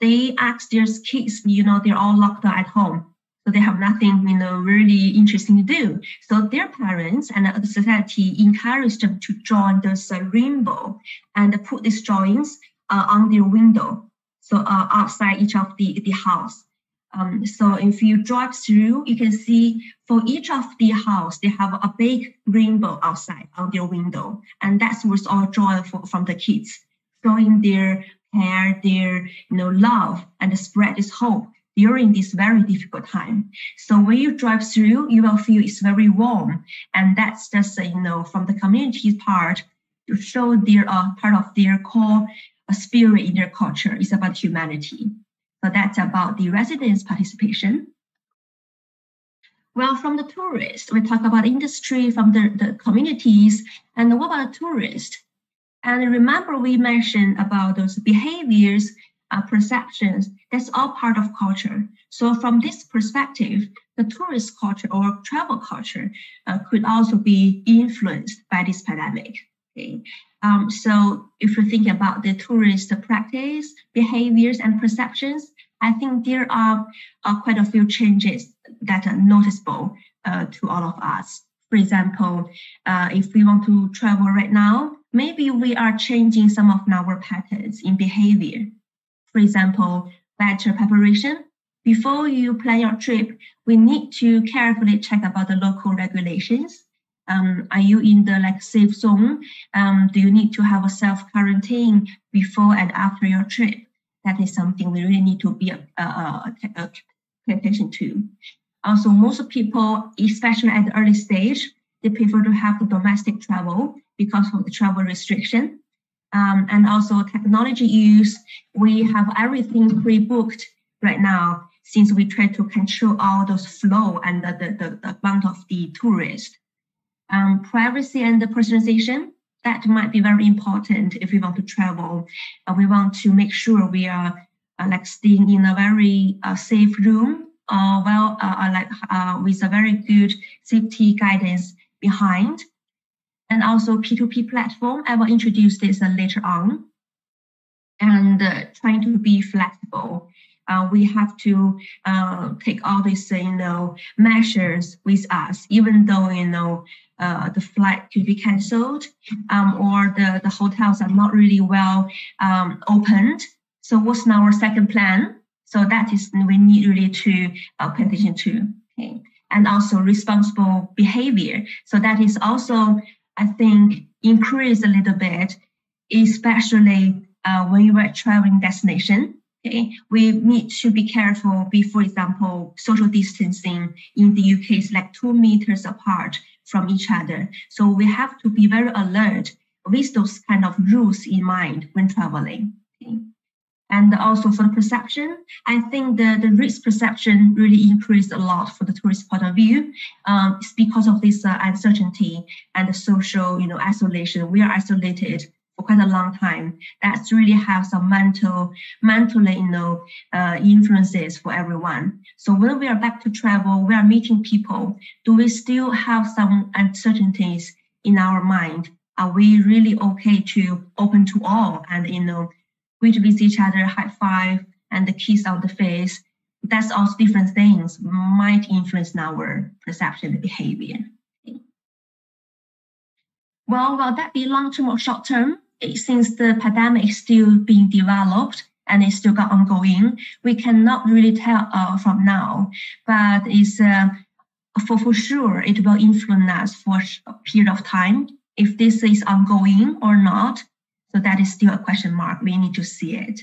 They ask their kids, you know, they're all locked at home so they have nothing, you know, really interesting to do. So their parents and the society encourage them to join this uh, rainbow and put these drawings uh, on their window. So uh, outside each of the, the house. Um, so if you drive through, you can see for each of the house, they have a big rainbow outside on their window. And that's what's all drawn for, from the kids, showing their care, their you know, love and spread this hope during this very difficult time. So when you drive through, you will feel it's very warm. And that's just, you know, from the community part to show their uh, part of their core uh, spirit in their culture is about humanity. So that's about the residents' participation. Well, from the tourists, we talk about industry from the, the communities. And what about the tourist? And remember, we mentioned about those behaviors uh, perceptions, that's all part of culture. So from this perspective, the tourist culture or travel culture uh, could also be influenced by this pandemic. Okay. Um, so if you think about the tourist practice, behaviors, and perceptions, I think there are uh, quite a few changes that are noticeable uh, to all of us. For example, uh, if we want to travel right now, maybe we are changing some of our patterns in behavior. For example, better preparation. Before you plan your trip, we need to carefully check about the local regulations. Um, are you in the like safe zone? Um, do you need to have a self quarantine before and after your trip? That is something we really need to be uh, uh, uh, pay attention to. Also, most people, especially at the early stage, they prefer to have the domestic travel because of the travel restriction um, and also technology use. We have everything pre-booked right now since we try to control all those flow and the, the, the amount of the tourists. Um, privacy and the personalization, that might be very important if we want to travel. Uh, we want to make sure we are uh, like staying in a very uh, safe room, uh, well, uh, uh, like with a very good safety guidance behind and also P2P platform. I will introduce this uh, later on. And uh, trying to be flexible. Uh, we have to uh, take all these, you know, measures with us, even though, you know, uh, the flight could be canceled um, or the, the hotels are not really well um, opened. So what's our second plan? So that is we need really to uh, pay attention to. Okay. And also responsible behavior. So that is also I think, increase a little bit, especially uh, when you are traveling destination. Okay, we need to be careful. Be, for example, social distancing in the UK is like two meters apart from each other. So we have to be very alert with those kind of rules in mind when traveling. Okay? And also for the perception, I think the, the risk perception really increased a lot for the tourist point of view. Um, it's because of this uh, uncertainty and the social, you know, isolation. We are isolated for quite a long time. That's really have some mental, mentally, you know, uh, influences for everyone. So when we are back to travel, we are meeting people. Do we still have some uncertainties in our mind? Are we really okay to open to all and you know, greet with each other, high five, and the kiss on the face? That's also different things might influence our perception and behavior. Well, will that be long term or short term? Since the pandemic is still being developed and it's still got ongoing, we cannot really tell uh, from now. But it's uh, for for sure it will influence us for a period of time. If this is ongoing or not, so that is still a question mark. We need to see it.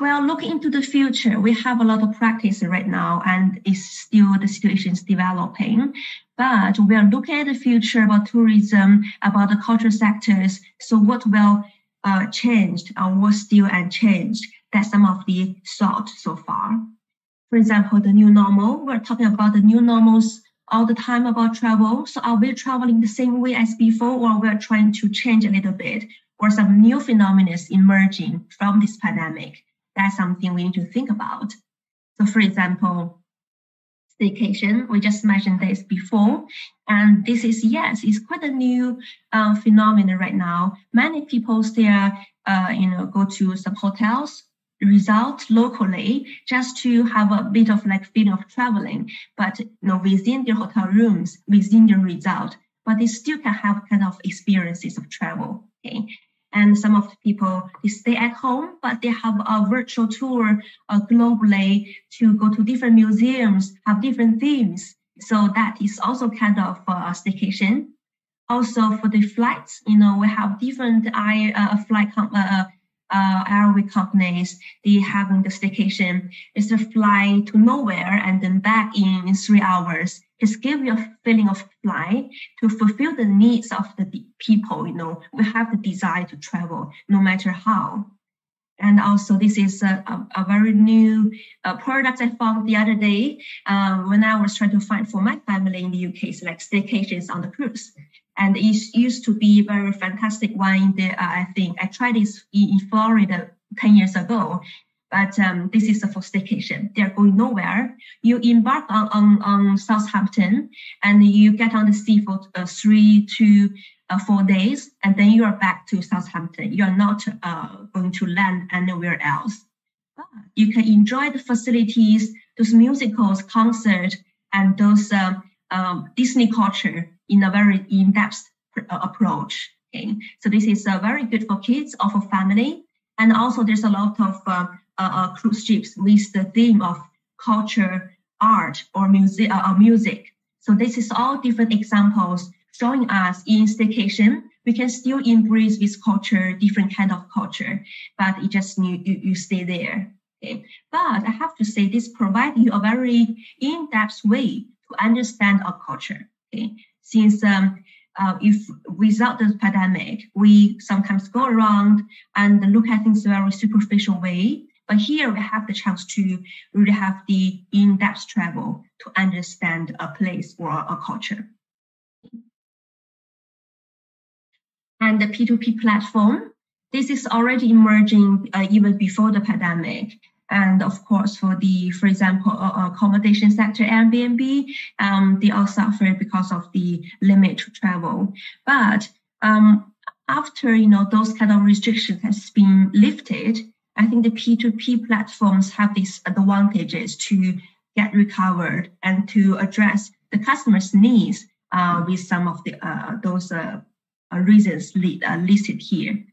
Well, looking into the future, we have a lot of practice right now, and it's still the situation is developing. But we are looking at the future about tourism, about the cultural sectors. So what will uh, change or what still unchanged? That's some of the thought so far. For example, the new normal. We're talking about the new normals all the time about travel. So are we traveling the same way as before, or we're trying to change a little bit, or some new phenomena emerging from this pandemic? That's something we need to think about. So, for example, staycation. We just mentioned this before, and this is yes, it's quite a new uh, phenomenon right now. Many people still, uh, you know, go to some hotels, resort locally just to have a bit of like feeling of traveling, but you know, within their hotel rooms, within the result, but they still can have kind of experiences of travel. Okay, and some of the people they stay at home but they have a virtual tour uh, globally to go to different museums have different themes so that is also kind of uh, a staycation also for the flights you know we have different air uh, flight com- uh, uh, airway companies they having the staycation is a fly to nowhere and then back in, in three hours just give you a feeling of fly to fulfill the needs of the people. You know, we have the desire to travel no matter how. And also, this is a, a, a very new uh, product I found the other day uh, when I was trying to find for my family in the UK. It's like staycations on the cruise. And it used to be very fantastic one in the, uh, I think I tried this in, Florida 10 years ago but um, this is a for staycation. They're going nowhere. You embark on, on, on Southampton and you get on the sea for uh, three to uh, four days, and then you are back to Southampton. You are not uh, going to land anywhere else. But you can enjoy the facilities, those musicals, concert, and those um, um, Disney culture in a very in-depth uh, approach. Okay, so this is uh, very good for kids or for family. And also, there's a lot of uh, uh, uh, cruise ships with the theme of culture, art, or music. Uh, or music. So this is all different examples showing us in staycation we can still embrace this culture, different kind of culture, but it just you, you, you stay there. Okay. But I have to say this provides you a very in-depth way to understand our culture. Okay. Since um, uh, if without the pandemic, we sometimes go around and look at things in a very superficial way, but here we have the chance to really have the in-depth travel to understand a place or a culture. And the P2P platform, this is already emerging uh, even before the pandemic. And of course, for the, for example, accommodation sector, Airbnb, um, they all suffered because of the limit to travel. But um, after you know those kind of restrictions has been lifted, I think the P2P platforms have these advantages to get recovered and to address the customer's needs uh, with some of the uh, those uh reasons li- uh, listed here.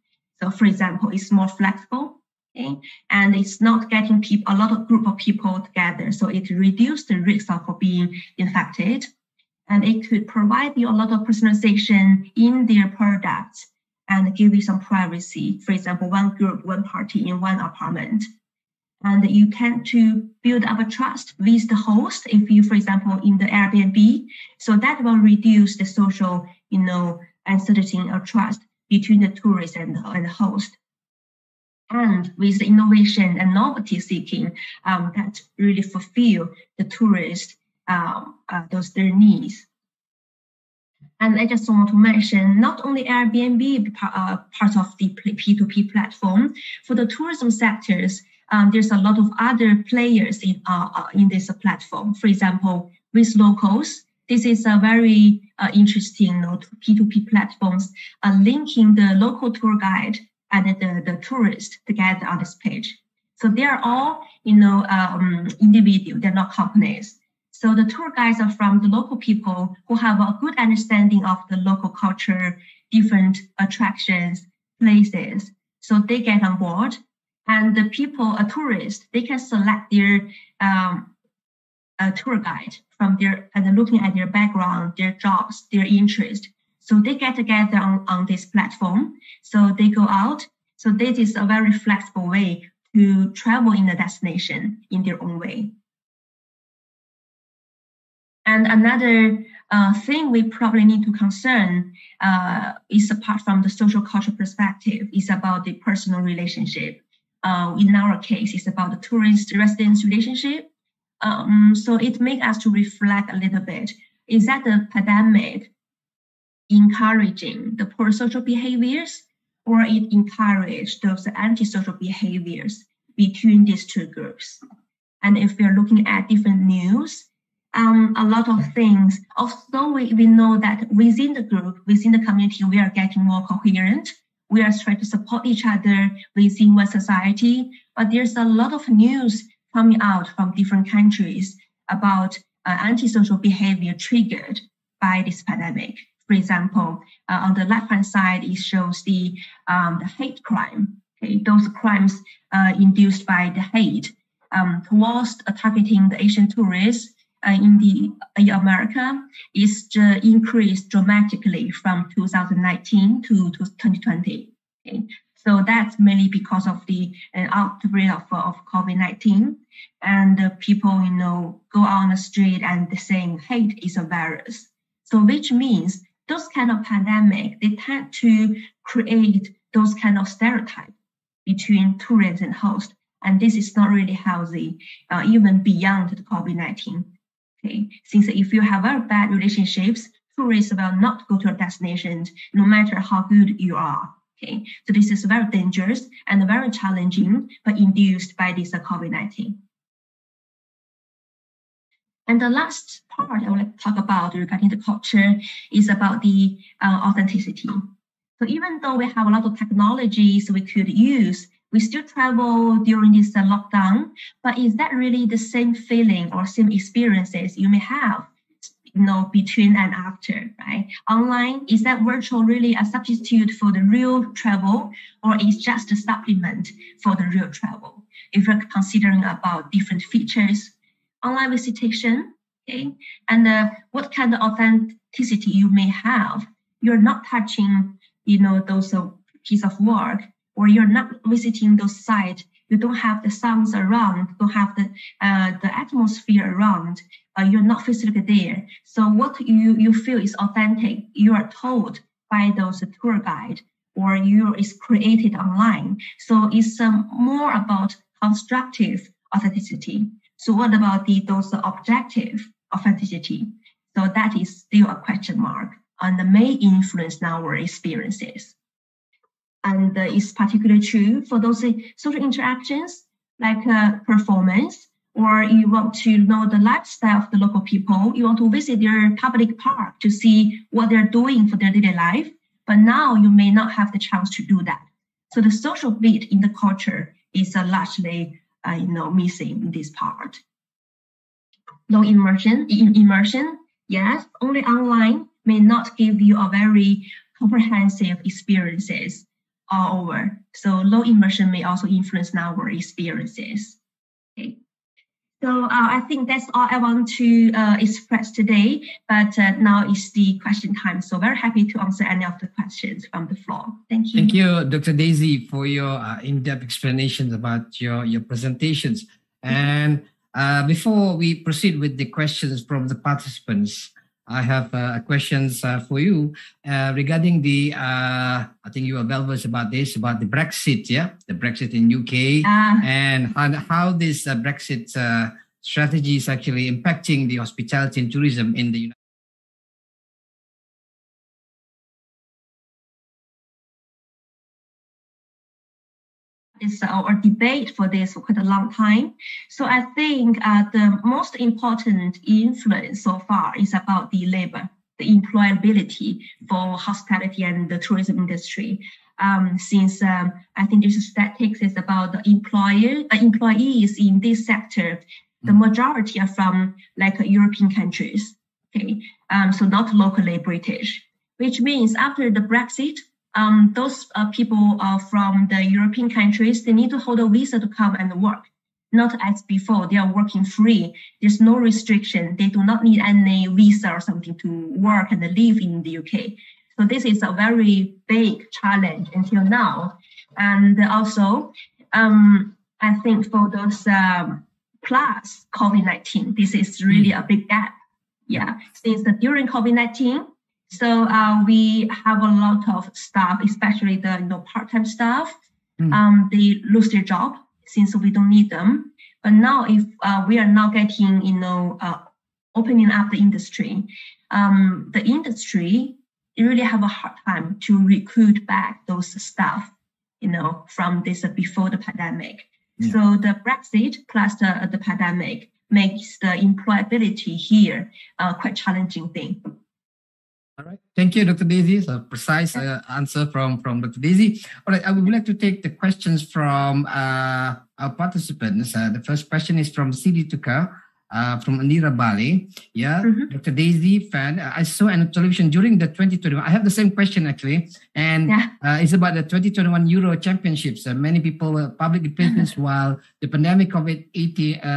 So, for example, it's more flexible, okay? and it's not getting people a lot of group of people together, so it reduces the risk of being infected, and it could provide you a lot of personalization in their products and give you some privacy. For example, one group, one party in one apartment. And you can to build up a trust with the host if you, for example, in the Airbnb. So that will reduce the social, you know, uncertainty or trust between the tourist and, and the host. And with the innovation and novelty seeking, um, that really fulfill the tourist um, uh, those their needs. And I just want to mention not only Airbnb uh, part of the P2P platform, for the tourism sectors, um, there's a lot of other players in, uh, uh in this platform. For example, with locals, this is a very uh, interesting you know, P2P platforms uh, linking the local tour guide and the, the tourist together on this page. So they are all, you know, um, individual. They're not companies. So the tour guides are from the local people who have a good understanding of the local culture, different attractions, places. So they get on board, and the people, a tourist, they can select their um, a tour guide from their and looking at their background, their jobs, their interest. So they get together on, on this platform. So they go out. So this is a very flexible way to travel in a destination in their own way. And another uh, thing we probably need to concern uh, is apart from the social cultural perspective, is about the personal relationship. Uh, in our case, it's about the tourist residents relationship. Um, so it makes us to reflect a little bit. Is that the pandemic encouraging the poor social behaviors or it encourage those antisocial behaviors between these two groups. And if we're looking at different news, um, a lot of things, although we, we know that within the group, within the community, we are getting more coherent. We are trying to support each other within one society, but there's a lot of news coming out from different countries about uh, antisocial behavior triggered by this pandemic. For example, uh, on the left-hand side, it shows the, um, the hate crime. Okay, those crimes uh, induced by the hate um, towards targeting the Asian tourists uh, in the in America is uh, increased dramatically from 2019 to, to 2020. Okay. So that's mainly because of the uh, outbreak of, of COVID-19 and people, you know, go on the street and saying hate is a virus. So which means those kind of pandemic, they tend to create those kind of stereotypes between tourists and host. And this is not really healthy, uh, even beyond the COVID-19. Okay, since if you have very bad relationships, tourists will not go to a destination no matter how good you are. Okay, so this is very dangerous and very challenging, but induced by this uh, COVID-19. And the last part I would like to talk about regarding the culture is about the uh, authenticity. So even though we have a lot of technologies we could use, we still travel during this uh, lockdown. But is that really the same feeling or same experiences you may have, you know, between and after, right? Online, is that virtual really a substitute for the real travel, or is just a supplement for the real travel? If you're considering about different features online visitation, okay, and uh, what kind of authenticity you may have. You're not touching, you know, those uh, piece of work, or you're not visiting those sites. You don't have the sounds around, don't have the uh, the atmosphere around. Uh, you're not physically there. So what you you feel is authentic. You are told by those tour guide, or you is created online. So it's um, more about constructive authenticity so what about the those objective authenticity? So that is still a question mark and may influence our experiences. And uh, it's particularly true for those social interactions like uh, performance, or you want to know the lifestyle of the local people. You want to visit their public park to see what they're doing for their daily life. But now you may not have the chance to do that. So the social bit in the culture is uh, largely uh, you know, missing in this part. No immersion, in immersion, yes, only online may not give you a very comprehensive experiences all over. So low immersion may also influence our experiences. Okay. So uh, I think that's all I want to uh, express today. But uh, now is the question time. So very happy to answer any of the questions from the floor. Thank you. Thank you, Dr. Daisy, for your uh, in-depth explanations about your, your presentations. And uh, before we proceed with the questions from the participants, I have uh, questions uh, for you uh, regarding the. Uh, I think you are well versed about this about the Brexit, yeah, the Brexit in UK, Ah. and how, how this uh, Brexit uh, strategy is actually impacting the hospitality and tourism in the United. This uh, or debate for this for quite a long time. So I think uh, the most important influence so far is about the labor, the employability for hospitality and the tourism industry. Um, since um, I think this statistics is about the employer uh, employees in this sector, the majority are from like European countries. Okay, um, so not locally British, which means after the Brexit, um, those uh, people from the European countries, they need to hold a visa to come and work. Not as before, they are working free. There's no restriction. They do not need any visa or something to work and live in the UK. So this is a very big challenge until now. And also, um, I think for those um, plus COVID-19, this is really a big gap. Yeah, since the, during COVID-19, so uh, we have a lot of staff, especially the you know part-time staff. Mm. Um, they lose their job since we don't need them. But now, if uh, we are now getting you know uh, opening up the industry, um, the industry really have a hard time to recruit back those staff, you know, from this uh, before the pandemic. Yeah. So the Brexit plus the, the pandemic makes the employability here uh, quite challenging thing. All right. Thank you, Dr. Daisy. It's a precise uh, answer from, from Dr. Daisy. All right. I would like to take the questions from uh, our participants. Uh, the first question is from Sidi Tuka. Uh, from Andira Bali. Yeah, Dr. Daisy Fan. I saw on television during the 2021. I have the same question actually, and uh, it's about the 2021 Euro Championships. Uh, many people, uh, public opinions, (laughs) while the pandemic COVID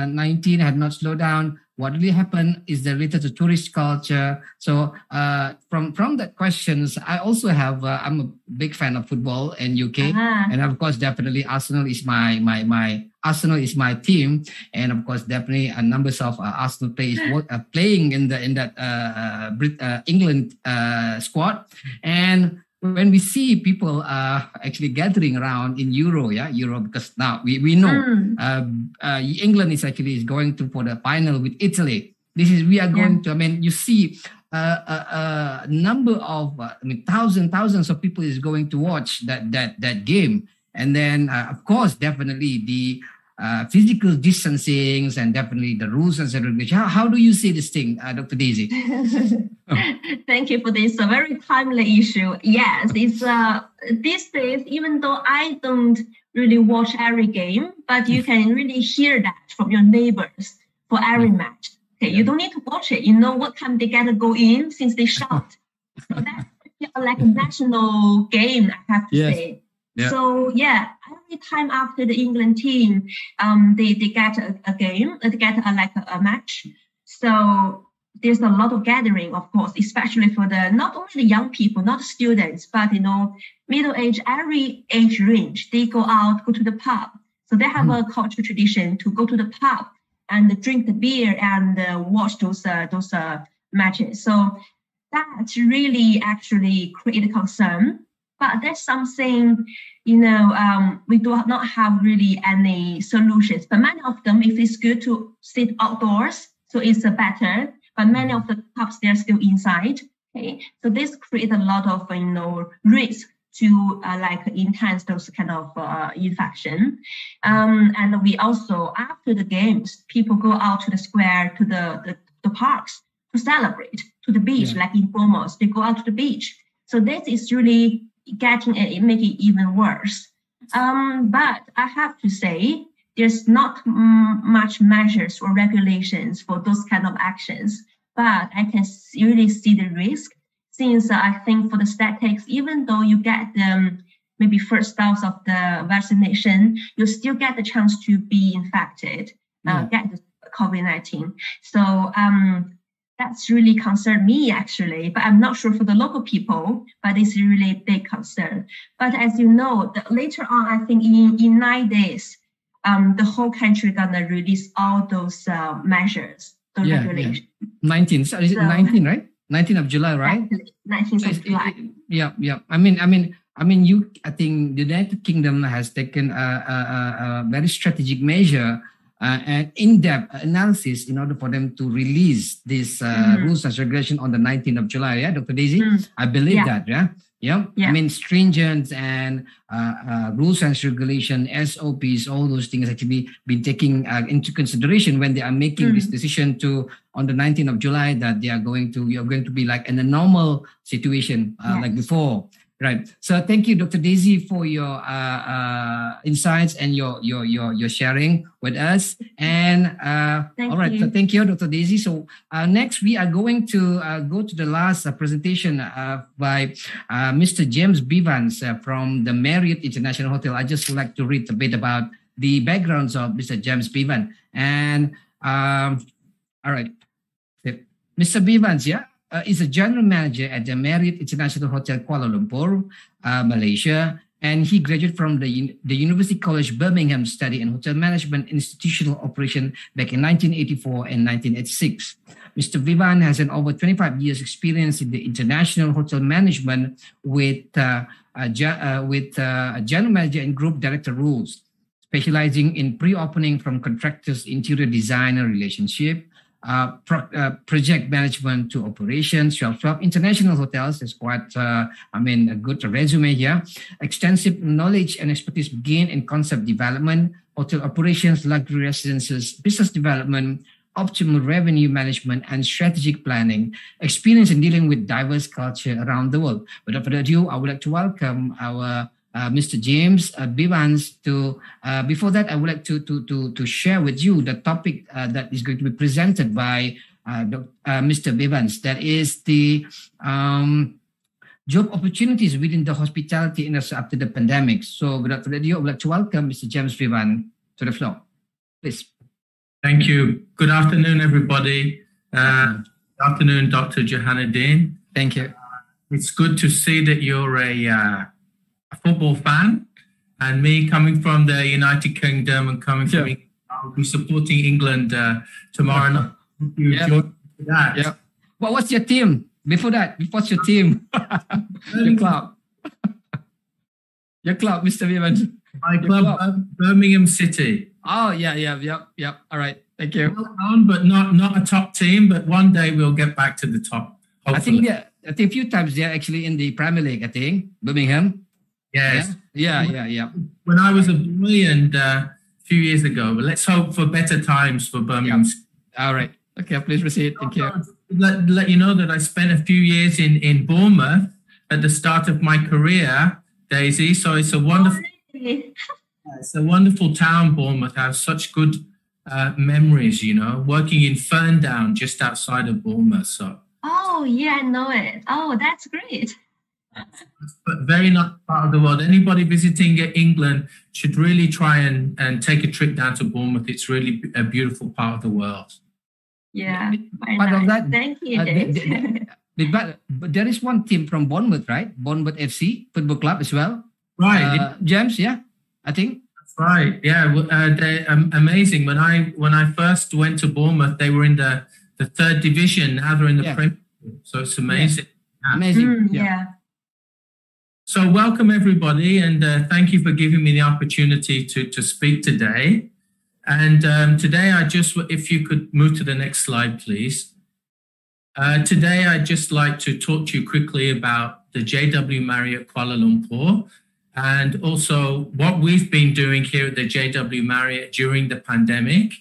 19 had not slowed down, what really happened is related to tourist culture. So uh, from from that questions, I also have. Uh, I'm a big fan of football in UK, Ah. and of course, definitely Arsenal is my my my Arsenal is my team, and of course, definitely a numbers of uh, Arsenal players uh, playing in the in that uh, uh, Brit, uh, England uh, squad, and when we see people uh, actually gathering around in Euro, yeah, Euro, because now we, we know Mm. uh, uh, England is actually is going to for the final with Italy. This is we are going to. I mean, you see uh, a, a number of uh, I mean thousands thousands of people is going to watch that that that game, and then uh, of course definitely the uh, physical distancing and definitely the rules and regulations. How, how do you see this thing, uh, Dr. Daisy? (laughs) Thank you for this a very timely issue. Yes, it's uh these days, even though I don't really watch every game, but you can really hear that from your neighbors for every match. Okay, you don't need to watch it. You know what time they gotta go in since they shout. (laughs) so that's like a national game, I have to Yes. say. Yeah. So yeah, every time after the England team, um, they they get a, a game, uh, they get a, like a, a match. So there's a lot of gathering, of course, especially for the not only the young people, not students, but you know, middle age, every age range. They go out, go to the pub. So they have a cultural tradition to go to the pub and drink the beer and uh, watch those uh, those uh, matches. So that really actually create a concern. But that's something, you know, um, we do not have really any solutions. But many of them, if it's good to sit outdoors, so it's better. But many of the pubs they're still inside. Okay, so this creates a lot of you know risk to uh, like enhance those kind of uh, infection. Um, and we also after the games, people go out to the square, to the the, the parks to celebrate, to the beach, Yeah. like in Bournemouth, they go out to the beach. So this is really getting it, it make it even worse. Um, but I have to say, there's not mm, much measures or regulations for those kind of actions. But I can really see the risk since uh, I think for the statics, even though you get the um, maybe first dose of the vaccination, you still get the chance to be infected, uh, get the COVID-19. So um, that's really concerned me actually, but I'm not sure for the local people, but it's really a big concern. But as you know, the, later on, I think in, in nine days, um, the whole country gonna release all those uh, measures, those Yeah, yeah. 19. So is it 19, right? 19 of July, right? 19th of July. it- it- yeah, yeah. I mean, I mean, I mean, you. I think the United Kingdom has taken a, a, a very strategic measure uh, and in-depth analysis in order for them to release this uh, Mhm. rules and regulation on the 19th of July. Yeah, Dr. Daisy, Mm. I believe Yeah. that. Yeah, Yeah? Yeah. I mean, stringent and uh, uh, rules and regulation, SOPs, all those things actually been taking uh, into consideration when they are making this Mm. decision to on the 19th of July that they are going to you're going to be like in a normal situation uh, like before. Right. So thank you, Dr. Daisy, for your uh, uh, insights and your your your your sharing with us. And uh, all right, so thank you, Dr. Daisy. So uh, next we are going to uh, go to the last uh, presentation uh, by uh, Mr. James Bivans uh, from the Marriott International Hotel. I just would like to read a bit about the backgrounds of Mr. James Bivan. And um, all right, Mr. Bivans, yeah, uh, is a general manager at the Marriott International Hotel Kuala Lumpur, uh, Malaysia, and he graduated from the, the University College Birmingham Study in Hotel Management Institutional Operation back in 1984 and 1986. Mr. Vivan has an over 25 years experience in the international hotel management with uh, uh, with uh, general manager and group director roles, specializing in pre-opening from contractors, interior designer relationship, uh, pro- uh, project management to operations, 12, 12 international hotels is quite, uh, I mean, a good resume here. Extensive knowledge and expertise gained in concept development, hotel operations, luxury residences, business development, optimal revenue management, and strategic planning. Experience in dealing with diverse culture around the world. Without further ado, I would like to welcome our uh, Mr. James uh, Bivans to, uh, before that, I would like to, to, to, to share with you the topic uh, that is going to be presented by uh, uh, Mr. Bivans. That is the um, job opportunities within the hospitality industry after the pandemic. So without further ado, I would like to welcome Mr. James Bivan to the floor. Please. Thank you. Good afternoon, everybody. Uh, good afternoon, Dr. Johanuddin. Thank you. It's good to see that you're a, uh, a football fan, and me coming from the United Kingdom and coming from England, I'll be supporting England uh, tomorrow night. (laughs) Yeah. that. Yeah. What, what's your team? Before that, what's your team? (laughs) your club. your club, Mr. Bivans. My Your club, Birmingham City. Oh, yeah, yeah, yep, yep. All right. Thank you. Well known, but not not a top team. But one day we'll get back to the top. I think yeah, I think a few times they're actually in the Premier League, I think. Birmingham. Yes. Yeah, yeah, yeah. When I was a boy and uh, a few years ago, but let's hope for better times for Birmingham. All right. Okay, please proceed. Thank you. Let, let you know that I spent a few years in, in Bournemouth at the start of my career, Daisy. So it's a wonderful it's a wonderful town, Bournemouth. I have such good uh, memories, you know, working in Ferndown just outside of Bournemouth. So Oh, yeah, I know it. Oh, that's great. But very not part of the world. Anybody visiting England should really try and, and take a trip down to Bournemouth. It's really a beautiful part of the world. Yeah, very Part of nice. that, Thank you, uh, James. the- the- (laughs) the- but, but there is one team from Bournemouth, right? Bournemouth FC Football Club as well. Right. Uh, James, yeah, I think. That's right. Yeah, uh, they're um, amazing. When I when I first went to Bournemouth, they were in the, the third division. Now they're in the Yeah. Premier. League. So it's amazing. Amazing. Mm, yeah. yeah. So welcome everybody, and uh, thank you for giving me the opportunity to to speak today. And um, today, I just if you could move to the next slide, please. Uh, today, I'd just like to talk to you quickly about the JW Marriott Kuala Lumpur and also what we've been doing here at the JW Marriott during the pandemic.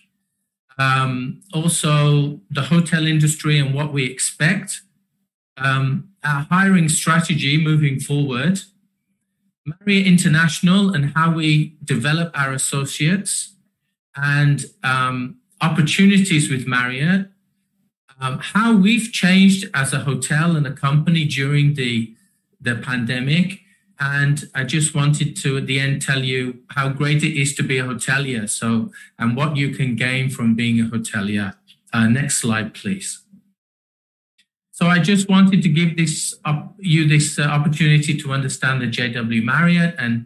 Um, also, the hotel industry and what we expect um, our hiring strategy moving forward, Marriott International and how we develop our associates, and um, opportunities with Marriott, um, how we've changed as a hotel and a company during the, the pandemic. And I just wanted to, at the end, tell you how great it is to be a hotelier. So, and what you can gain from being a hotelier. Uh, next slide, please. So I just wanted to give this up, you this uh, opportunity to understand the JW Marriott, and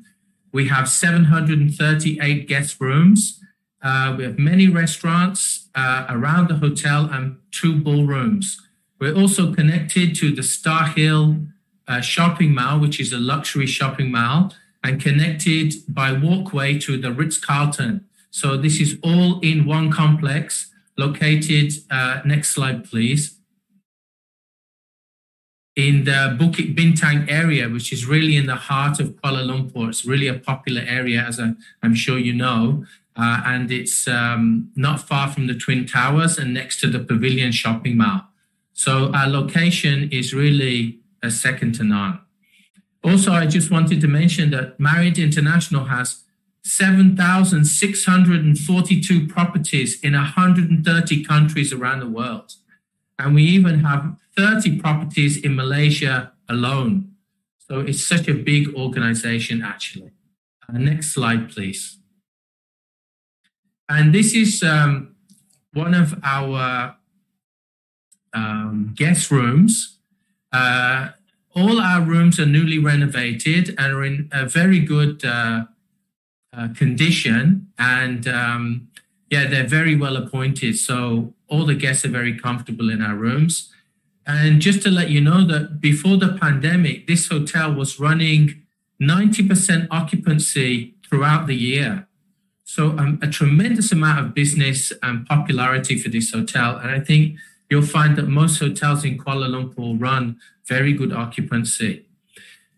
we have 738 guest rooms. Uh, we have many restaurants uh, around the hotel and two ballrooms. We're also connected to the Star Hill uh, shopping mall, which is a luxury shopping mall, and connected by walkway to the Ritz Carlton. So this is all in one complex located. Uh, next slide, please in the Bukit Bintang area, which is really in the heart of Kuala Lumpur. It's really a popular area, as I, am sure you know. Uh, and it's um, not far from the Twin Towers and next to the Pavilion Shopping Mall. So our location is really a second to none. Also, I just wanted to mention that Marriott International has 7,642 properties in 130 countries around the world. And we even have 30 properties in Malaysia alone. So it's such a big organization, actually. Uh, next slide, please. And this is um, one of our um, guest rooms. Uh, all our rooms are newly renovated and are in a very good uh, uh, condition. And um, yeah, they're very well appointed. So all the guests are very comfortable in our rooms. And just to let you know that before the pandemic, this hotel was running 90% occupancy throughout the year. So um, a tremendous amount of business and popularity for this hotel. And I think you'll find that most hotels in Kuala Lumpur run very good occupancy.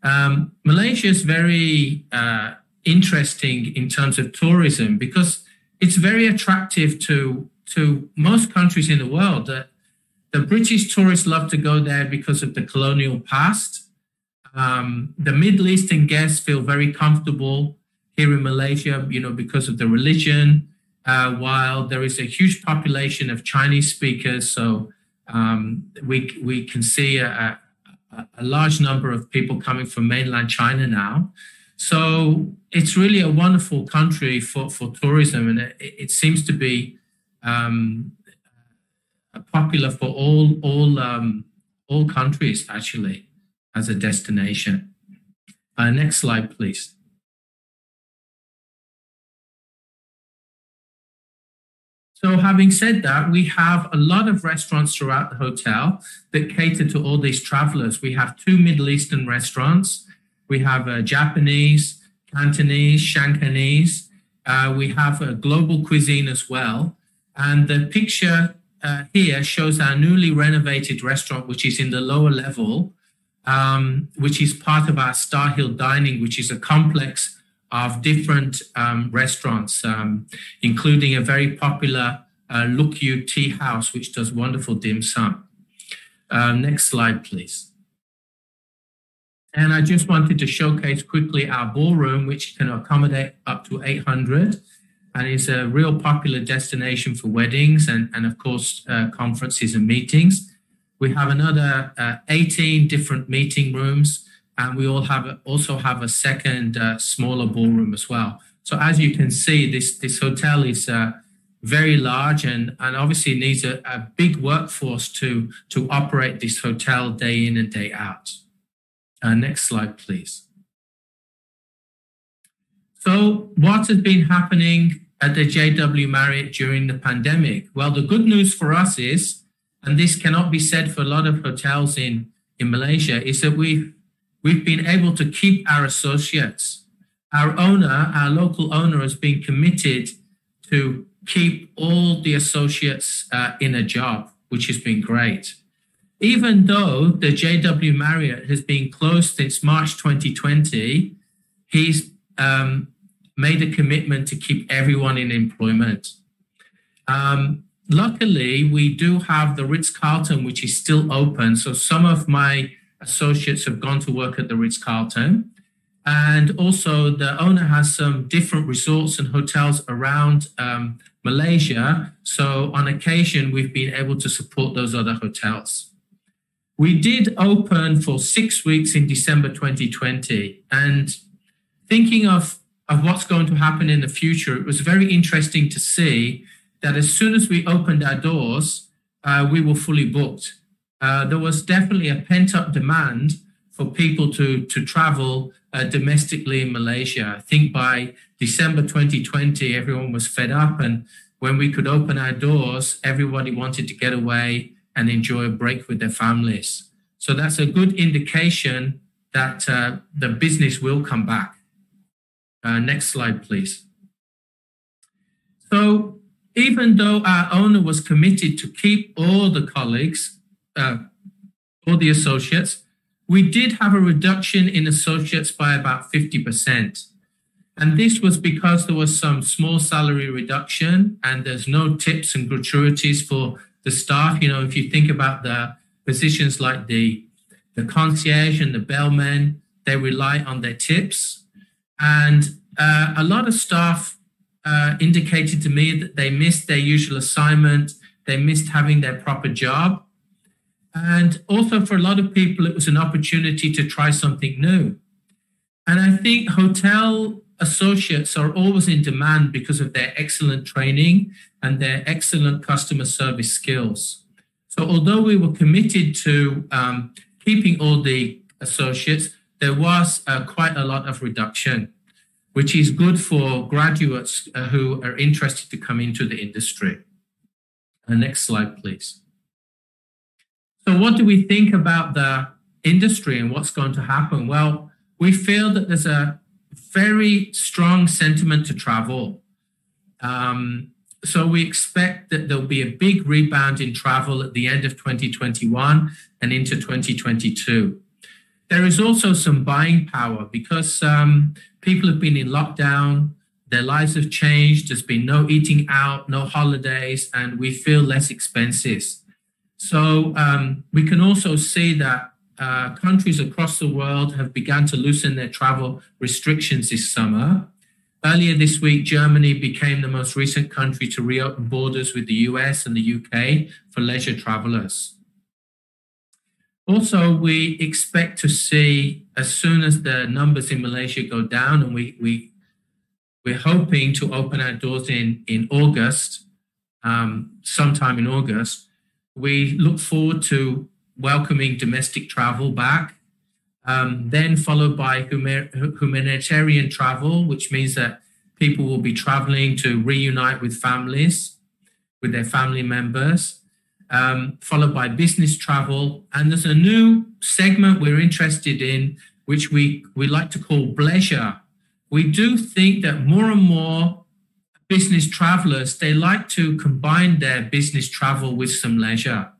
Um, Malaysia is very uh, interesting in terms of tourism because it's very attractive to to most countries in the world. That the British tourists love to go there because of the colonial past. Um, the Middle Eastern guests feel very comfortable here in Malaysia, you know, because of the religion. Uh, while there is a huge population of Chinese speakers, so um, we we can see a, a, a, large number of people coming from mainland China now. So it's really a wonderful country for, for tourism, and it, it seems to be um, popular for all all um, all countries actually as a destination. Uh, next slide, please. So, having said that, we have a lot of restaurants throughout the hotel that cater to all these travelers. We have two Middle Eastern restaurants. We have a Japanese, Cantonese, Shanghainese. Uh, we have a global cuisine as well. And the picture uh, here shows our newly renovated restaurant, which is in the lower level, um, which is part of our Star Hill Dining, which is a complex of different um, restaurants, um, including a very popular uh, Luk Yu Tea House, which does wonderful dim sum. Uh, next slide, please. And I just wanted to showcase quickly our ballroom, which can accommodate up to 800 and it's a real popular destination for weddings and, and of course, uh, conferences and meetings. We have another uh, 18 different meeting rooms and we all have also have a second uh, smaller ballroom as well. So as you can see, this this hotel is uh, very large and and obviously needs a, a big workforce to to operate this hotel day in and day out. Uh, next slide, please. So what has been happening at the JW Marriott during the pandemic? Well, the good news for us is, and this cannot be said for a lot of hotels in, in Malaysia, is that we've We've been able to keep our associates. Our owner, our local owner, has been committed to keep all the associates uh, in a job, which has been great. Even though the JW Marriott has been closed since March 2020, he's um, made a commitment to keep everyone in employment. Um, luckily, we do have the Ritz Carlton, which is still open. So some of my associates have gone to work at the Ritz Carlton. And also, the owner has some different resorts and hotels around um, Malaysia. So, on occasion, we've been able to support those other hotels. We did open for six weeks in December 2020. And thinking of, of what's going to happen in the future, it was very interesting to see that as soon as we opened our doors, uh, we were fully booked uh, there was definitely a pent up demand for people to, to travel uh, domestically in Malaysia. I think by December 2020, everyone was fed up. And when we could open our doors, everybody wanted to get away and enjoy a break with their families. So that's a good indication that uh, the business will come back. Uh, next slide, please. So even though our owner was committed to keep all the colleagues uh, all the associates, we did have a reduction in associates by about 50%. And this was because there was some small salary reduction and there's no tips and gratuities for the staff. You know, if you think about the positions like the, the concierge and the bellman, they rely on their tips. And uh, a lot of staff uh, indicated to me that they missed their usual assignment, they missed having their proper job. And also for a lot of people, it was an opportunity to try something new. And I think hotel associates are always in demand because of their excellent training and their excellent customer service skills. So although we were committed to um, keeping all the associates, there was uh, quite a lot of reduction, which is good for graduates uh, who are interested to come into the industry. Uh, next slide, please. So what do we think about the industry and what's going to happen? Well, we feel that there's a very strong sentiment to travel. Um, so we expect that there'll be a big rebound in travel at the end of 2021 and into 2022. There is also some buying power because um, people have been in lockdown, their lives have changed, there's been no eating out, no holidays, and we feel less expenses. So um, we can also see that uh, countries across the world have begun to loosen their travel restrictions this summer. Earlier this week, Germany became the most recent country to reopen borders with the US and the UK for leisure travelers. Also, we expect to see as soon as the numbers in Malaysia go down, and we, we, we're hoping to open our doors in, in August, um, sometime in August, we look forward to welcoming domestic travel back, um, then followed by humanitarian travel, which means that people will be traveling to reunite with families, with their family members, um, followed by business travel. And there's a new segment we're interested in, which we, we like to call pleasure. We do think that more and more business travelers, they like to combine their business travel with some leisure.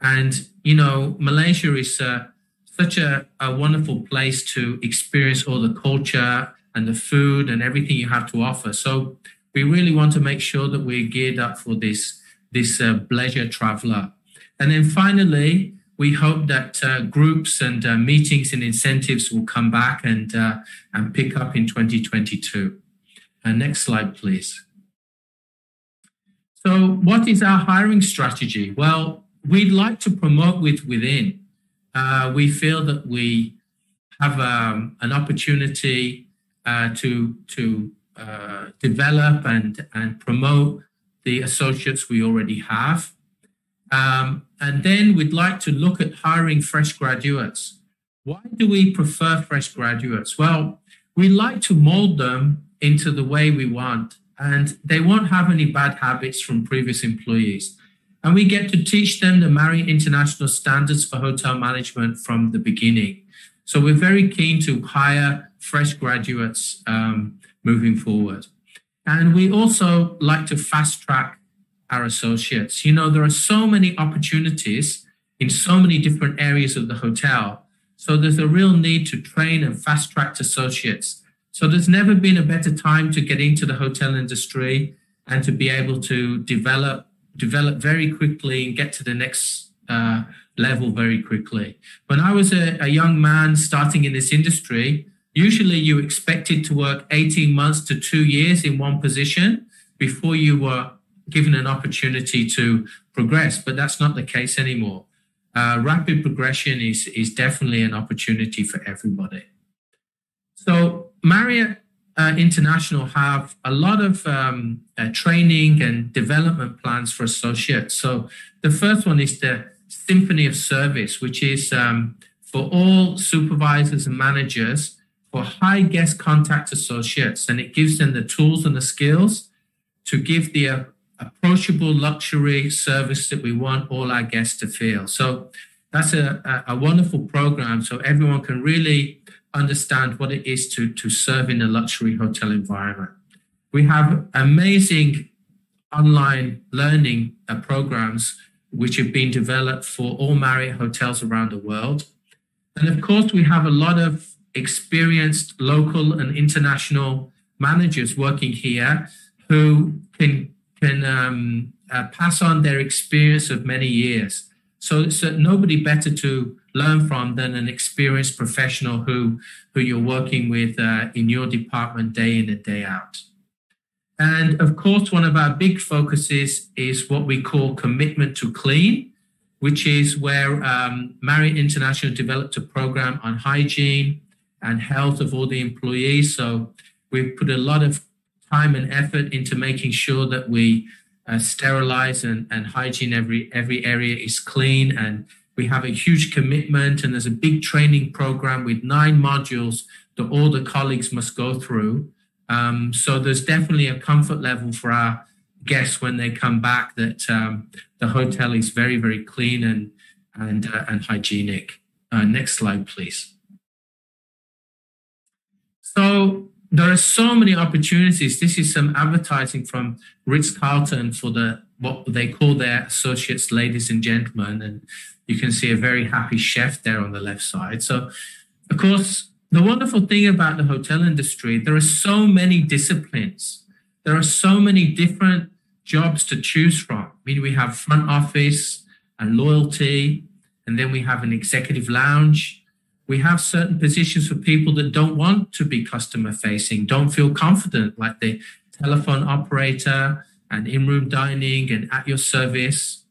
And, you know, Malaysia is uh, such a, a wonderful place to experience all the culture and the food and everything you have to offer. So we really want to make sure that we're geared up for this, this uh, pleasure traveler. And then finally, we hope that uh, groups and uh, meetings and incentives will come back and, uh, and pick up in 2022. Uh, next slide, please. So, what is our hiring strategy? Well, we'd like to promote with within. Uh, we feel that we have um, an opportunity to to develop and and promote the associates we already have, um, and then we'd like to look at hiring fresh graduates. Why do we prefer fresh graduates? Well, we like to mold them into the way we want and they won't have any bad habits from previous employees. And we get to teach them the Marriott International standards for hotel management from the beginning. So we're very keen to hire fresh graduates um, moving forward. And we also like to fast track our associates. You know, there are so many opportunities in so many different areas of the hotel. So there's a real need to train and fast track associates so there's never been a better time to get into the hotel industry and to be able to develop develop very quickly and get to the next uh, level very quickly. When I was a, a young man starting in this industry, usually you expected to work 18 months to two years in one position before you were given an opportunity to progress, but that's not the case anymore. Uh, rapid progression is, is definitely an opportunity for everybody. So Marriott uh, International have a lot of um, uh, training and development plans for associates. So the first one is the Symphony of Service, which is um, for all supervisors and managers for high guest contact associates, and it gives them the tools and the skills to give the uh, approachable luxury service that we want all our guests to feel. So that's a, a, wonderful program. So everyone can really understand what it is to, to serve in a luxury hotel environment. We have amazing online learning uh, programs which have been developed for all Marriott hotels around the world. And of course, we have a lot of experienced local and international managers working here who can can um, uh, pass on their experience of many years. So uh, nobody better to learn from than an experienced professional who who you're working with uh, in your department day in and day out. And of course, one of our big focuses is what we call commitment to clean, which is where um, Marriott International developed a program on hygiene and health of all the employees. So we've put a lot of time and effort into making sure that we uh, sterilize and, and hygiene every every area is clean. And we have a huge commitment and there's a big training program with nine modules that all the colleagues must go through. Um, so there's definitely a comfort level for our guests when they come back that um, the hotel is very very clean and and uh, and hygienic. Uh, next slide please so there are so many opportunities. This is some advertising from Ritz Carlton for the what they call their associates, ladies and gentlemen, and you can see a very happy chef there on the left side. So, of course, the wonderful thing about the hotel industry, there are so many disciplines. There are so many different jobs to choose from. I mean, we have front office and loyalty, and then we have an executive lounge we have certain positions for people that don't want to be customer facing, don't feel confident, like the telephone operator and in room dining and at your service.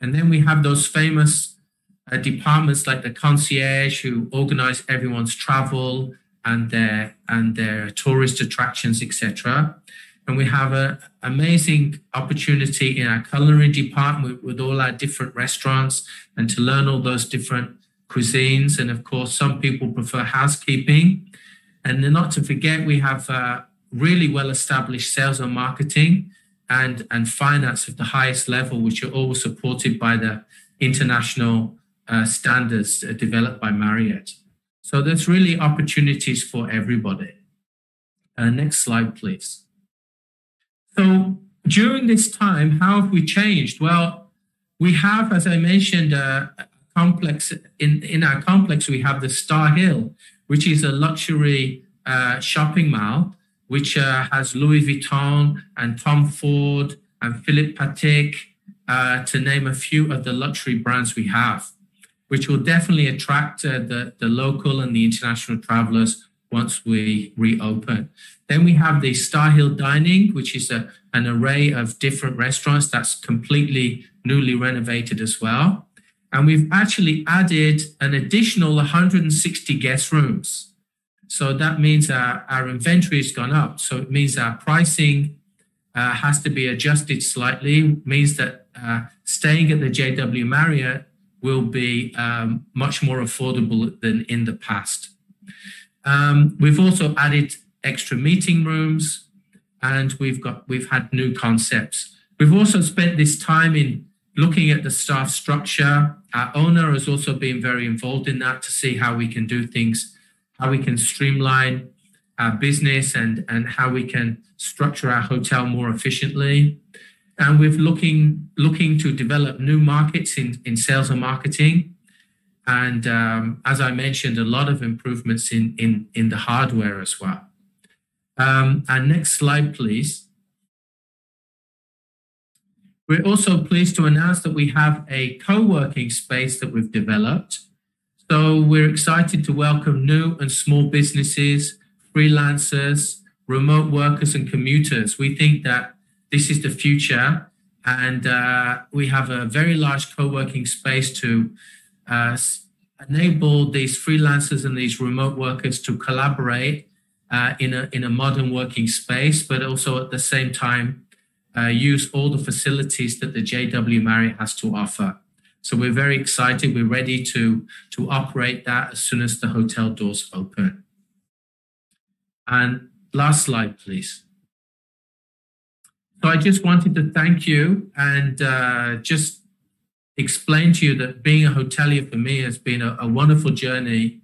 And then we have those famous uh, departments like the concierge who organize everyone's travel and their and their tourist attractions, etc. And we have an amazing opportunity in our culinary department with, with all our different restaurants and to learn all those different cuisines. And of course, some people prefer housekeeping. And not to forget, we have uh, really well established sales and marketing and, and finance at the highest level, which are all supported by the international uh, standards uh, developed by Marriott. So there's really opportunities for everybody. Uh, next slide, please. So during this time, how have we changed? Well, we have, as I mentioned, uh, complex in, in our complex we have the Star Hill, which is a luxury uh, shopping mall which uh, has Louis Vuitton and Tom Ford and Philippe Patek, uh, to name a few of the luxury brands we have, which will definitely attract uh, the, the local and the international travelers once we reopen. Then we have the Star Hill Dining, which is a, an array of different restaurants that's completely newly renovated as well. And we've actually added an additional 160 guest rooms. So that means our, our inventory has gone up. So it means our pricing uh, has to be adjusted slightly, it means that uh, staying at the JW Marriott will be um, much more affordable than in the past. Um, we've also added extra meeting rooms and we've got we've had new concepts. We've also spent this time in looking at the staff structure. Our owner has also been very involved in that to see how we can do things, how we can streamline our business and, and how we can structure our hotel more efficiently. And we're looking looking to develop new markets in, in sales and marketing. And um, as I mentioned, a lot of improvements in, in, in the hardware as well. Um, and next slide, please. We're also pleased to announce that we have a co-working space that we've developed. So we're excited to welcome new and small businesses, freelancers, remote workers and commuters. We think that this is the future and uh, we have a very large co-working space to uh, enable these freelancers and these remote workers to collaborate uh, in, a, in a modern working space, but also at the same time uh, use all the facilities that the JW Marriott has to offer. So we're very excited. We're ready to, to operate that as soon as the hotel doors open. And last slide, please. So I just wanted to thank you and uh, just explain to you that being a hotelier for me has been a, a wonderful journey.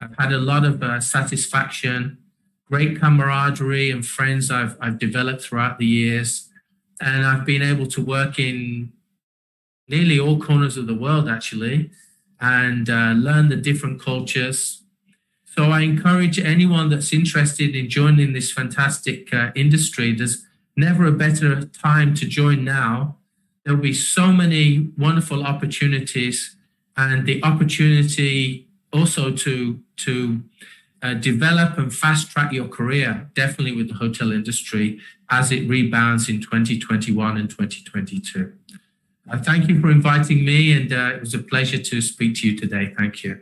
I've had a lot of uh, satisfaction, great camaraderie and friends I've, I've developed throughout the years and I've been able to work in nearly all corners of the world actually, and uh, learn the different cultures. So I encourage anyone that's interested in joining this fantastic uh, industry. There's never a better time to join now. There'll be so many wonderful opportunities, and the opportunity also to to uh, develop and fast track your career, definitely with the hotel industry as it rebounds in 2021 and 2022. Uh, thank you for inviting me, and uh, it was a pleasure to speak to you today. Thank you.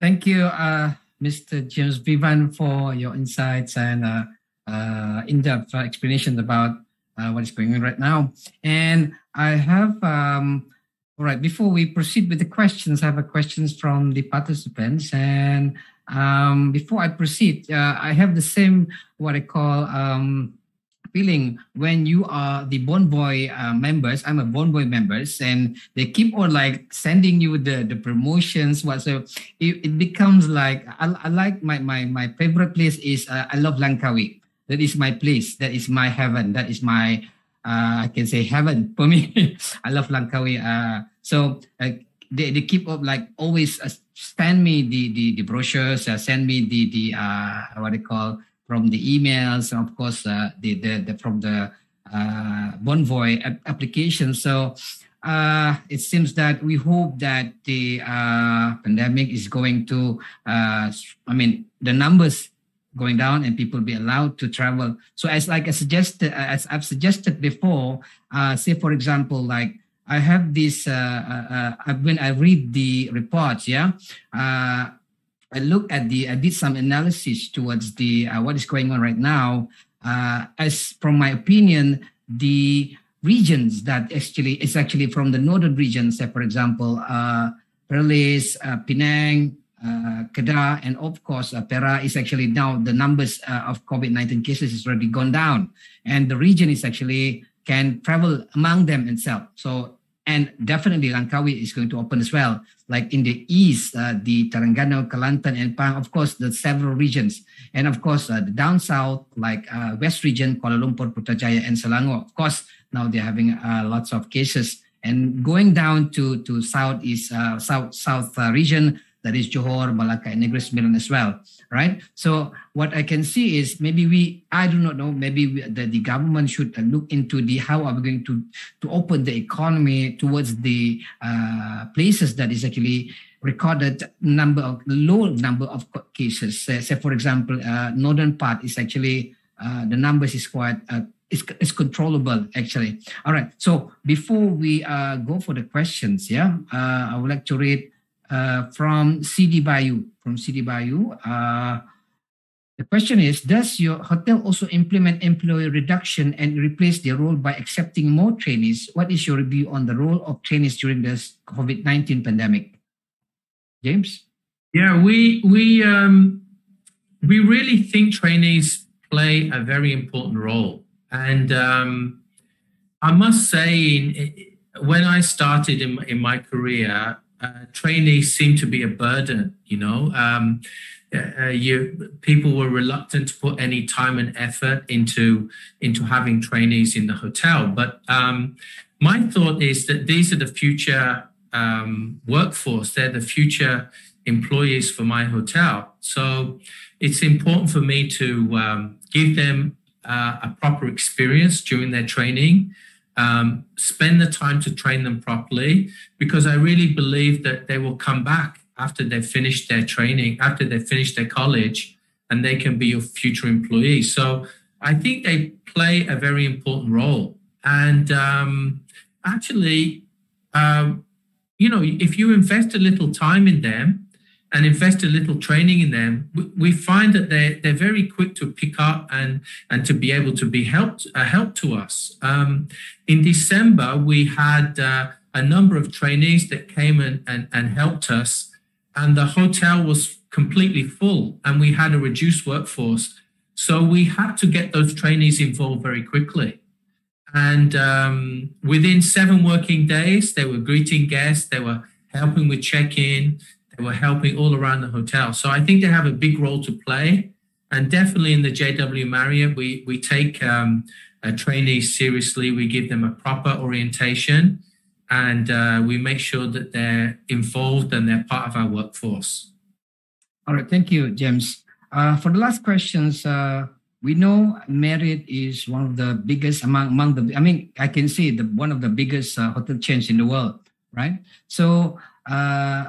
Thank you, uh, Mr. James Vivan, for your insights and uh, uh, in-depth explanation about what is going on right now. And I have, um, all right, before we proceed with the questions, I have a questions from the participants. And um, before I proceed, uh, I have the same, what I call, um, feeling when you are the Bonvoy uh, members. I'm a Bonvoy members, and they keep on like sending you the the promotions. What so it, it becomes like I, I like my my my favorite place is uh, I love Langkawi. That is my place. That is my heaven. That is my uh, I can say heaven for me. (laughs) I love Langkawi. Uh, so uh, they, they keep up like always uh, send me the the, the brochures, uh, send me the the uh, what they call from the emails, and of course, uh, the, the, the, from the uh, Bonvoy application. So uh, it seems that we hope that the uh, pandemic is going to, uh, I mean, the numbers going down and people be allowed to travel. So as like I suggested, as I've suggested before, uh, say for example, like I have this, uh, uh, when I read the reports, yeah, I look at the I did some analysis towards the uh, what is going on right now. Uh, as from my opinion, the regions that actually is actually from the northern regions, say for example, uh, Perlis, uh, Penang, uh, Kedah, and of course uh, Perak is actually now the numbers uh, of COVID-19 cases is already gone down, and the region is actually can travel among them itself. So and definitely Langkawi is going to open as well. Like in the east, uh, the Terengganu, Kelantan, and Pahang, of course, the several regions. And of course, uh, the down south, like uh, west region, Kuala Lumpur, Putrajaya, and Selangor. Of course, now they're having uh, lots of cases. And going down to, to southeast, uh, south, south uh, region, that is Johor, Malacca, and Negeri Sembilan as well, right? So what I can see is maybe we, I do not know, maybe we, the, the government should look into the how are we going to to open the economy towards the uh, places that is actually recorded number of low number of cases. Say, say for example, uh, northern part is actually uh, the numbers is quite uh, it's, it's controllable actually. All right. So before we uh, go for the questions, yeah, uh, I would like to read uh, from Siti Bayu. From Siti Bayu, uh, the question is, does your hotel also implement employee reduction and replace their role by accepting more trainees? What is your review on the role of trainees during this COVID-19 pandemic? James? Yeah, we, we, um, we really think trainees play a very important role. And um, I must say, when I started in, in my career, uh, trainees seem to be a burden. You know, um, uh, you people were reluctant to put any time and effort into into having trainees in the hotel. But um, my thought is that these are the future um, workforce. They're the future employees for my hotel. So it's important for me to um, give them uh, a proper experience during their training um, spend the time to train them properly because I really believe that they will come back after they've finished their training, after they've finished their college, and they can be your future employees. So I think they play a very important role. And um, actually, um, you know, if you invest a little time in them, and invest a little training in them, we find that they're, they're very quick to pick up and, and to be able to be helped, uh, help to us. Um, in December, we had uh, a number of trainees that came and, and, and helped us, and the hotel was completely full, and we had a reduced workforce. So we had to get those trainees involved very quickly. And um, within seven working days, they were greeting guests, they were helping with check in, they were helping all around the hotel. So I think they have a big role to play. And definitely in the JW Marriott, we, we take um, trainees seriously. We give them a proper orientation. and uh, we make sure that they're involved and they're part of our workforce. All right, thank you, James. Uh, for the last questions, uh, we know Marriott is one of the biggest among among the. I mean, I can see the one of the biggest uh, hotel chains in the world, right? So, uh,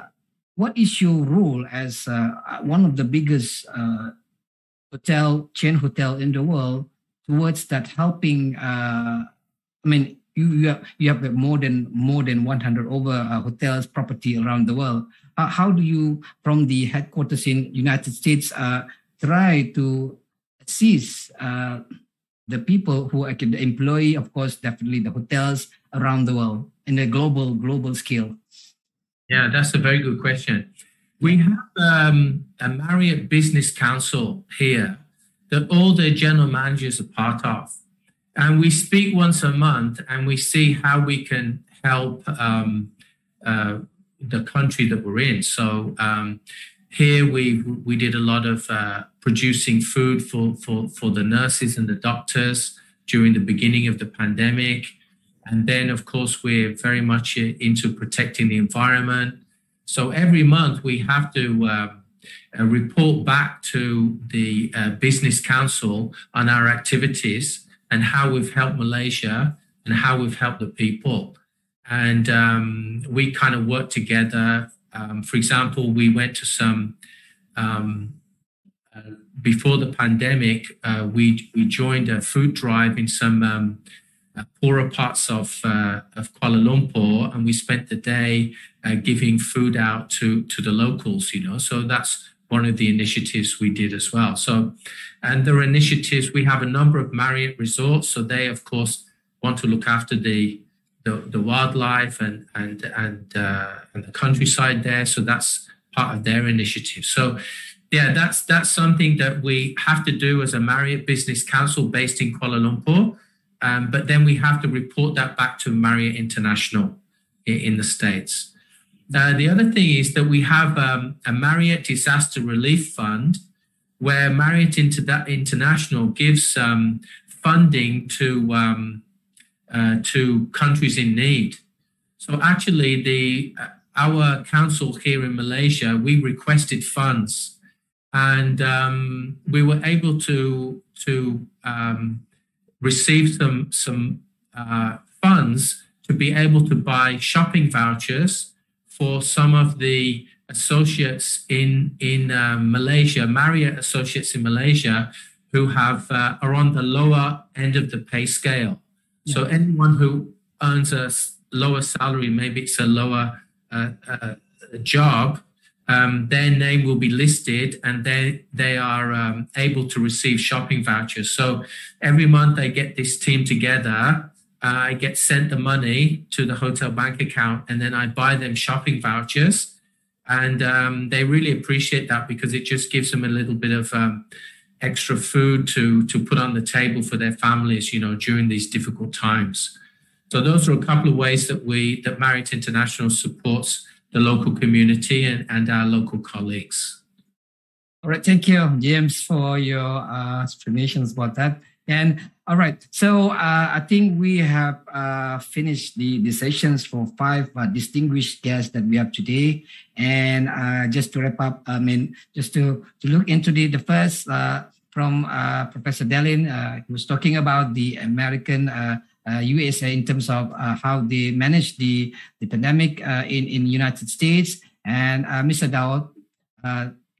what is your role as uh, one of the biggest uh, hotel chain hotel in the world towards that helping? I mean, you you have, you have more than more than 100 over uh, hotels property around the world uh, how do you from the headquarters in united states uh, try to assist uh, the people who are the employee of course definitely the hotels around the world in a global global scale yeah that's a very good question. We have um, a marriott business council here that all the general managers are part of. And we speak once a month and we see how we can help um, uh, the country that we're in. So um, here we we did a lot of uh, producing food for, for for the nurses and the doctors during the beginning of the pandemic, and then of course we're very much into protecting the environment. So every month we have to. Uh, uh, report back to the uh, business council on our activities and how we've helped Malaysia and how we've helped the people. And um, we kind of work together. Um, for example, we went to some, um, uh, before the pandemic, uh, we, we joined a food drive in some um, poorer parts of, uh, of Kuala Lumpur, and we spent the day uh, giving food out to, to the locals, you know. So that's one of the initiatives we did as well. So, and there are initiatives. We have a number of Marriott resorts, so they, of course, want to look after the the, the wildlife and and and uh, and the countryside there. So that's part of their initiative. So, yeah, that's that's something that we have to do as a Marriott Business Council based in Kuala Lumpur. Um, but then we have to report that back to Marriott International in, in the states. Uh, the other thing is that we have um, a Marriott Disaster Relief Fund where Marriott Inter- International gives um, funding to um, uh, to countries in need. So actually, the uh, our council here in Malaysia we requested funds, and um, we were able to to um, receive some some uh, funds to be able to buy shopping vouchers for some of the associates in in uh, Malaysia, Marriott associates in Malaysia, who have uh, are on the lower end of the pay scale. Yeah. So anyone who earns a lower salary, maybe it's a lower uh, uh job, um, their name will be listed, and they they are um, able to receive shopping vouchers. So every month I get this team together I get sent the money to the hotel bank account, and then I buy them shopping vouchers. And um, they really appreciate that because it just gives them a little bit of um, extra food to to put on the table for their families, you know, during these difficult times. So those are a couple of ways that we that Marriott International supports the local community and, and our local colleagues. All right, thank you, James, for your uh, explanations about that. And all right, so uh, I think we have uh, finished the, the sessions for five uh, distinguished guests that we have today. And uh, just to wrap up, I mean, just to, to look into the, the first uh, from Professor Dallen, he was talking about the American USA in terms of how they manage the, the pandemic in in United States. And Mr. Daud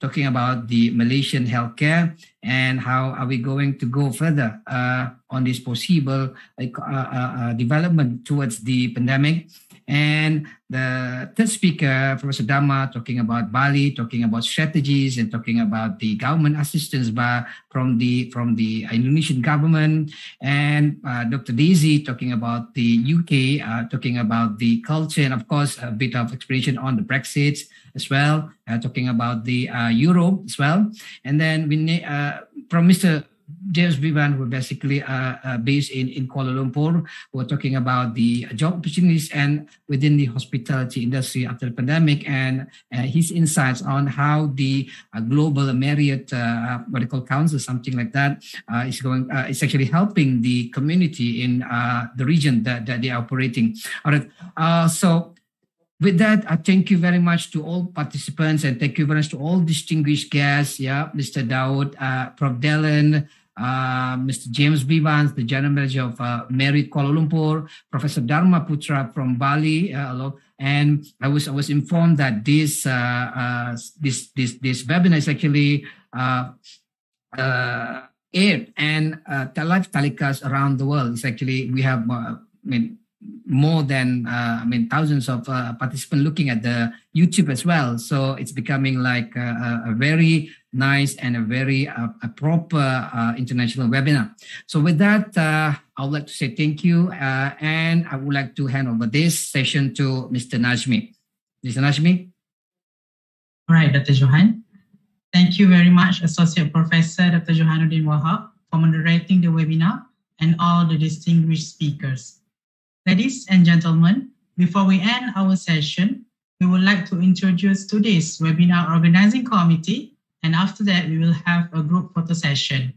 talking about the Malaysian healthcare and how are we going to go further uh, on this possible uh, uh, uh development towards the pandemic. And the third speaker, Professor Darma, talking about Bali, talking about strategies and talking about the government assistance by, from the from the Indonesian government, and uh, Dr. Daisy talking about the UK, uh, talking about the culture, and of course a bit of explanation on the Brexit as well, uh, talking about the uh, euro as well. And then we uh, from Mr. James Biban, who basically uh, uh, based in, in Kuala Lumpur, who are talking about the job opportunities and within the hospitality industry after the pandemic and uh, his insights on how the uh, global Marriott uh, medical council, something like that, uh, is going, uh, is actually helping the community in the region that, that they are operating. All right. So with that, I thank you very much to all participants and thank you very much to all distinguished guests. Yeah, Mr. Daud, uh, Prof. Dallen, uh, Mr. James Bivans, the General Manager of uh, Marriott Kuala Lumpur, Professor Darma Putra from Bali. Uh, and I was I was informed that this uh, uh, this this this webinar is actually uh, aired and live telecasts around the world. It's actually we have I mean more than uh, I mean thousands of uh, participants looking at the YouTube as well. So it's becoming like a, a very nice and a very uh, a proper uh, international webinar. So with that, uh, I would like to say thank you, uh, and I would like to hand over this session to Mr. Najmi. Mr. Najmi. All right, Dr. Johan. Thank you very much, Associate Professor Dr. Johanuddin Wahab, for moderating the webinar and all the distinguished speakers. Ladies and gentlemen, before we end our session, we would like to introduce today's webinar organizing committee, and after that, we will have a group photo session.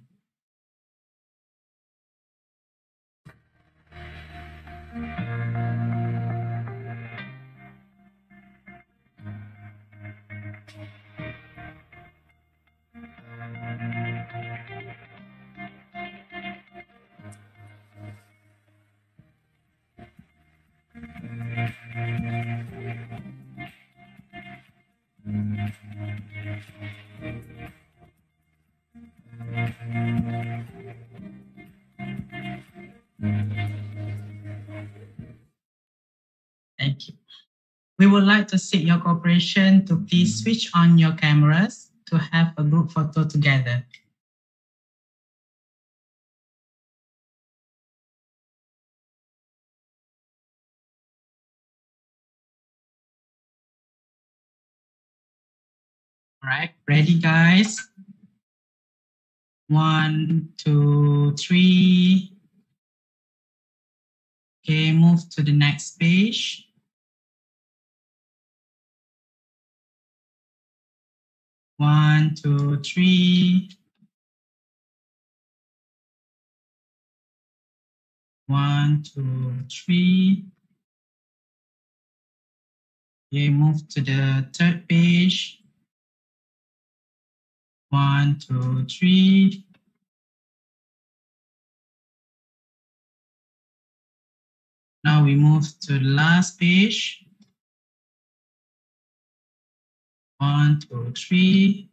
We would like to seek your cooperation to please mm. switch on your cameras to have a group photo together. All right, ready guys? One, two, three. Okay, move to the next page. One, two, three. One, two, three. Okay, move to the third page. One, two, three. Now we move to the last page. One, two, three.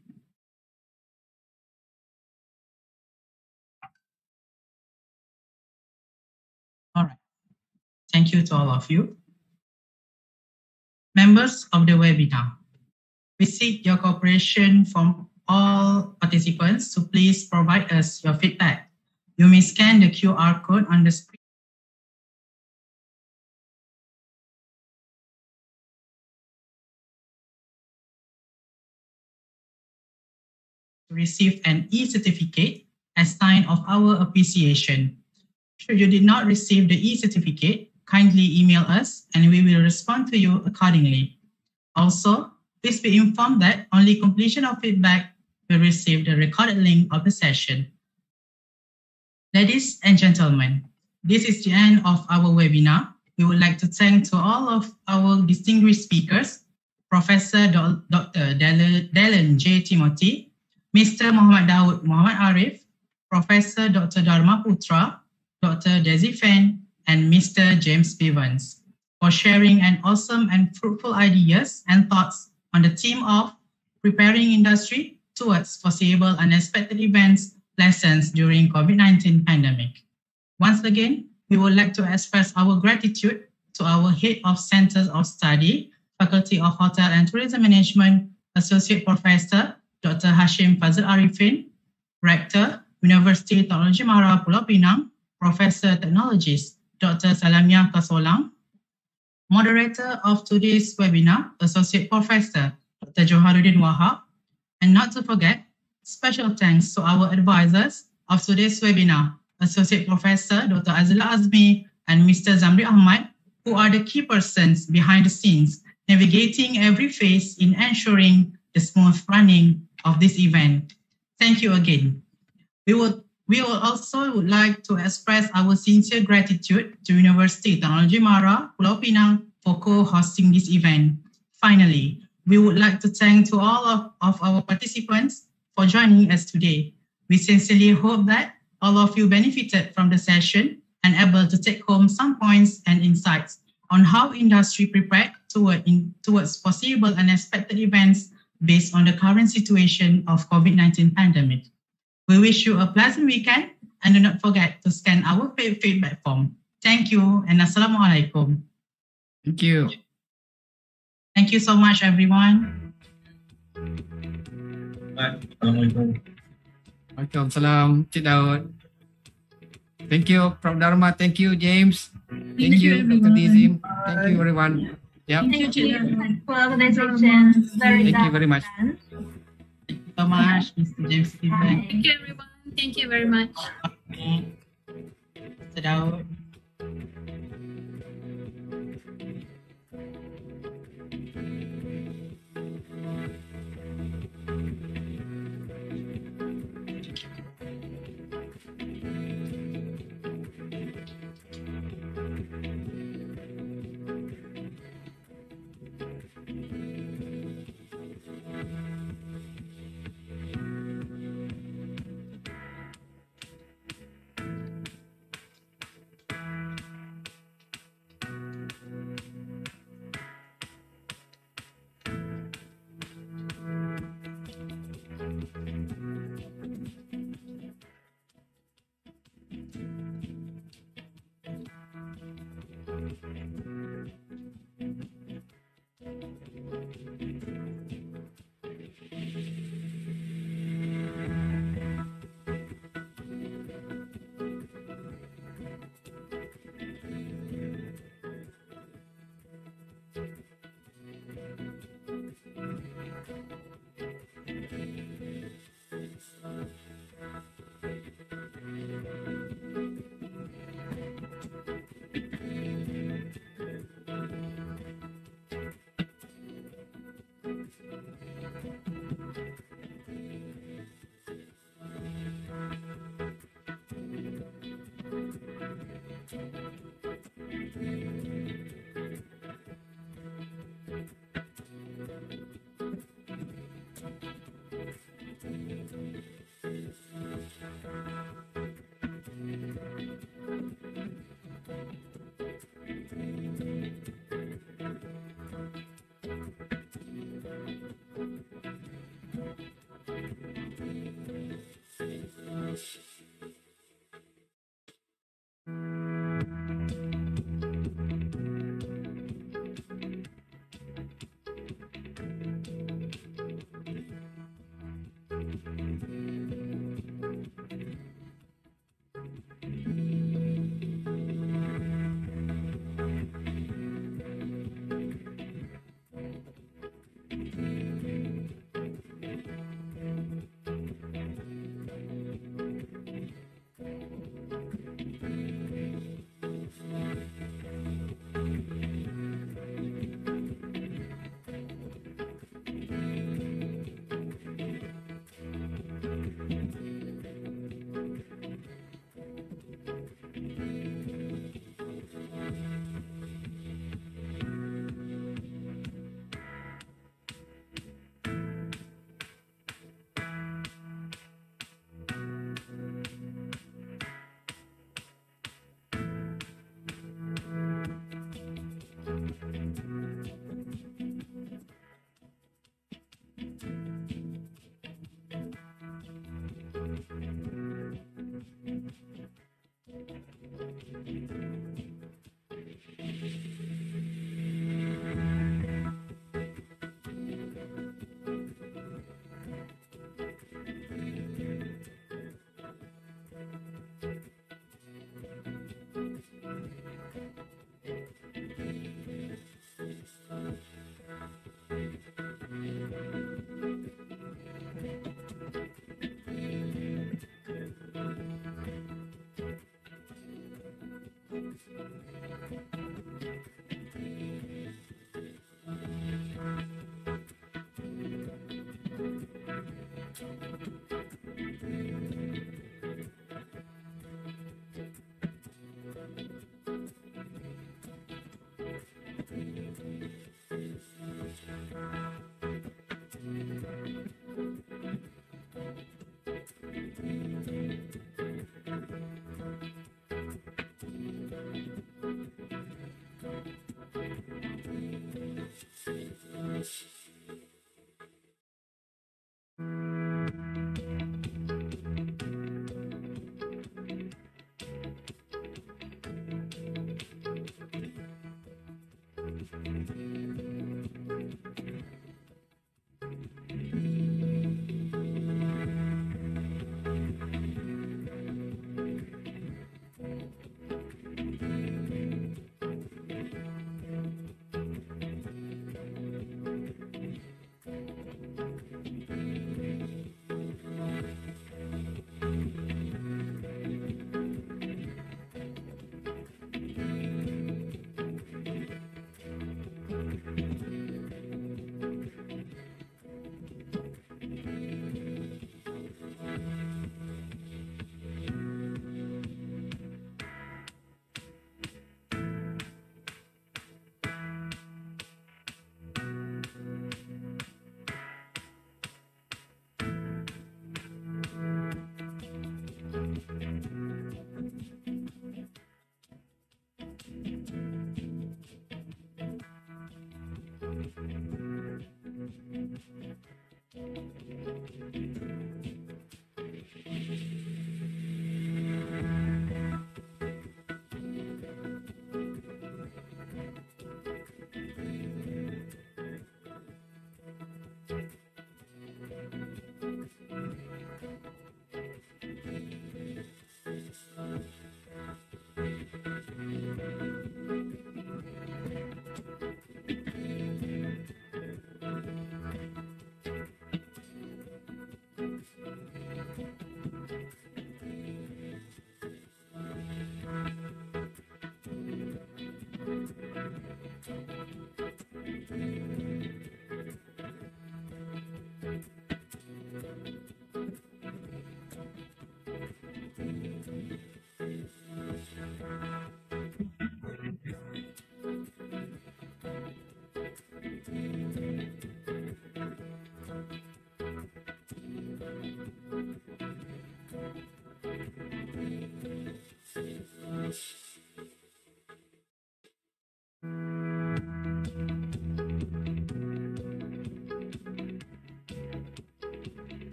All right. Thank you to all of you. Members of the webinar, we seek your cooperation from all participants to please provide us your feedback. You may scan the QR code on the screen. To receive an e-certificate as sign of our appreciation. Should you did not receive the e-certificate, kindly email us and we will respond to you accordingly. Also, please be informed that only completion of feedback will receive the recorded link of the session. Ladies and gentlemen, this is the end of our webinar. We would like to thank to all of our distinguished speakers, Professor Dr. Dallen J. Timothy, Mr. Muhammad Daud Muhammad Arif, Professor Dr. Darma Putra, Dr. Daisy Fan, and Mr. James Bivans for sharing an awesome and fruitful ideas and thoughts on the theme of preparing industry towards foreseeable unexpected events lessons during COVID-19 pandemic. Once again, we would like to express our gratitude to our Head of Centers of Study, Faculty of Hotel and Tourism Management, Associate Professor Dr. Hashim Fazil Arifin, Rector, University Technology Mara Pulau Pinang, Professor Technologist Dr. Salamiah Kasolang, Moderator of today's webinar, Associate Professor Dr. Johanuddin Wahab, and not to forget, special thanks to our advisors, of today's webinar, Associate Professor Dr. Azila Azmi and Mr. Zamri Ahmad, who are the key persons behind the scenes, navigating every phase in ensuring the smooth running of this event. Thank you again. We would we would also would like to express our sincere gratitude to University Technology Mara, Pulau Pinang for co-hosting this event. Finally, we would like to thank to all of, of our participants for joining us today. We sincerely hope that all of you benefited from the session and able to take home some points and insights on how industry prepared toward in, towards possible unexpected events based on the current situation of COVID-19 pandemic. We wish you a pleasant weekend and do not forget to scan our feedback form. Thank you and Assalamualaikum. Thank you. Thank you so much, everyone. Assalamualaikum. Waalaikumsalam, Cik Daud. Thank you, Prof. Darma. Thank you, James. Thank, Thank you, you, Dr. Dizim. Thank you, everyone. Yep. Thank you, Cik for organization. Very Thank you very much. Thank you so much, Mr. James Thank you, everyone. Thank you very much. Mr. Daud.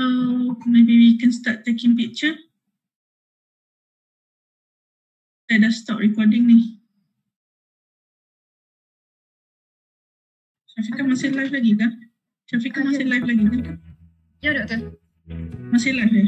Uh, maybe we can start taking picture. Saya dah stop recording ni. Syafika masih live lagi kan? Syafika masih live lagi kan? Ya, doktor. Masih live ya?